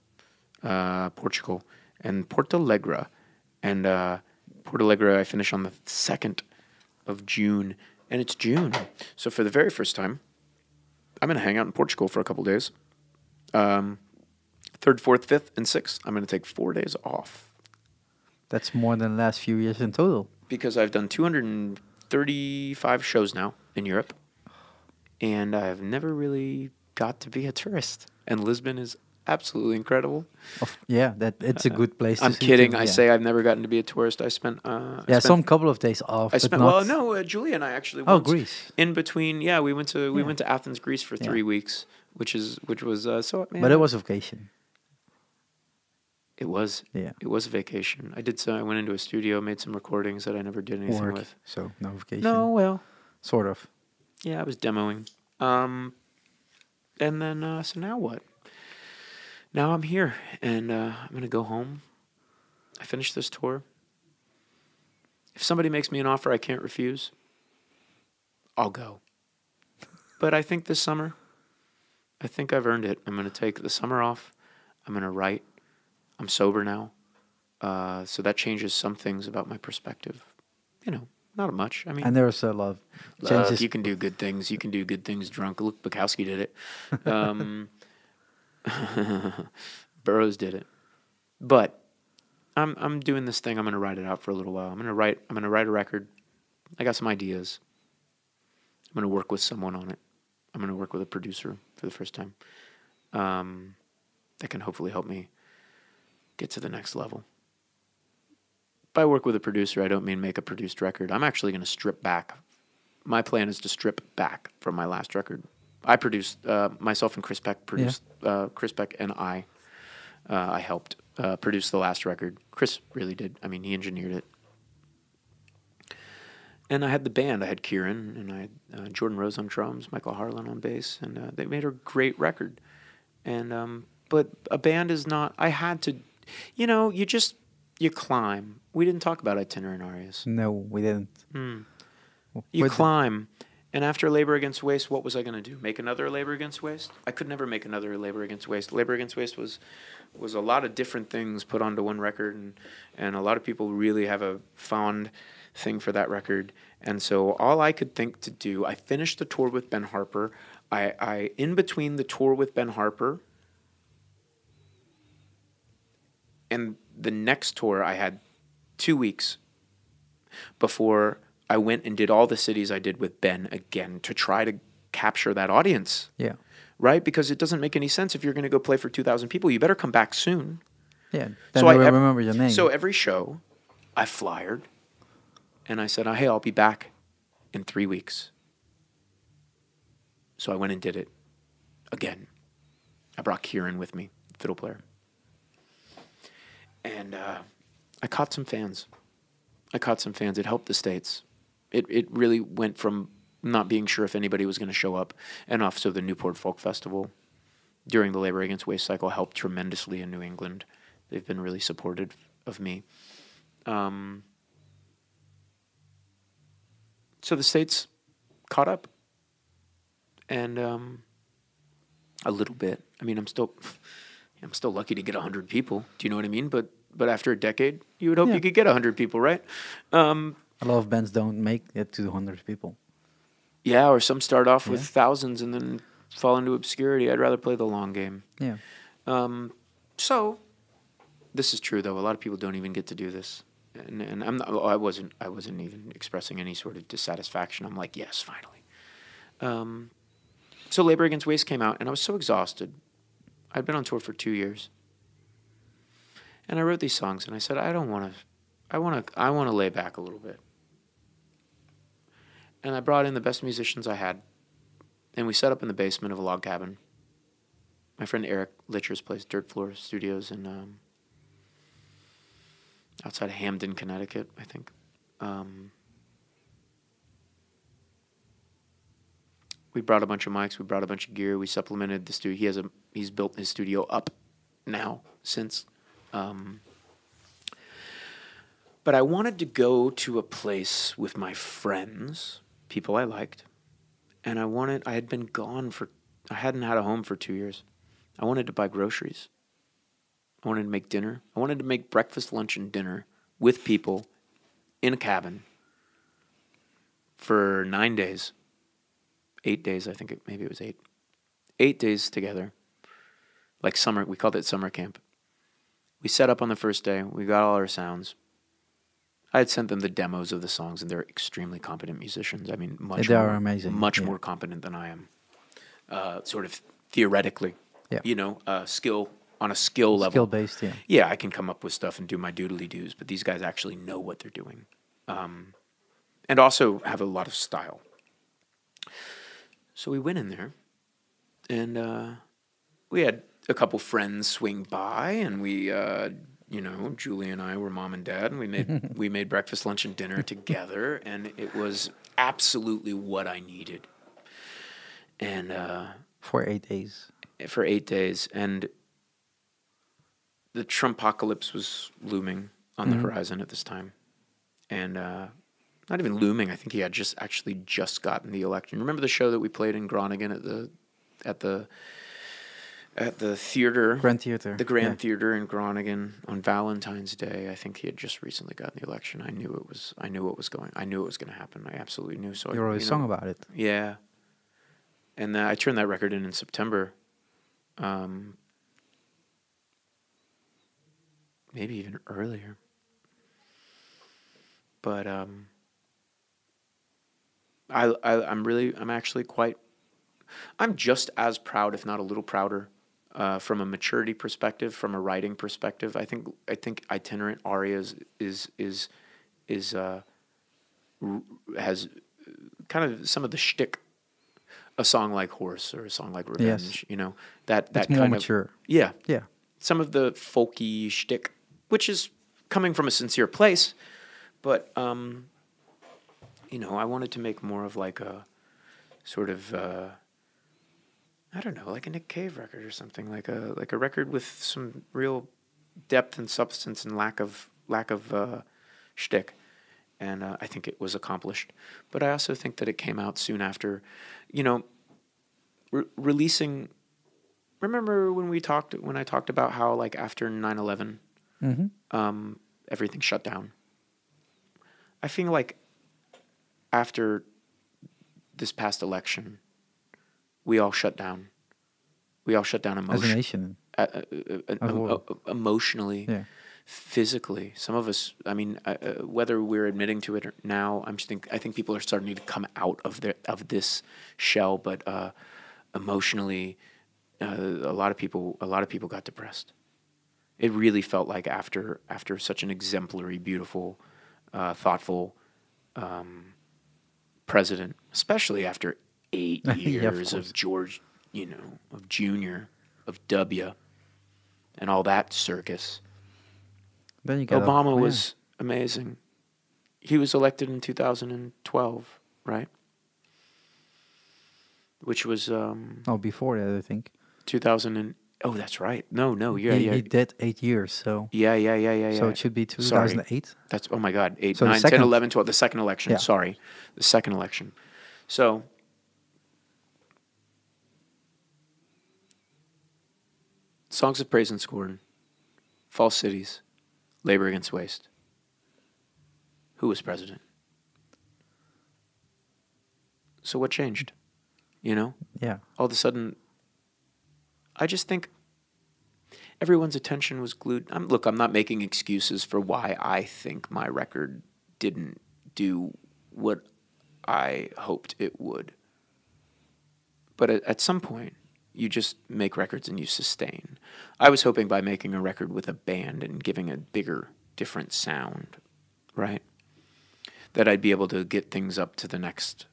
A: uh, Portugal, and Portalegre. And uh, Portalegre, I finish on the 2nd of June, and it's June. So for the very first time, I'm going to hang out in Portugal for a couple days. Um, third, fourth, fifth, and sixth, I'm going to take four days off
B: That's more than the last few years in total.
A: because I've done 235 shows now in Europe, and I've never really got to be a tourist. And Lisbon is absolutely incredible.
B: Yeah, that it's a good place. to
A: I'm kidding.
B: too,
A: I say I've never gotten to be a tourist. I spent. Uh, I
B: Yeah,
A: spent,
B: some couple of days off.
A: I
B: but
A: spent.
B: not,
A: Well, no, uh, Julia and I actually.
B: Oh, Greece.
A: In between, yeah, we went to we
B: Yeah.
A: went to Athens, Greece for
B: Yeah.
A: three weeks, which is which was uh, so.
B: But it was a vacation.
A: It was.
B: Yeah.
A: It was a vacation. I did. So I went into a studio, made some recordings that I never did anything
B: Work.
A: with.
B: So no vacation.
A: No, well,
B: Sort of.
A: Yeah, I was demoing. Um, and then uh, so now what? Now I'm here, and uh, I'm gonna go home. I finished this tour. If somebody makes me an offer I can't refuse, I'll go. But I think this summer, I think I've earned it. I'm gonna take the summer off. I'm gonna write. I'm sober now, uh, so that changes some things about my perspective. You know, not much. I mean,
B: And there's a lot of
A: Love,
B: changes.
A: you can do good things. You can do good things drunk. Look, Bukowski did it. Um, Burroughs did it. But I'm I'm doing this thing. I'm gonna write it out for a little while. I'm gonna write. I'm gonna write a record. I got some ideas. I'm gonna work with someone on it. I'm gonna work with a producer for the first time. Um, that can hopefully help me get to the next level. By work with a producer, I don't mean make a produced record. I'm actually going to strip back. My plan is to strip back from my last record. I produced uh, myself and Chris Peck produced. Uh, Chris Peck and I, uh, I helped uh, produce the last record. Chris really did. I mean, he engineered it. And I had the band. I had Kieran and I had uh, Jordan Rose on drums, Michael Harlan on bass, and uh, they made a great record. And um, but a band is not. I had to, you know, you just you climb. We didn't talk about itinerant arias.
B: no, we didn't.
A: Hmm. You climb. And after Labor Against Waste, what was I going to do? Make another Labor Against Waste? I could never make another Labor Against Waste. Labor Against Waste was was a lot of different things put onto one record, and and a lot of people really have a fond thing for that record. And so all I could think to do, I finished the tour with Ben Harper. I, I in between the tour with Ben Harper and the next tour, I had two weeks before I went and did all the cities I did with Ben again to try to capture that audience,
B: Yeah.
A: right? Because it doesn't make any sense if you're going to go play for 2,000 people. You better come back soon.
B: Yeah.
A: So
B: I remember your name.
A: So every show, I flyered and I said, hey, I'll be back in three weeks. So I went and did it again. I brought Kieran with me, fiddle player. And uh, I caught some fans. I caught some fans. It helped the States. It, it really went from not being sure if anybody was going to show up and off. So the Newport Folk Festival during the Labor Against Waste cycle helped tremendously in New England. They've been really supportive of me. Um, so the states caught up, and um, a little bit. I mean, I'm still, I'm still lucky to get hundred people. Do you know what I mean? But but after a decade, you would hope
B: Yeah.
A: you could get hundred people, right? Um,
B: a lot of bands don't make it to 100 people.
A: yeah, or some start off with thousands and then fall into obscurity. I'd rather play the long game.
B: Yeah.
A: Um, so, this is true though. A lot of people don't even get to do this, and and I'm not, I wasn't I wasn't even expressing any sort of dissatisfaction. I'm like, yes, finally. Um, so Labor Against Waste came out, and I was so exhausted. I'd been on tour for two years, and I wrote these songs, and I said, I don't want to, I want to, I want to lay back a little bit. And I brought in the best musicians I had, and we set up in the basement of a log cabin. My friend Eric Litcher's place, Dirt Floor Studios, in um, outside of Hamden, Connecticut, I think. Um, we brought a bunch of mics, we brought a bunch of gear, we supplemented the studio. He has a he's built his studio up now since. Um, but I wanted to go to a place with my friends, people I liked, and I wanted I had been gone for I hadn't had a home for 2 years. I wanted to buy groceries. I wanted to make dinner. I wanted to make breakfast, lunch and dinner with people in a cabin for 9 days eight days. I think it, maybe it was eight, eight days together. Like summer, we called it summer camp. We set up on the first day. We got all our sounds. I had sent them the demos of the songs, and they're extremely competent musicians. I mean, much
B: they
A: more,
B: are amazing.
A: much
B: yeah.
A: more competent than I am. Uh, sort of theoretically,
B: Yeah.
A: you know, uh, skill on a skill level.
B: skill based. Yeah.
A: Yeah, I can come up with stuff and do my doodly doos, but these guys actually know what they're doing, um, and also have a lot of style. So we went in there, and uh, we had a couple friends swing by, and we, uh, you know, Julie and I were mom and dad, and we made we made breakfast, lunch, and dinner together, and it was absolutely what I needed. And uh,
B: For eight days.
A: for eight days, and the Trumpocalypse was looming on the
B: Mhm.
A: horizon at this time, and uh, not even looming. I think he had just actually just gotten the election. Remember the show that we played in Groningen at the at the at the theater,
B: Grand Theater.
A: the Grand
B: yeah.
A: Theater in Groningen on Valentine's Day. I think he had just recently gotten the election. I knew it was. I knew it was going. I knew it was going to happen. I absolutely knew. So
B: You wrote a
A: you
B: song about it.
A: yeah. And uh, I turned that record in in September. Um, maybe even earlier. But um, I, I, I'm really, I'm actually quite, I'm just as proud, if not a little prouder, uh, from a maturity perspective, from a writing perspective. I think, I think itinerant arias is is is uh, r- has kind of some of the shtick a song like Horse or a song like Revenge, you know, that that
B: It's
A: kind
B: mature.
A: of yeah,
B: Yeah.
A: some of the folky shtick, which is coming from a sincere place, but um, you know, I wanted to make more of like a sort of uh, I don't know, like a Nick Cave record or something, like a like a record with some real depth and substance and lack of lack of uh, shtick. And uh, I think it was accomplished, but I also think that it came out soon after, you know, re- releasing. Remember when we talked when I talked about how like after 9-11,
B: Mm-hmm.
A: um, everything shut down. I feel like after this past election, we all shut down. We all shut down
B: As a nation.
A: uh, uh, uh, uh,
B: a
A: em-
B: world.
A: uh, emotionally,
B: Yeah.
A: physically. Some of us, I mean, uh, uh, whether we're admitting to it or now, I'm just think I think people are starting to come out of their of this shell, but uh, emotionally, uh, a lot of people, a lot of people got depressed. It really felt like after after such an exemplary, beautiful, uh, thoughtful um, president, especially after eight
B: Yeah, of
A: years of George, you know, of Junior, of W, and all that circus.
B: Then you get
A: Obama
B: oh, yeah.
A: was amazing. He was elected in 2012, right? Which was um,
B: Oh, before that, I think.
A: 2000 and oh, that's right. No, no, yeah,
B: he,
A: yeah,
B: he did eight years, so
A: yeah, yeah, yeah, yeah, yeah.
B: so it should be
A: Sorry.
B: 2008.
A: That's oh my god, 8,
B: So the
A: 9, 10,
B: second-
A: 11, 12, the second election.
B: Yeah.
A: Sorry, the second election. So songs of praise and scorn, false cities, labor against waste. Who was president? So what changed? You know,
B: Yeah.
A: all of a sudden, I just think everyone's attention was glued. I'm, look, I'm not making excuses for why I think my record didn't do what I hoped it would. But at, at some point, you just make records and you sustain. I was hoping by making a record with a band and giving a bigger, different sound, right? That I'd be able to get things up to the next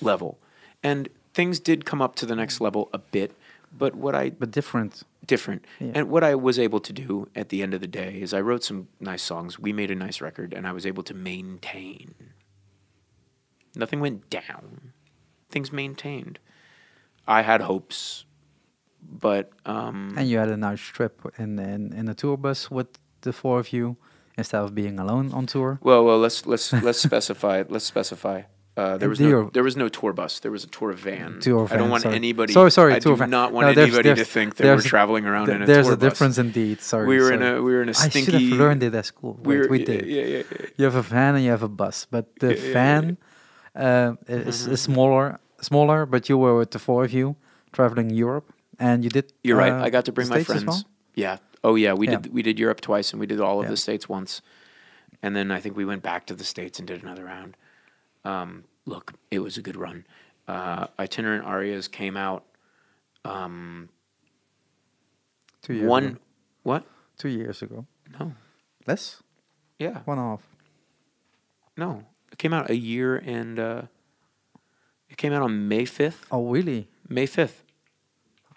A: level. And things did come up to the next level a bit, but what I
B: But different.
A: different.
B: Yeah.
A: And what I was able to do at the end of the day is I wrote some nice songs. We made a nice record, and I was able to maintain. Nothing went down. Things maintained. I had hopes, but um,
B: And you had a nice trip in, in, in a tour bus with the four of you instead of being alone on tour.
A: well, well, let's let's let's specify it. Let's specify. Uh, there was no there was no tour bus. There was a tour van.
B: Tour van
A: I don't want
B: sorry.
A: anybody.
B: Sorry, sorry,
A: I
B: tour
A: do
B: van.
A: not want
B: No, there's-
A: anybody to think that we're
B: a-
A: traveling around in a
B: there's
A: tour
B: a
A: bus.
B: difference indeed. Sorry.
A: We were in
B: sorry.
A: a we were in a
B: I
A: stinky.
B: I should have learned it at school. Wait,
A: We're,
B: we did.
A: Yeah, yeah, yeah.
B: You have a van and you have a bus, but the
A: Yeah, yeah,
B: van uh, is,
A: Mm-hmm.
B: is smaller, smaller. But you were with the four of you traveling Europe, and you did.
A: You're right.
B: uh,
A: I got to bring my friends.
B: well?
A: Yeah. Oh yeah, we
B: Yeah.
A: did we did Europe twice and we did all of
B: Yeah.
A: the states once. And then I think we went back to the states and did another round. Um, look, it was a good run. Uh, itinerant arias came out um,
B: Two years.
A: one
B: Ago.
A: what?
B: Two years ago.
A: No.
B: Less.
A: Yeah.
B: One and a half.
A: No. It came out a year and uh, it came out on May 5th.
B: Oh really?
A: May 5th.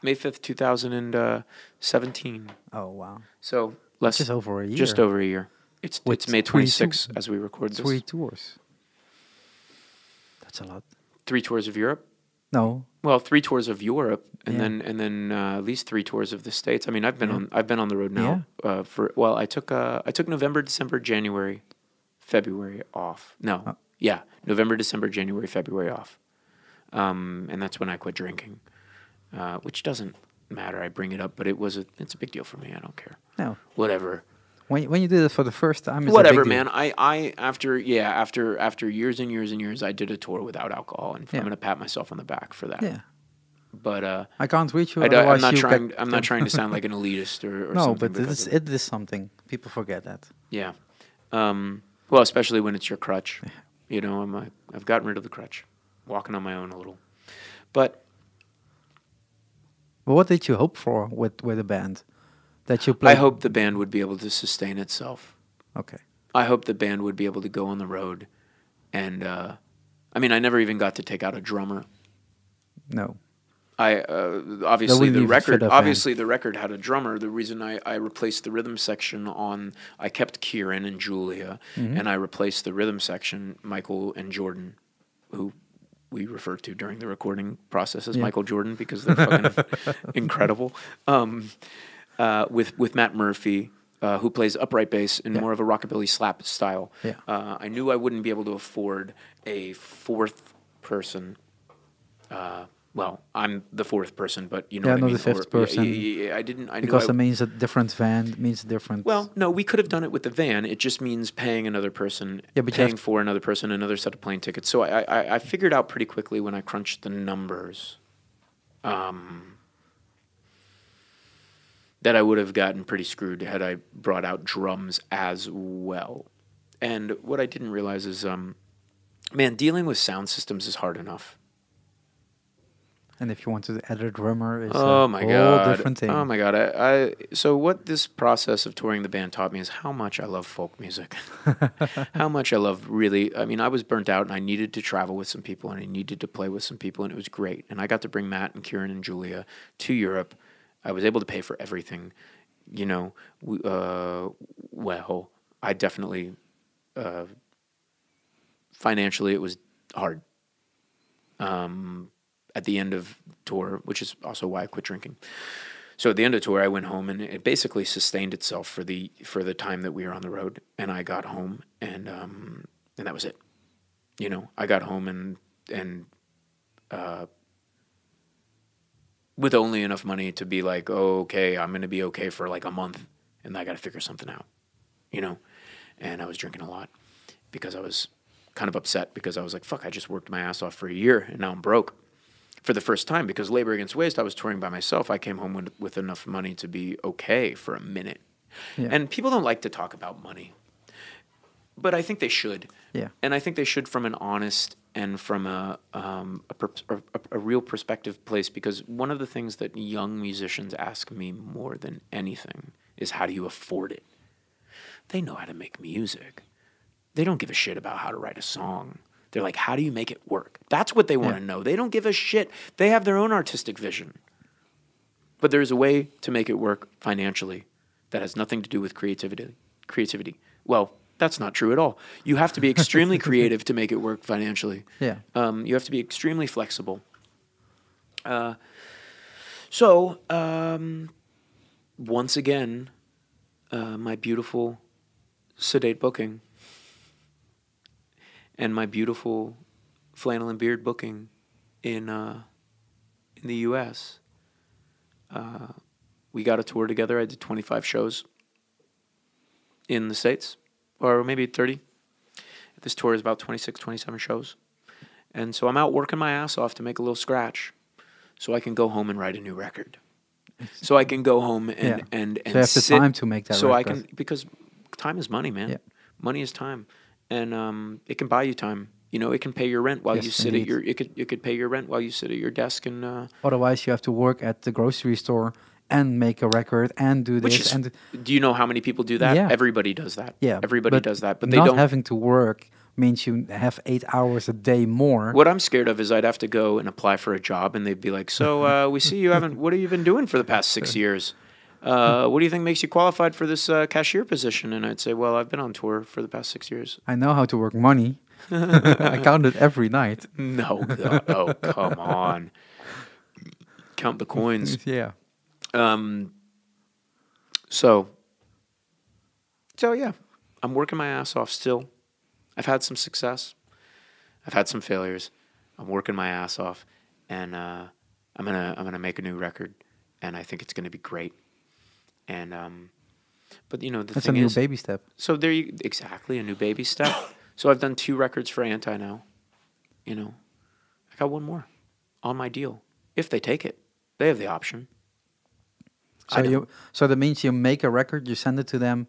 A: May 5th, 2017.
B: Oh wow.
A: So, less
B: Just over a year.
A: just over a year. It's
B: With
A: it's May 26th as we record this.
B: Three tours. That's a lot.
A: three tours of Europe.
B: No.
A: Well, three tours of Europe, and
B: Yeah.
A: then and then uh, at least three tours of the states. I mean, I've been
B: Yeah.
A: on I've been on the road now uh, for well, I took uh, I took November, December, January, February off. No,
B: Oh.
A: yeah, November, December, January, February off, um, and that's when I quit drinking, uh, which doesn't matter. I bring it up, but it was a it's a big deal for me. I don't care.
B: No.
A: Whatever.
B: When when you did it for the first time,
A: Whatever, man. I, I after yeah after after years and years and years, I did a tour without alcohol, and
B: Yeah.
A: I'm gonna pat myself on the back for that.
B: Yeah.
A: But uh,
B: I can't reach you.
A: I, i'm not
B: you
A: trying. I'm not trying to sound like an elitist or, or
B: no, but it
A: is,
B: it is something. People forget that.
A: yeah. Um, well, especially when it's your crutch. Yeah. You know, I'm a, I've gotten rid of the crutch, walking on my own a little. But
B: But what did you hope for with with the band? That you play?
A: I hope the band would be able to sustain itself.
B: Okay.
A: I hope the band would be able to go on the road, and uh, I mean, I never even got to take out a drummer.
B: No.
A: I uh, obviously the record. Obviously, the record had a drummer. The reason I, I replaced the rhythm section on, I kept Kieran and Julia,
B: Mm-hmm.
A: and I replaced the rhythm section Michael and Jordan, who we refer to during the recording process as
B: Yeah.
A: Michael Jordan because they're fucking incredible. Um, uh, with with Matt Murphy. Uh, who plays upright bass in
B: Yeah.
A: more of a rockabilly slap style?
B: Yeah.
A: Uh, I knew I wouldn't be able to afford a fourth person uh, well, I'm the fourth person, but you know
B: Yeah,
A: what I mean.
B: the fifth
A: Or-
B: person.
A: yeah, yeah, I didn't. I
B: Because it
A: I,
B: means a different van, means different.
A: well, no, we could have done it with the van. It just means paying another person,
B: Yeah, but
A: paying for another person another set of plane tickets. So I, I, I figured out pretty quickly when I crunched the numbers, um, that I would have gotten pretty screwed had I brought out drums as well. And what I didn't realize is, um, man, dealing with sound systems is hard enough.
B: and if you want to add a drummer, it's
A: Oh
B: a
A: my
B: whole
A: god!
B: different thing.
A: Oh my god! I, I so what this process of touring the band taught me is how much I love folk music, how much I love really. I mean, I was burnt out and I needed to travel with some people and I needed to play with some people and it was great. And I got to bring Matt and Kieran and Julia to Europe. I was able to pay for everything. You know, uh, well, I definitely uh, financially it was hard. Um, at the end of tour, which is also why I quit drinking. So at the end of tour, I went home and it basically sustained itself for the for the time that we were on the road. And I got home and um, and that was it. You know, I got home and and uh, with only enough money to be like, oh, okay, I'm gonna be okay for like a month, and I got to figure something out. You know, and I was drinking a lot because I was kind of upset because I was like, fuck, I just worked my ass off for a year and now I'm broke for the first time because Labor Against Waste, I was touring by myself. I came home with, with enough money to be okay for a minute.
B: Yeah.
A: And people don't like to talk about money, but I think they should.
B: Yeah.
A: And I think they should from an honest and from a, um, a, per- a, a real perspective place because one of the things that young musicians ask me more than anything is how do you afford it? They know how to make music. They don't give a shit about how to write a song. They're like, how do you make it work? That's what they want to
B: Yeah.
A: know. They don't give a shit. They have their own artistic vision. But there's a way to make it work financially that has nothing to do with creativity. Creativity. Well, that's not true at all. You have to be extremely creative to make it work financially.
B: Yeah.
A: Um, you have to be extremely flexible. Uh, so, um, once again, uh, my beautiful sedate booking and my beautiful flannel and beard booking in uh, in the U.S. Uh, we got a tour together. I did 25 shows in the states, or maybe 30. This tour is about 26, 27 shows, and so I'm out working my ass off to make a little scratch, so I can go home and write a new record. So I can go home and
B: Yeah.
A: and and
B: So you have the time to make that
A: So I can because time is money, man.
B: Yeah.
A: Money is time, and um, it can buy you time. You know, it can pay your rent while you sit
B: indeed.
A: at your. It could it could pay your rent while you sit at your desk and. Uh,
B: Otherwise, you have to work at the grocery store and make a record and do this
A: is.
B: and
A: do you know how many people do that?
B: Yeah.
A: Everybody does that.
B: yeah.
A: Everybody does that, but they
B: not
A: don't.
B: having to work means you have eight hours a day more.
A: What I'm scared of is I'd have to go and apply for a job, and they'd be like, "So uh, we see you haven't. What have you been doing for the past six years? Uh, what do you think makes you qualified for this uh, cashier position?" And I'd say, "Well, I've been on tour for the past six years."
B: I know how to work money. I count it every night.
A: No, God. oh come on, count the coins.
B: Yeah.
A: Um, so, so yeah, I'm working my ass off still. I've had some success. I've had some failures. I'm working my ass off, and uh, I'm gonna I'm gonna make a new record, and I think it's gonna be great. And um, but you know the
B: That's a new
A: is,
B: baby step.
A: so there you exactly a new baby step. so I've done two records for Anti now. You know, I got one more on my deal if they take it. They have the option.
B: So you so that means you make a record, you send it to them,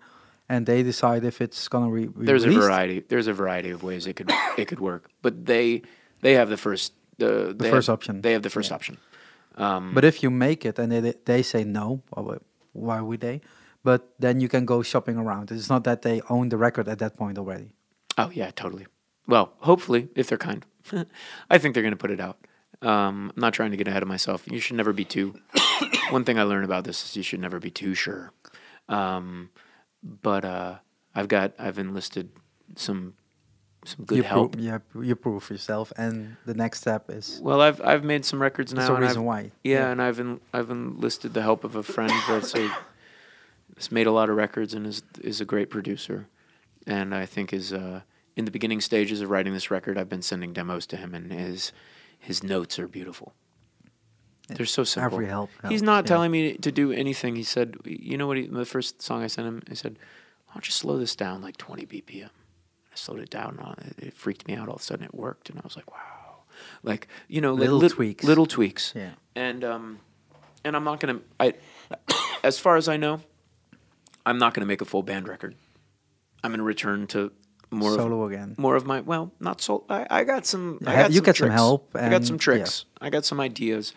B: and they decide if it's gonna re- be
A: There's a variety. There's a variety of ways it could it could work, but they they have the first the, they
B: first
A: have-
B: option.
A: They have the first
B: Yeah.
A: option. Um,
B: But if you make it and they they say no, why would they? But then you can go shopping around. It's not that they own the record at that point already.
A: oh yeah, totally. Well, hopefully, if they're kind, I think they're going to put it out. Um, I'm not trying to get ahead of myself. You should never be too. one thing I learned about this is you should never be too sure. Um, but uh, I've got I've enlisted some some good
B: you
A: help.
B: Prove, yeah, you prove yourself, and the next step is
A: Well, I've I've made some records now.
B: that's the reason
A: I've,
B: why.
A: Yeah, and I've en- I've enlisted the help of a friend that's a, has made a lot of records and is is a great producer, and I think is uh, in the beginning stages of writing this record. I've been sending demos to him, and his his notes are beautiful. They're so simple.
B: Every help.
A: He's not
B: yeah.
A: telling me to do anything. He said, you know what? He, the first song I sent him, I said, why don't you slow this down like 20 BPM? I slowed it down. and It, it freaked me out. All of a sudden, it worked, and I was like, wow. Like you know,
B: Little
A: lit-
B: tweaks.
A: Little tweaks.
B: Yeah.
A: And um, and I'm not gonna. I, as far as I know, I'm not gonna make a full band record. I'm gonna return to more
B: Solo
A: of,
B: again.
A: more of my well, not so. I, I got some. I got
B: you
A: some
B: get some
A: tricks.
B: help
A: I got
B: and-
A: some
B: yeah.
A: tricks. I got some ideas.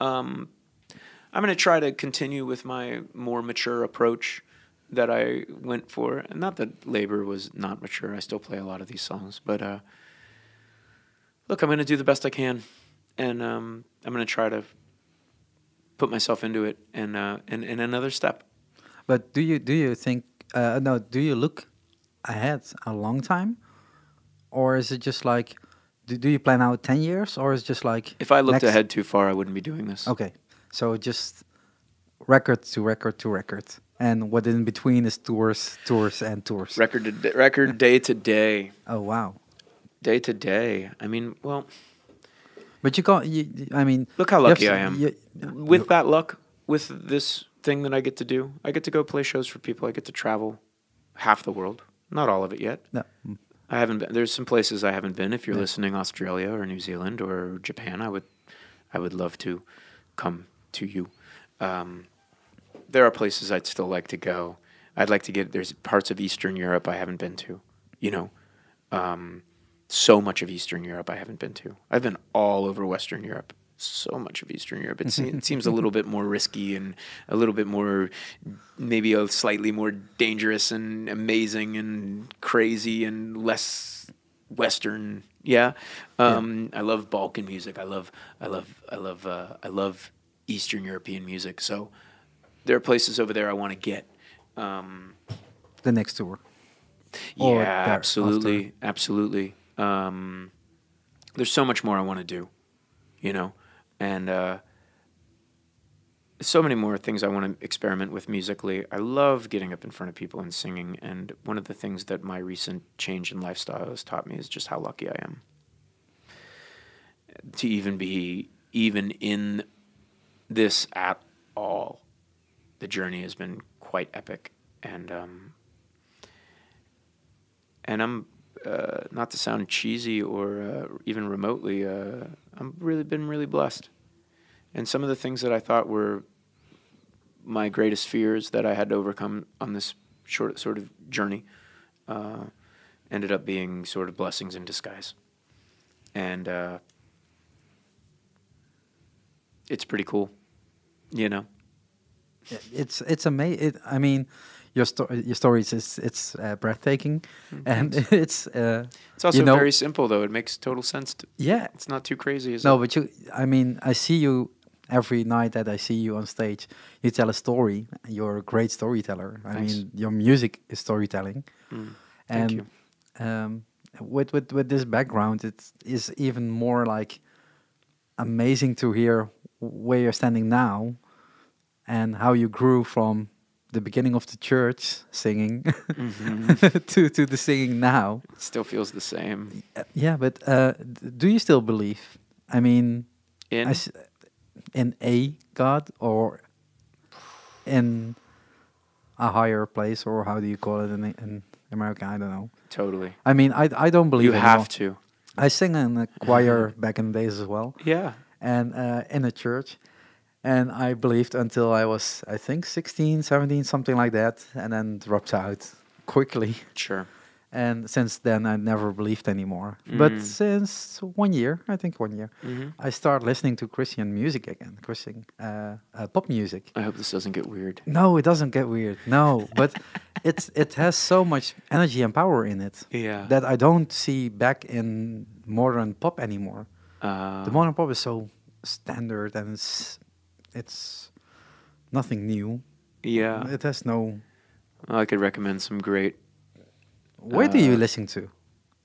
A: Um, I'm gonna try to continue with my more mature approach that I went for. And not that Labor was not mature. I still play a lot of these songs, but uh, look, I'm gonna do the best I can, and um, I'm gonna try to put myself into it and uh, and, and another step.
B: But do you do you think uh, no? Do you look ahead a long time, or is it just like do, do you plan out ten years, or is it just like
A: If I looked ahead too far, I wouldn't be doing this.
B: Okay, so just record to record to record, and what in between is tours, tours, and tours.
A: Record to d- record day to day,
B: oh wow!
A: day to day. I mean, well,
B: But you can't. You, you- I mean,
A: Look how
B: you
A: lucky I am.
B: you-
A: with that luck, with this thing that I get to do, I get to go play shows for people. I get to travel half the world, not all of it yet.
B: no,
A: I haven't been. There's some places I haven't been. If you're
B: Yeah.
A: listening, Australia or New Zealand or Japan, I would, I would love to come to you. Um, there are places I'd still like to go. I'd like to get. There's parts of Eastern Europe I haven't been to. You know, um, so much of Eastern Europe I haven't been to. I've been all over Western Europe. So much of Eastern Europe. It, se- it seems a little bit more risky and a little bit more, maybe a slightly more dangerous and amazing and crazy and less Western. Yeah, um, I love Balkan music. I love, I love, I love, uh, I love Eastern European music. So there are places over there I want to get. Um,
B: The next tour.
A: Yeah, absolutely, absolutely. Um, there's so much more I want to do, you know, and uh, so many more things I want to experiment with musically. I love getting up in front of people and singing, and one of the things that my recent change in lifestyle has taught me is just how lucky I am to even be even in this at all. The journey has been quite epic, and um, and I'm uh, not to sound cheesy or uh, even remotely. Uh, I'm really been really blessed, and some of the things that I thought were my greatest fears that I had to overcome on this short sort of journey uh, ended up being sort of blessings in disguise, and uh, it's pretty cool, you know.
B: It's it's amazing. It, I mean, your story your stories is it's uh, breathtaking, and it's uh,
A: It's also
B: you know,
A: very simple though. It makes total sense. To,
B: yeah.
A: it's not too crazy. Is it?
B: No,
A: it?
B: but you. I mean, I see you every night that I see you on stage. You tell a story. You're a great storyteller.
A: Thanks.
B: I mean, your music is storytelling.
A: Mm,
B: and
A: thank you.
B: um, with with with this background, it is even more like amazing to hear where you're standing now, and how you grew from the beginning of the church singing
A: Mhm.
B: to to the singing now.
A: It still feels the same.
B: Uh, yeah, but uh, do you still believe? I mean,
A: In
B: I in a God or in a higher place, or how do you call it in, in America? I don't know.
A: totally.
B: I mean, I I don't believe
A: You
B: anymore.
A: have to.
B: I sing in a choir back in the days as well,
A: Yeah.
B: and uh, in a church. And I believed until I was, I think, 16, 17, something like that, and then dropped out quickly.
A: Sure.
B: And since then, I never believed anymore. But
A: Mm.
B: since one year, I think one year,
A: hmm
B: I start listening to Christian music again, Christian uh, uh, pop music.
A: I hope this doesn't get weird.
B: No, it doesn't get weird. No, but it's it has so much energy and power in it
A: Yeah.
B: that I don't see back in modern pop anymore.
A: uh,
B: The modern pop is so standard and it's it's nothing new.
A: yeah.
B: It has no.
A: I could recommend some great
B: Where do you
A: Uh,
B: listen to?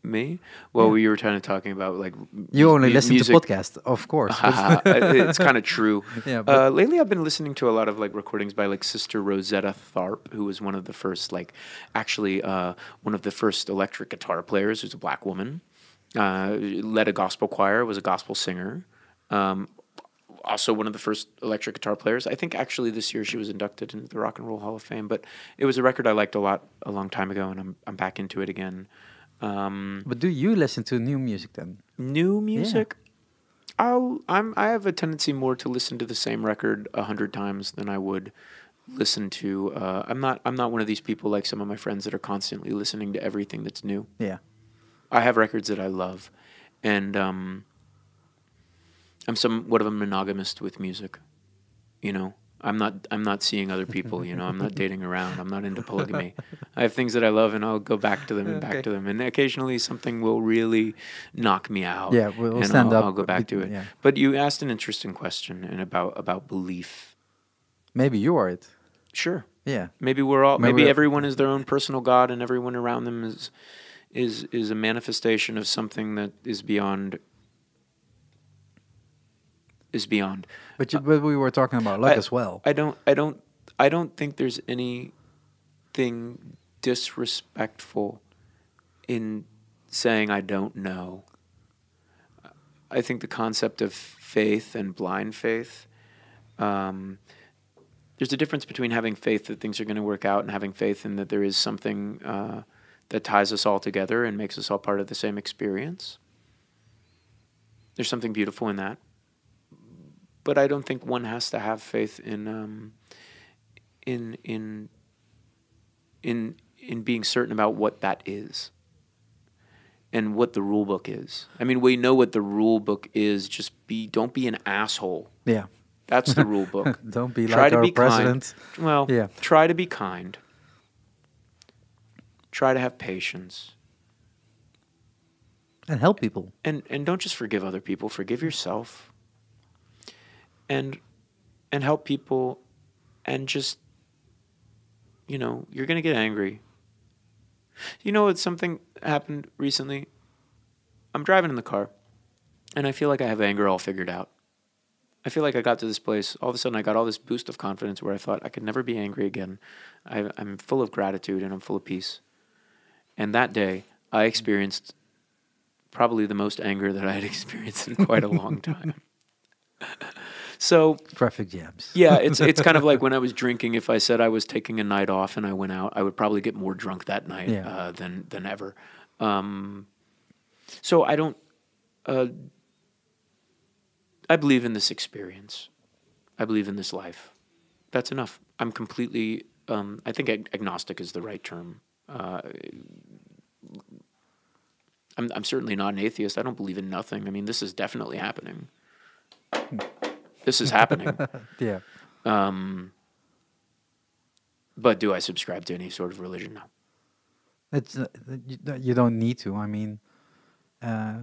A: me. Well,
B: Yeah.
A: we were kind of talking about like
B: You only listen
A: music.
B: to podcasts, of course.
A: it's kind of true.
B: Yeah,
A: Uh, lately, I've been listening to a lot of like recordings by like Sister Rosetta Tharpe, who was one of the first, like, actually uh, one of the first electric guitar players. Who's a black woman. Uh, led a gospel choir. Was a gospel singer. Um, also one of the first electric guitar players. I think actually this year she was inducted into the Rock and Roll Hall of Fame. But it was a record I liked a lot a long time ago, and I'm I'm back into it again. Um,
B: But do you listen to new music then?
A: new music i'll i'm i have a tendency more to listen to the same record a hundred times than i would listen to uh, i'm not i'm not one of these people like some of my friends that are constantly listening to everything that's new
B: Yeah.
A: i have records that i love and um i'm somewhat of a monogamist with music you know? I'm not i'm not seeing other people you know? I'm not dating around. I'm not into polygamy. I have things that i love and i'll go back to them and back to them. And occasionally something will really knock me out
B: Yeah, we'll
A: and
B: stand
A: I'll,
B: up
A: I'll go back to it.
B: yeah.
A: but you asked an interesting question and about about belief.
B: Maybe you are it.
A: sure.
B: Yeah.
A: maybe we're all
B: Maybe
A: maybe,
B: we're-
A: everyone is their own personal god and everyone around them is is is a manifestation of something that is beyond is beyond
B: But, you, but we were talking about luck
A: I-
B: as well.
A: I don't I don't I don't think there's anything disrespectful in saying I don't know. I think the concept of faith and blind faith um, there's a difference between having faith that things are going to work out and having faith in that there is something uh, that ties us all together and makes us all part of the same experience. There's something beautiful in that. But I don't think one has to have faith in um, in in in in being certain about what that is and what the rule book is. I mean, we know what the rule book is. Just be don't be an asshole.
B: Yeah.
A: That's the rule book.
B: Don't be
A: Try
B: like
A: to
B: our
A: be
B: president.
A: kind. Well,
B: Yeah.
A: try to be kind. Try to have patience.
B: And help people.
A: and and don't just forgive other people forgive yourself and and help people and just you know you're gonna get angry. You know it's something happened recently? I'm driving in the car and i feel like i have anger all figured out. I feel like i got to this place all of a sudden i got all this boost of confidence where i thought i could never be angry again. I, i'm full of gratitude and i'm full of peace. And that day i experienced probably the most anger that I had experienced in quite a long time. So
B: Traffic jams.
A: yeah, it's it's kind of like when I was drinking. If I said I was taking a night off and I went out, I would probably get more drunk that night
B: Yeah.
A: uh, than than ever. Um, so I don't. Uh, I believe in this experience. I believe in this life. That's enough. I'm completely. Um, I think ag- agnostic is the right term. Uh, I'm, I'm certainly not an atheist. I don't believe in nothing. I mean, this is definitely happening. This is happening.
B: Yeah.
A: Um, but do I subscribe to any sort of religion? No.
B: It's uh, you, don't need to. I mean, uh,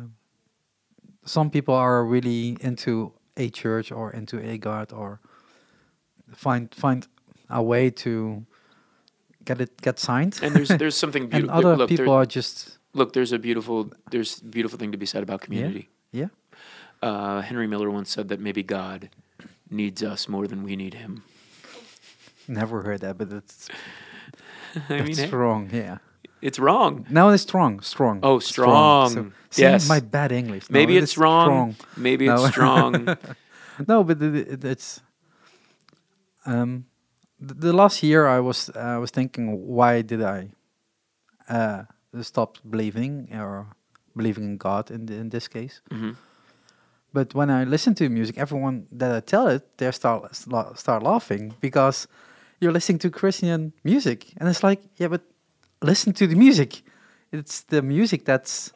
B: some people are really into a church or into a god or find find a way to get it get signed.
A: And there's there's something
B: and
A: beautiful.
B: other
A: look, there-
B: people are just
A: look, there's a beautiful there's a beautiful thing to be said about community.
B: yeah.
A: Uh, Henry Miller once said that maybe God needs us more than we need Him.
B: Never heard that, but it's
A: I mean,
B: it's
A: hey,
B: wrong. Yeah.
A: it's wrong.
B: No, it's strong. Strong.
A: Oh,
B: So,
A: strong.
B: see,
A: Yes.
B: my bad English. No,
A: Maybe
B: it
A: it's
B: is
A: wrong. Maybe
B: No.
A: it's strong.
B: no, but it, it, it's um the, last year I was I was thinking why did I uh stop believing or believing in God in the, in this case.
A: Mhm.
B: But when I listen to music, everyone that I tell it, they start start laughing because you're listening to Christian music, and it's like, yeah, but listen to the music. It's the music that's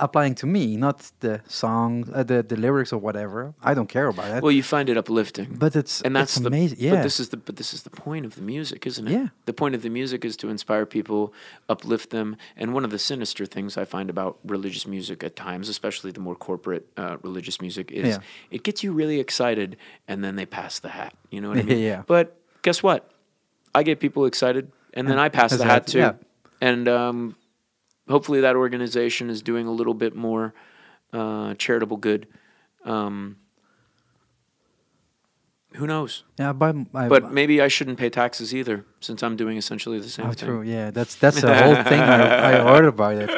B: applying to me, not the song, uh, the the lyrics or whatever. I don't care about it.
A: Well, you find it uplifting.
B: but it's
A: and that's
B: it's
A: the
B: amazing.
A: But
B: Yeah,
A: this is the but this is the point of the music, isn't it?
B: Yeah.
A: The point of the music is to inspire people, uplift them, and one of the sinister things I find about religious music at times, especially the more corporate uh, religious music, is
B: Yeah.
A: it gets you really excited, and then they pass the hat. You know what I mean?
B: Yeah.
A: But guess what? I get people excited, and then I pass the hat too.
B: yeah.
A: And um, hopefully, that organization is doing a little bit more uh, charitable good. Um, who knows?
B: yeah. But I,
A: But maybe I shouldn't pay taxes either, since I'm doing essentially the same
B: oh,
A: thing.
B: true. Yeah, that's that's the whole thing I, I heard about it.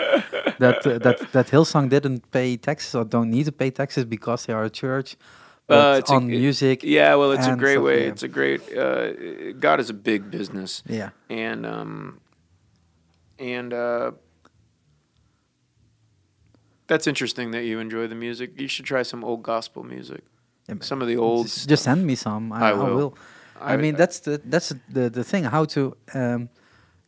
B: That uh, that that Hillsong didn't pay taxes or don't need to pay taxes because they are a church. But
A: Uh, it's a-
B: on
A: it-
B: music,
A: Yeah, well, it's a great
B: stuff,
A: way.
B: yeah.
A: It's a great. Uh, God is a big business,
B: yeah.
A: and um, and uh, that's interesting that you enjoy the music. You should try some old gospel music.
B: Yeah,
A: Some of the old.
B: Just, just send me some. I,
A: I
B: I
A: will.
B: will. I, mean, that's the that's the the thing. How to um,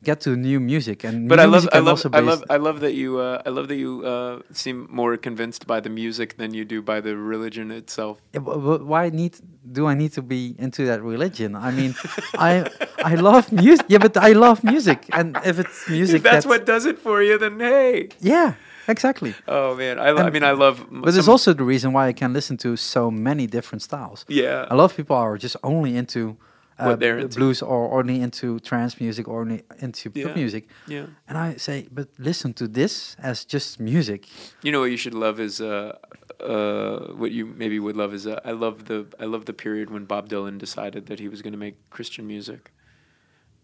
B: get to new music and
A: But I love, I love, I love, I love that you, uh, I love that you uh, seem more convinced by the music than you do by the religion itself.
B: Yeah, but, why need do I need to be into that religion? I mean, I I love music. Yeah, but I love music, and if it's music,
A: If that's what does it for you, then hey.
B: Yeah, exactly.
A: Oh man, I, I mean, I love.
B: But
A: some-
B: also the reason why I can listen to so many different styles.
A: yeah.
B: A lot of people are just only into uh,
A: What they're into.
B: blues or only into trance music or only into pop music.
A: Yeah.
B: And I say, but listen to this as just music.
A: You know what you should love is uh, uh, what you maybe would love is uh, I love the I love the period when Bob Dylan decided that he was going to make Christian music.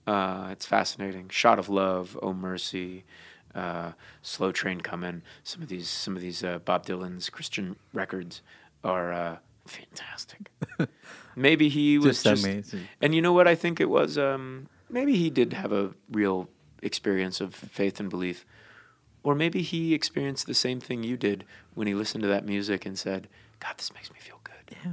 A: Uh, it's fascinating. Shot of Love, Oh Mercy, uh, Slow Train Coming. Some of these some of these uh, Bob Dylan's Christian records are uh, fantastic. maybe he was
B: Just
A: just,
B: amazing.
A: and you know what I think it was. Um, maybe he did have a real experience of faith and belief. Or maybe he experienced the same thing you did when he listened to that music and said, God, this makes me feel good.
B: Yeah.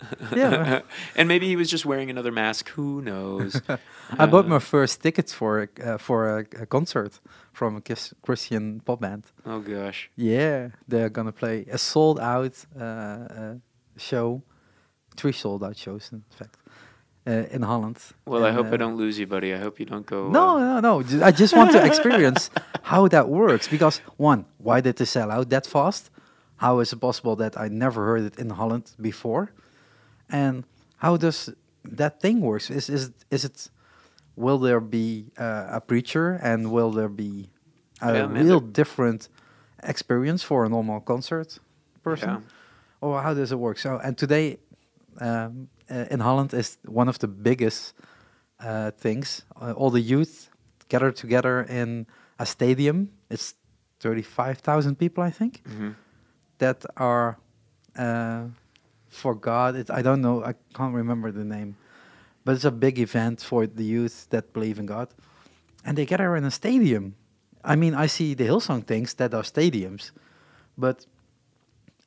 B: Yeah.
A: and maybe he was just wearing another mask. Who knows?
B: I bought
A: Uh,
B: my first tickets for a, uh, for a, a concert from a Chris- Christian pop band.
A: Oh gosh.
B: Yeah, they're gonna play a sold out uh, uh, show, three sold out shows in fact, uh, in Holland.
A: Well, I
B: And,
A: hope I
B: uh,
A: don't lose you, buddy. I hope you don't go.
B: No, no, no. I just want to experience how that works because one, why did they sell out that fast? How is it possible that I never heard it in Holland before? And how does that thing works? Is is is it? Will there be uh, a preacher and will there be a
A: Yeah,
B: real different experience for a normal concert person?
A: Yeah.
B: Or how does it work? So and today, um, uh, in Holland is one of the biggest uh, things. Uh, all the youth gather together in a stadium. It's thirty-five thousand people, I think,
A: mhm.
B: that are uh, for God. It, I don't know. I can't remember the name, but it's a big event for the youth that believe in God, and they gather in a stadium. I mean, I see the Hillsong things that are stadiums, but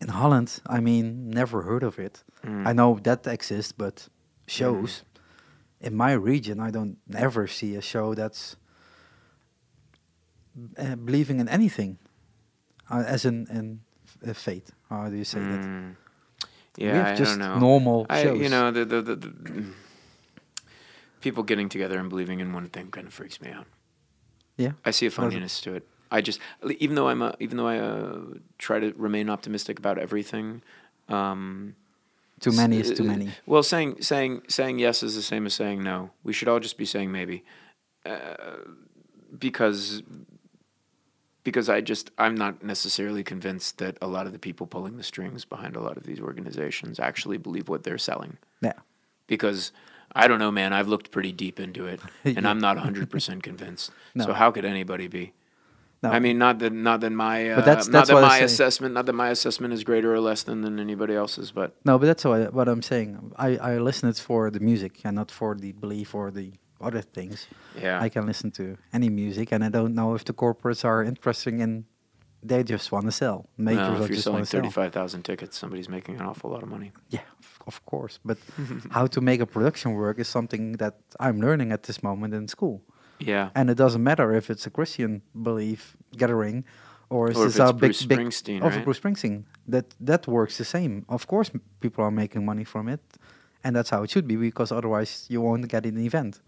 B: in Holland, I mean, never heard of it.
A: Mm.
B: I know that exists, but shows in my region, I don't ever see a show that's uh, believing in anything, uh, as in in uh, faith. How do you say that?
A: Mm.
B: we
A: Yeah,
B: have
A: I
B: just
A: know.
B: normal
A: I,
B: shows.
A: you know, the, the, the, the people getting together and believing in one thing kind of freaks me out.
B: yeah,
A: I see a funniness to it. I just, even though I'm, a, even though I uh, try to remain optimistic about everything. Um,
B: too many is too
A: uh,
B: many.
A: Well, saying saying saying yes is the same as saying no. We should all just be saying maybe, uh, because because I just I'm not necessarily convinced that a lot of the people pulling the strings behind a lot of these organizations actually believe what they're selling.
B: Yeah,
A: Because I don't know, man. I've looked pretty deep into it, and
B: Yeah.
A: I'm not 100 percent convinced. So how could anybody be?
B: no,
A: I mean, not that not that my uh,
B: that's-
A: not that my assessment not that my assessment is greater or less than than anybody else's, but
B: no, but that's what, I, what I'm saying. I I listen it for the music and not for the belief or the other things.
A: yeah,
B: I can listen to any music, and I don't know if the corporates are interesting in. They just want to sell.
A: Well,
B: are
A: if you're
B: just
A: selling
B: want to sell.
A: thirty-five thousand tickets, somebody's making an awful lot of money.
B: Yeah, of, course. But how to make a production work is something that I'm learning at this moment in school.
A: Yeah,
B: And it doesn't matter if it's a Christian belief gathering or, is
A: Or if
B: this a big
A: Bruce
B: big
A: Springsteen,
B: of
A: right?
B: Bruce Springsteen. That that works the same. Of course, people are making money from it, and that's how it should be because otherwise you won't get an event.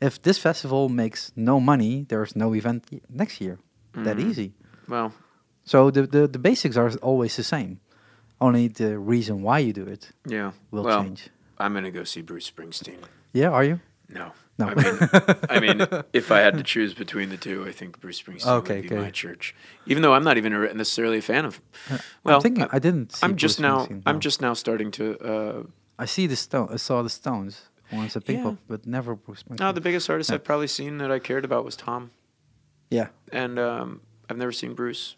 B: If this festival makes no money, there's no event next year. That
A: Mhm.
B: easy.
A: well,
B: So the, the the basics are always the same. Only the reason why you do it
A: yeah.
B: will
A: well,
B: change.
A: I'm gonna go see Bruce Springsteen.
B: Yeah, are you?
A: No,
B: No.
A: I mean, I mean, if I had to choose between the two, I think Bruce Springsteen
B: Okay,
A: would be
B: okay.
A: my church. Even though I'm not even a, necessarily a fan of.
B: Uh,
A: Well,
B: I'm thinking
A: I-
B: I, didn't. See
A: I'm just now.
B: Springsteen,
A: I'm just now starting to. Uh,
B: I see the stone. I saw the Stones once at Pink
A: Yeah.
B: Pop, but never Bruce
A: no, the biggest artist
B: Yeah.
A: I've probably seen that I cared about was Tom,
B: yeah,
A: and um, I've never seen Bruce.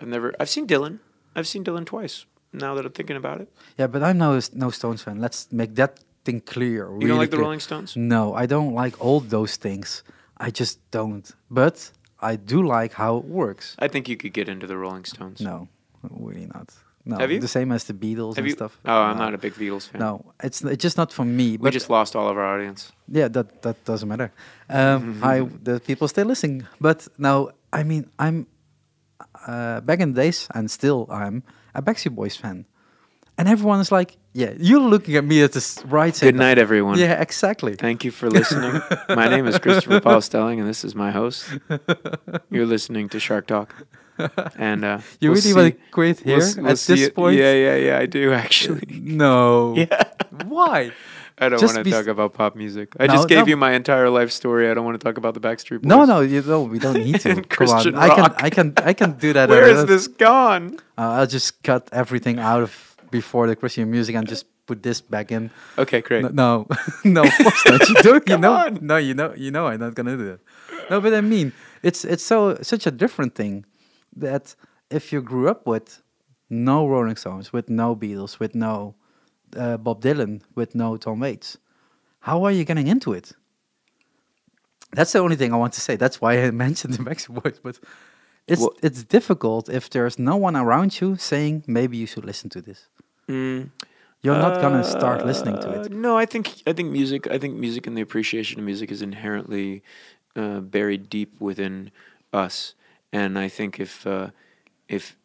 A: I've never. I've seen Dylan. I've seen Dylan twice. Now that I'm thinking about it,
B: yeah, but I'm no no Stones fan. Let's make that thing clear.
A: you don't like the. Rolling Stones?
B: No, I don't like all those things. I just don't. But I do like how it works.
A: I think you could get into the Rolling Stones.
B: No, really not. No,
A: Have you?
B: the same as the Beatles
A: Have
B: and
A: you?
B: stuff.
A: Oh, I'm
B: No.
A: not a big Beatles fan.
B: No, it's it's just not for me.
A: we just lost all of our audience.
B: yeah, that that doesn't matter. Um, I the people still listening, but now I mean I'm uh, back in the days and still I'm a Backstreet Boys fan, and everyone is like, yeah, you're looking at me at this right.
A: Good night, everyone.
B: Yeah, exactly.
A: Thank you for listening. my name is Christopher Paul Stelling, and this is my host. You're listening to SharQ Talk. And uh,
B: You
A: we'll
B: really want
A: see-
B: to quit
A: we'll
B: here
A: we'll
B: at this
A: it-
B: point?
A: Yeah, yeah, yeah. I do actually.
B: No.
A: Yeah.
B: Why?
A: I don't want to talk about pop music. I
B: No,
A: just gave
B: no.
A: you my entire life story. I don't want to talk about the Backstreet Boys.
B: No, no, you don't. We don't need to. Come on.
A: Christian
B: I can,
A: rock.
B: I can, I can do that.
A: Where
B: uh,
A: this gone?
B: Uh, I'll just cut everything out of before the Christian music and just put this back in.
A: Okay, great.
B: No, no, no, of course not. You do. You know,
A: on.
B: no, you know, you know, I'm not gonna do that. No, but I mean, it's it's so such a different thing that if you grew up with no Rolling Stones, with no Beatles, with no uh, Bob Dylan, with no Tom Waits, how are you getting into it? That's the only thing I want to say. That's why I mentioned the Backstreet Boys, but. It's
A: Well-
B: it's difficult if there's no one around you saying maybe you should listen to this.
A: Mm,
B: You You're not gonna start listening to
A: Uh,
B: it.
A: No, I think I think music. I think music and the appreciation of music is inherently uh, buried deep within us, and I think if uh, if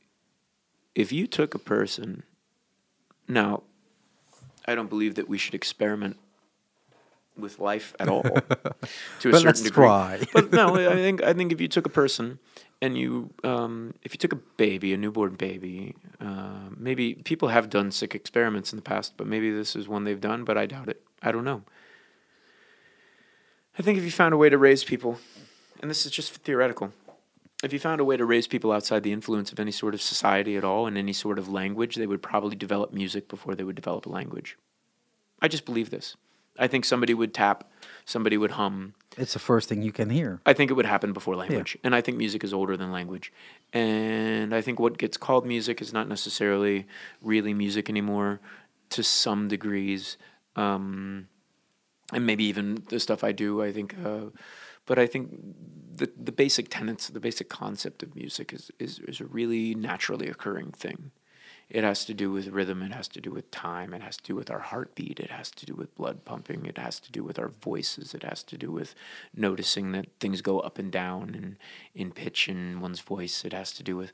A: if you took a person, now, I don't believe that we should experiment with life at all to a
B: But
A: certain
B: let's
A: degree.
B: try.
A: but no, I think I think if you took a person and you um, if you took a baby, a newborn baby, uh, maybe people have done sick experiments in the past, but maybe this is one they've done, but I doubt it. I don't know. I think if you found a way to raise people, and this is just theoretical, if you found a way to raise people outside the influence of any sort of society at all and any sort of language, they would probably develop music before they would develop a language. I just believe this. I think somebody would tap, somebody would hum,
B: It's the first thing you can hear.
A: I think it would happen before language. And I think music is older than language. And I think what gets called music is not necessarily really music anymore to some degrees. Um, and maybe even the stuff I do, I think. Uh, but I think the, the basic tenets, the basic concept of music is, is, is a really naturally occurring thing. It has to do with rhythm. It has to do with time. It has to do with our heartbeat. It has to do with blood pumping. It has to do with our voices. It has to do with noticing that things go up and down in, in pitch in one's voice. It has to do with,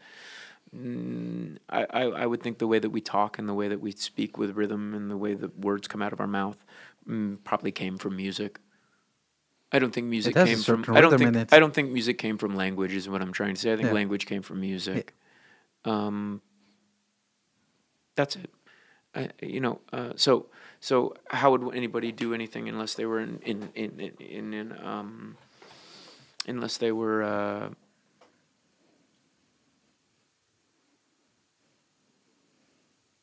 A: mm, I, I, I would think the way that we talk and the way that we speak with rhythm and the way that words come out of our mouth mm, probably came from music. I don't think music came from. I don't think.
B: in.
A: I don't think music came from language. Is what I'm trying to say. I think
B: Yeah.
A: language came from music. Um, that's it. I, you know, uh, so so how would anybody do anything unless they were in in in in, in, in um, unless they were uh,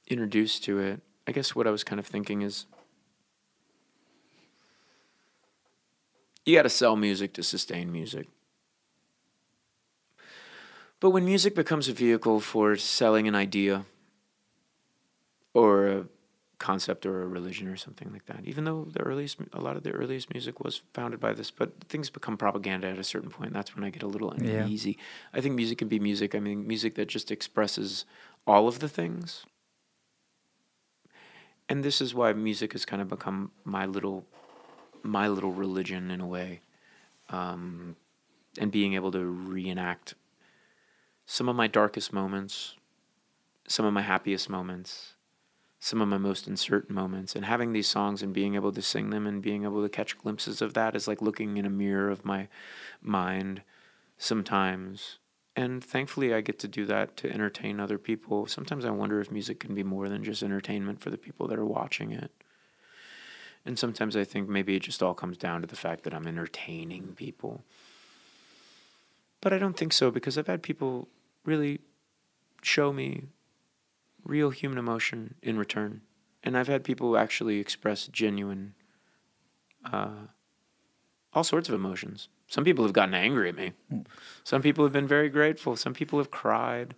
A: introduced to it? I guess what I was kind of thinking is you got to sell music to sustain music. But when music becomes a vehicle for selling an idea or a concept or a religion or something like that, even though the earliest, a lot of the earliest music was founded by this, but things become propaganda at a certain point. That's when I get a little
B: Yeah.
A: uneasy. I think music can be music. I mean, music that just expresses all of the things. And this is why music has kind of become my little, my little religion in a way, um, and being able to reenact some of my darkest moments, some of my happiest moments, some of my most uncertain moments, and having these songs and being able to sing them and being able to catch glimpses of that is like looking in a mirror of my mind sometimes. And thankfully, I get to do that to entertain other people. Sometimes I wonder if music can be more than just entertainment for the people that are watching it. And sometimes I think maybe it just all comes down to the fact that I'm entertaining people. But I don't think so because I've had people really show me real human emotion in return. And I've had people actually express genuine, uh, all sorts of emotions. Some people have gotten angry at me. Some people have been very grateful. Some people have cried.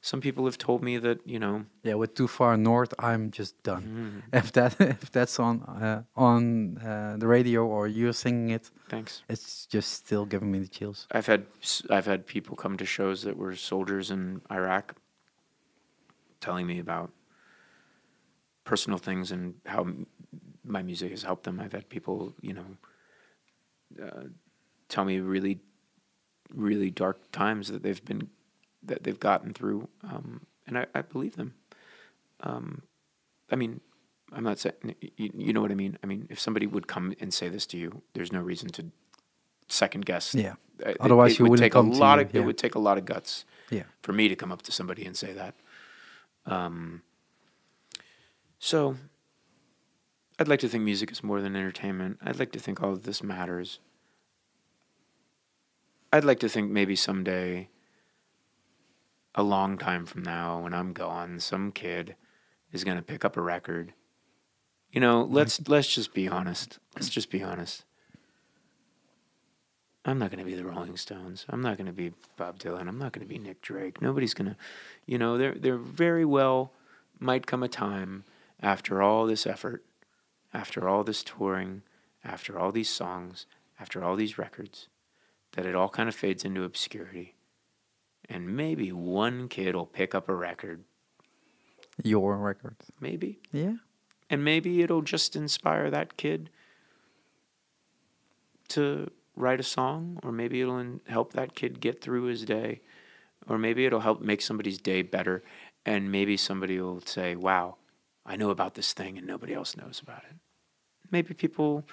A: Some people have told me that, you know,
B: Yeah, with too far north, I'm just done. If that if that's on uh, on uh, the radio or you're singing it,
A: thanks.
B: it's just still giving me the chills.
A: I've had I've had people come to shows that were soldiers in Iraq telling me about personal things and how my music has helped them. I've had people, you know, uh, tell me really, really dark times that they've been that they've gotten through, um, and I, I believe them. Um, I mean, I'm not saying you, you know what I mean. I mean, if somebody would come and say this to you, there's no reason to second guess
B: Yeah.
A: uh, it-
B: Otherwise
A: it
B: you
A: would
B: wouldn't
A: take
B: come
A: a lot
B: you,
A: of
B: yeah.
A: it would take a lot of guts
B: Yeah.
A: for me to come up to somebody and say that. Um, so, I'd like to think music is more than entertainment. I'd like to think all of this matters. I'd like to think maybe someday, a long time from now, when I'm gone, some kid is gonna pick up a record. You know, mm-hmm. let's let's just be honest. Let's just be honest. I'm not going to be the Rolling Stones. I'm not going to be Bob Dylan. I'm not going to be Nick Drake. Nobody's going to, you know, there there very well might come a time after all this effort, after all this touring, after all these songs, after all these records, that it all kind of fades into obscurity. And maybe one kid will pick up a record.
B: Your records.
A: Maybe.
B: Yeah.
A: and maybe it'll just inspire that kid to write a song, or maybe it'll help that kid get through his day, or maybe it'll help make somebody's day better, and maybe somebody will say, "Wow, I know about this thing, and nobody else knows about it." Maybe people,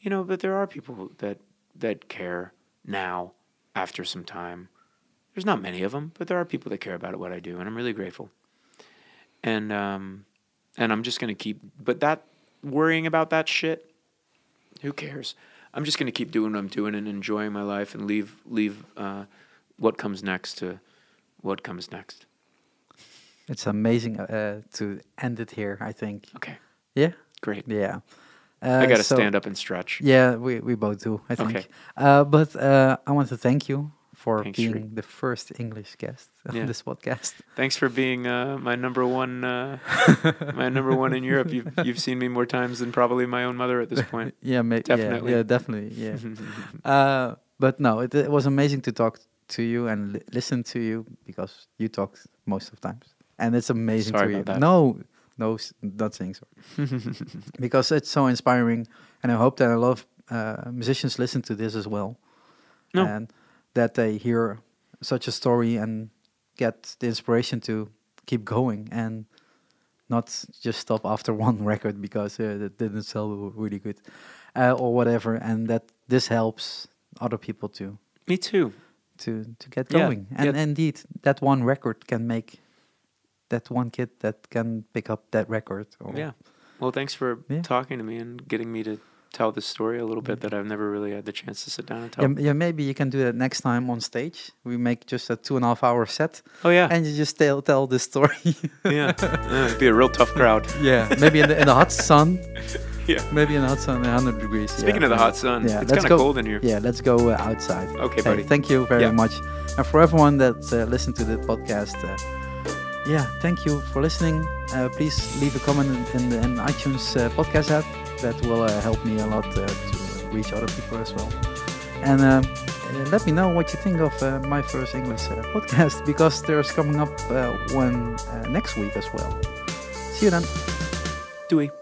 A: you know, but there are people that that care now after some time. There's not many of them, but there are people that care about what I do, and I'm really grateful. And um, and I'm just gonna keep. But that worrying about that shit, who cares? I'm just gonna keep doing what I'm doing and enjoying my life and leave leave uh, what comes next to what comes next.
B: It's amazing uh, to end it here. I think.
A: Okay,
B: Yeah.
A: great.
B: Yeah.
A: I
B: Uh,
A: gotta
B: so-
A: stand up and stretch.
B: Yeah, we, we both do, I think.
A: Okay.
B: Uh, but uh, I want to thank you for
A: Thanks,
B: being
A: Sri.
B: the first English guest on
A: Yeah.
B: this podcast.
A: Thanks for being uh, my number one uh, my number one in Europe. You've you've seen me more times than probably my own mother at this point.
B: yeah, ma-
A: Definitely.
B: Yeah, yeah definitely. Yeah. uh, but no, it, it was amazing to talk to you and li- listen to you because you talk most of the times, and it's amazing
A: Sorry
B: to
A: about
B: you.
A: that.
B: No, no, not saying sorry. because it's so inspiring, and I hope that a lot of uh, musicians listen to this as well,
A: No.
B: and that they hear such a story and get the inspiration to keep going and not just stop after one record because uh, that didn't sell really good uh, or whatever, and that this helps other people too
A: me too.
B: to to get going Yeah. And
A: yeah.
B: indeed, that one record can make that one kid that can pick up that record. Or
A: Yeah. Well, thanks for
B: Yeah.
A: talking to me and getting me to tell the story a little bit that I've never really had the chance to sit down and tell.
B: Yeah, yeah, maybe you can do that next time on stage. We make just a two and a half hour set,
A: Oh yeah.
B: and you just tell tell this story.
A: yeah. yeah. It'd be a real tough crowd.
B: yeah, maybe in the in the hot sun.
A: Yeah.
B: Maybe in the hot sun, 100 degrees.
A: Speaking
B: yeah.
A: of the hot sun,
B: Yeah,
A: it's kind of cold in here.
B: Yeah, let's go uh, outside.
A: Okay,
B: Hey,
A: buddy.
B: thank you very much. And for everyone that uh, listened to the podcast, uh, yeah, thank you for listening. Uh, please leave a comment in, in the in iTunes uh, podcast app. That will uh, help me a lot uh, to reach other people as well. And uh, let me know what you think of my first English podcast because there's coming up one next week as well. See you then.
A: Doei.